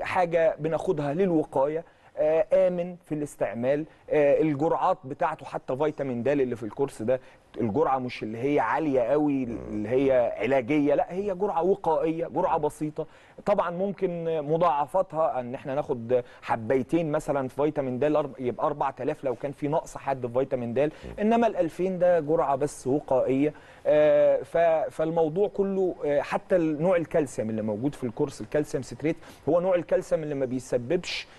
حاجة بناخدها للوقاية آمن في الاستعمال. الجرعات بتاعته حتى فيتامين د اللي في الكورس ده الجرعة مش اللي هي عالية قوي اللي هي علاجية لا هي جرعة وقائية جرعة بسيطة. طبعا ممكن مضاعفاتها إن إحنا ناخد حبيتين مثلا فيتامين د يبقى 4000 لو كان في نقص حد في فيتامين د. إنما ال 2000 ده جرعة بس وقائية. فالموضوع كله حتى نوع الكالسيوم اللي موجود في ال course الكالسيوم citrate هو نوع الكالسيوم اللي ما بيسببش آه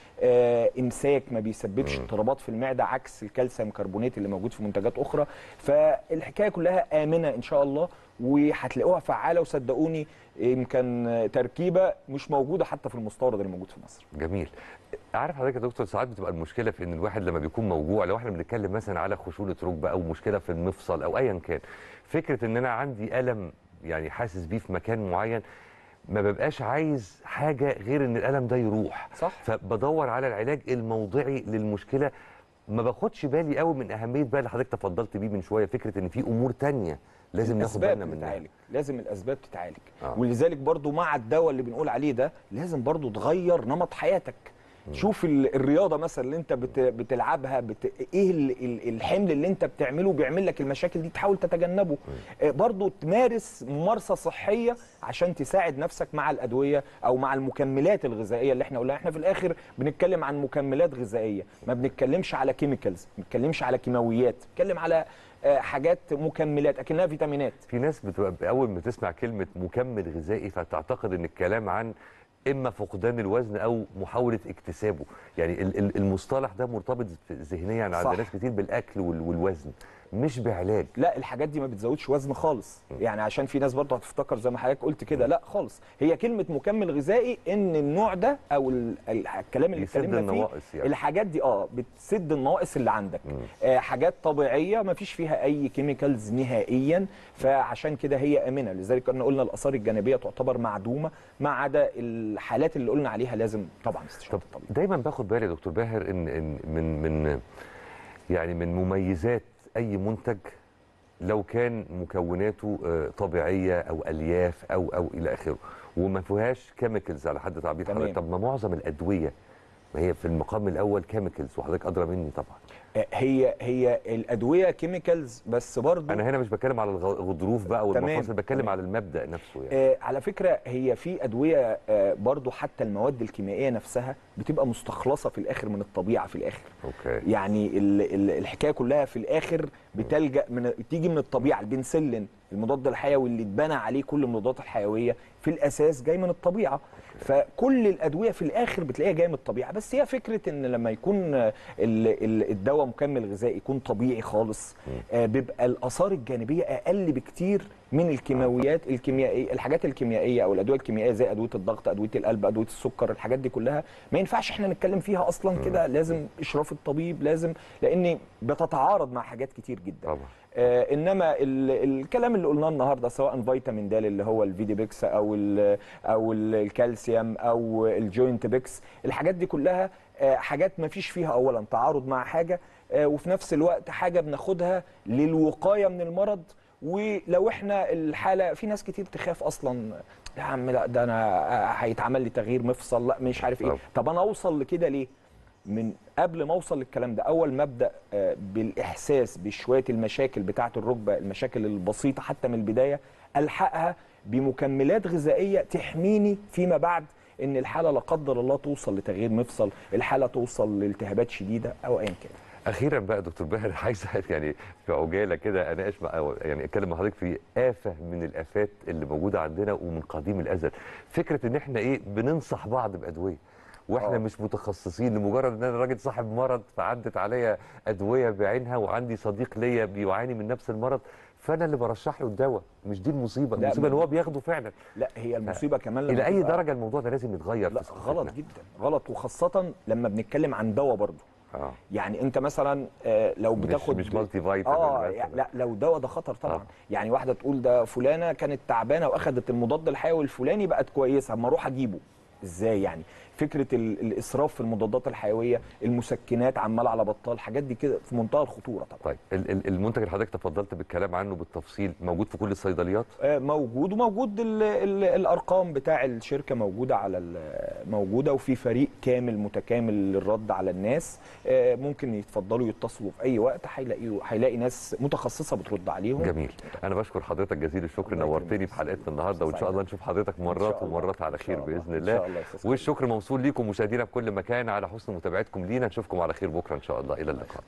إمساك ما بيسببش اضطرابات في المعدة عكس الكالسيوم كربونات اللي موجود في منتجات أخرى فالحكاية كلها آمنة إن شاء الله وهتلاقوها فعالة وصدقوني يمكن تركيبة مش موجودة حتى في المستورد اللي موجود في مصر. جميل. عارف حضرتك يا دكتور ساعات بتبقى المشكلة في إن الواحد لما بيكون موجوع لو إحنا بنتكلم مثلا على خشونة ركبة أو مشكلة في المفصل أو ايا كان فكرة إن أنا عندي ألم يعني حاسس بيه في مكان معين ما ببقاش عايز حاجة غير إن الألم ده يروح. صح. فبدور على العلاج الموضعي للمشكلة. ما باخدش بالي قوي من أهمية بقى اللي حضرتك تفضلت بيه من شوية فكرة إن في أمور تانية لازم ناخد بالنا منها. تتعالج. لازم الأسباب تتعالج. آه. ولذلك برضو مع الدواء اللي بنقول عليه ده لازم برضو تغير نمط حياتك. شوف الرياضة مثلا اللي انت بتلعبها بت... إيه الحمل اللي انت بتعمله بيعمل لك المشاكل دي تحاول تتجنبه. برضو تمارس ممارسة صحية عشان تساعد نفسك مع الأدوية أو مع المكملات الغذائية اللي إحنا قلناها. إحنا في الآخر بنتكلم عن مكملات غذائية ما بنتكلمش على كيميكالز ما بنتكلمش على كيماويات بنتكلم على حاجات مكملات أكنها فيتامينات. في ناس بتبقى أول ما تسمع كلمة مكمل غذائي فتعتقد إن الكلام عن إما فقدان الوزن أو محاولة اكتسابه. يعني المصطلح ده مرتبط ذهنيا عند ناس كتير بالأكل والوزن. مش بعلاج. لا الحاجات دي ما بتزودش وزن خالص. يعني عشان في ناس برضه هتفتكر زي ما حضرتك قلت كده لا خالص. هي كلمة مكمل غذائي إن النوع ده أو الكلام اللي اتكلمنا فيه يعني. الحاجات دي آه بتسد النواقص اللي عندك. آه حاجات طبيعية ما فيش فيها أي كيميكالز نهائيا. فعشان كده هي آمنة. لذلك كنا قلنا الآثار الجانبية تعتبر معدومة ما عدا الحالات اللي قلنا عليها لازم طبعا استشارة الطبيب. دايما باخد بالي يا دكتور باهر إن إن من من يعني من مميزات أي منتج لو كان مكوناته طبيعية أو ألياف أو أو إلى آخره. وما فيهاش chemicals على حد تعبير حضرتك. طب ما معظم الأدوية ما هي في المقام الأول chemicals وحضرتك أدرى مني طبعا. هي هي الأدوية chemicals بس برضه أنا هنا مش بتكلم على الغضروف بقى والمفاصل بتكلم تمام. على المبدأ نفسه يعني. آه على فكرة هي في أدوية آه برضه حتى المواد الكيميائية نفسها بتبقى مستخلصة في الآخر من الطبيعة في الآخر. okay. يعني ال ال الحكاية كلها في الآخر بتلجأ من تيجي من الطبيعة البنسلين المضاد الحيوي اللي اتبنى عليه كل المضادات الحيوية في الأساس جاي من الطبيعة. فكل الأدوية في الآخر بتلاقيها جاية من الطبيعة. بس هي فكرة إن لما يكون الدواء مكمل غذائي يكون طبيعي خالص آه بيبقى الآثار الجانبية أقل بكتير من الكيماويات الكيميائية الحاجات الكيميائية أو الأدوية الكيميائية زي أدوية الضغط أدوية القلب أدوية السكر الحاجات دي كلها. ما ينفعش إحنا نتكلم فيها أصلا كده. لازم إشراف الطبيب لازم لأن بتتعارض مع حاجات كتير جدا. طبعا. إنما ال الكلام اللي قلناه النهارده سواء فيتامين د اللي هو الفيدي بيكس أو ال أو ال الكالسيوم أو الجوينت بيكس الحاجات دي كلها آه حاجات ما فيش فيها اولا تعارض مع حاجة آه وفي نفس الوقت حاجة بناخدها للوقاية من المرض. ولو إحنا الحالة في ناس كتير تخاف أصلا يا عم لا ده أنا هيتعمل لي تغيير مفصل لا مش عارف إيه. طب أنا أوصل لكده ليه؟ من قبل ما اوصل للكلام ده اول ما ابدا آه، بالاحساس بشويه المشاكل بتاعه الركبه المشاكل البسيطه حتى من البدايه الحقها بمكملات غذائيه تحميني فيما بعد إن الحالة لا قدر الله توصل لتغيير مفصل الحالة توصل لالتهابات شديدة أو ايا كان. أخيرا بقى دكتور باهر عايز يعني في عجالة كده أناقش مع يعني أتكلم مع حضرتك في آفة من الآفات اللي موجودة عندنا ومن قديم الأزل. فكرة إن إحنا إيه بننصح بعض بأدوية. وإحنا آه. مش متخصصين لمجرد إن أنا راجل صاحب مرض فعدت عليا أدوية بعينها وعندي صديق ليا بيعاني من نفس المرض فأنا اللي برشح له الدواء مش دي المصيبة لا، المصيبة اللي هو بياخده فعلا لا هي المصيبة كمان لما إلى أي درجة الموضوع ده لازم يتغير لا غلط؟ جدا غلط وخاصة لما بنتكلم عن دواء برضه آه يعني أنت مثلا آه، لو مش بتاخد مش مالتي فيتامين آه. يعني لا لو دواء ده خطر طبعا طبعا. يعني واحدة تقول ده فلانة كانت تعبانة وأخدت المضاد الحيوي الفلاني بقت كويسة اما أروح أجيبه إزاي يعني فكرة ال- الإسراف في المضادات الحيوية المسكنات عمال على بطال الحاجات دي كده في منتهى الخطورة طبعا. طيب ال- ال- المنتج اللي حضرتك تفضلت بالكلام عنه بالتفصيل موجود في كل الصيدليات؟ آه، موجود وموجود ال ال الأرقام بتاع الشركة موجودة على موجودة وفي فريق كامل متكامل للرد على الناس. آه، ممكن يتفضلوا يتصلوا في أي وقت هيلاقيوا هيلاقي ناس متخصصة بترد عليهم. جميل. أنا بشكر حضرتك جزيل الشكر. نورتني في حلقتنا النهارده وإن شاء الله نشوف حضرتك مرات. ومرات على خير. بإذن الله. الله والشكر موصول ليكم مشاهدينا في كل مكان على حسن متابعتكم لينا. نشوفكم على خير بكرة إن شاء الله. إلى اللقاء.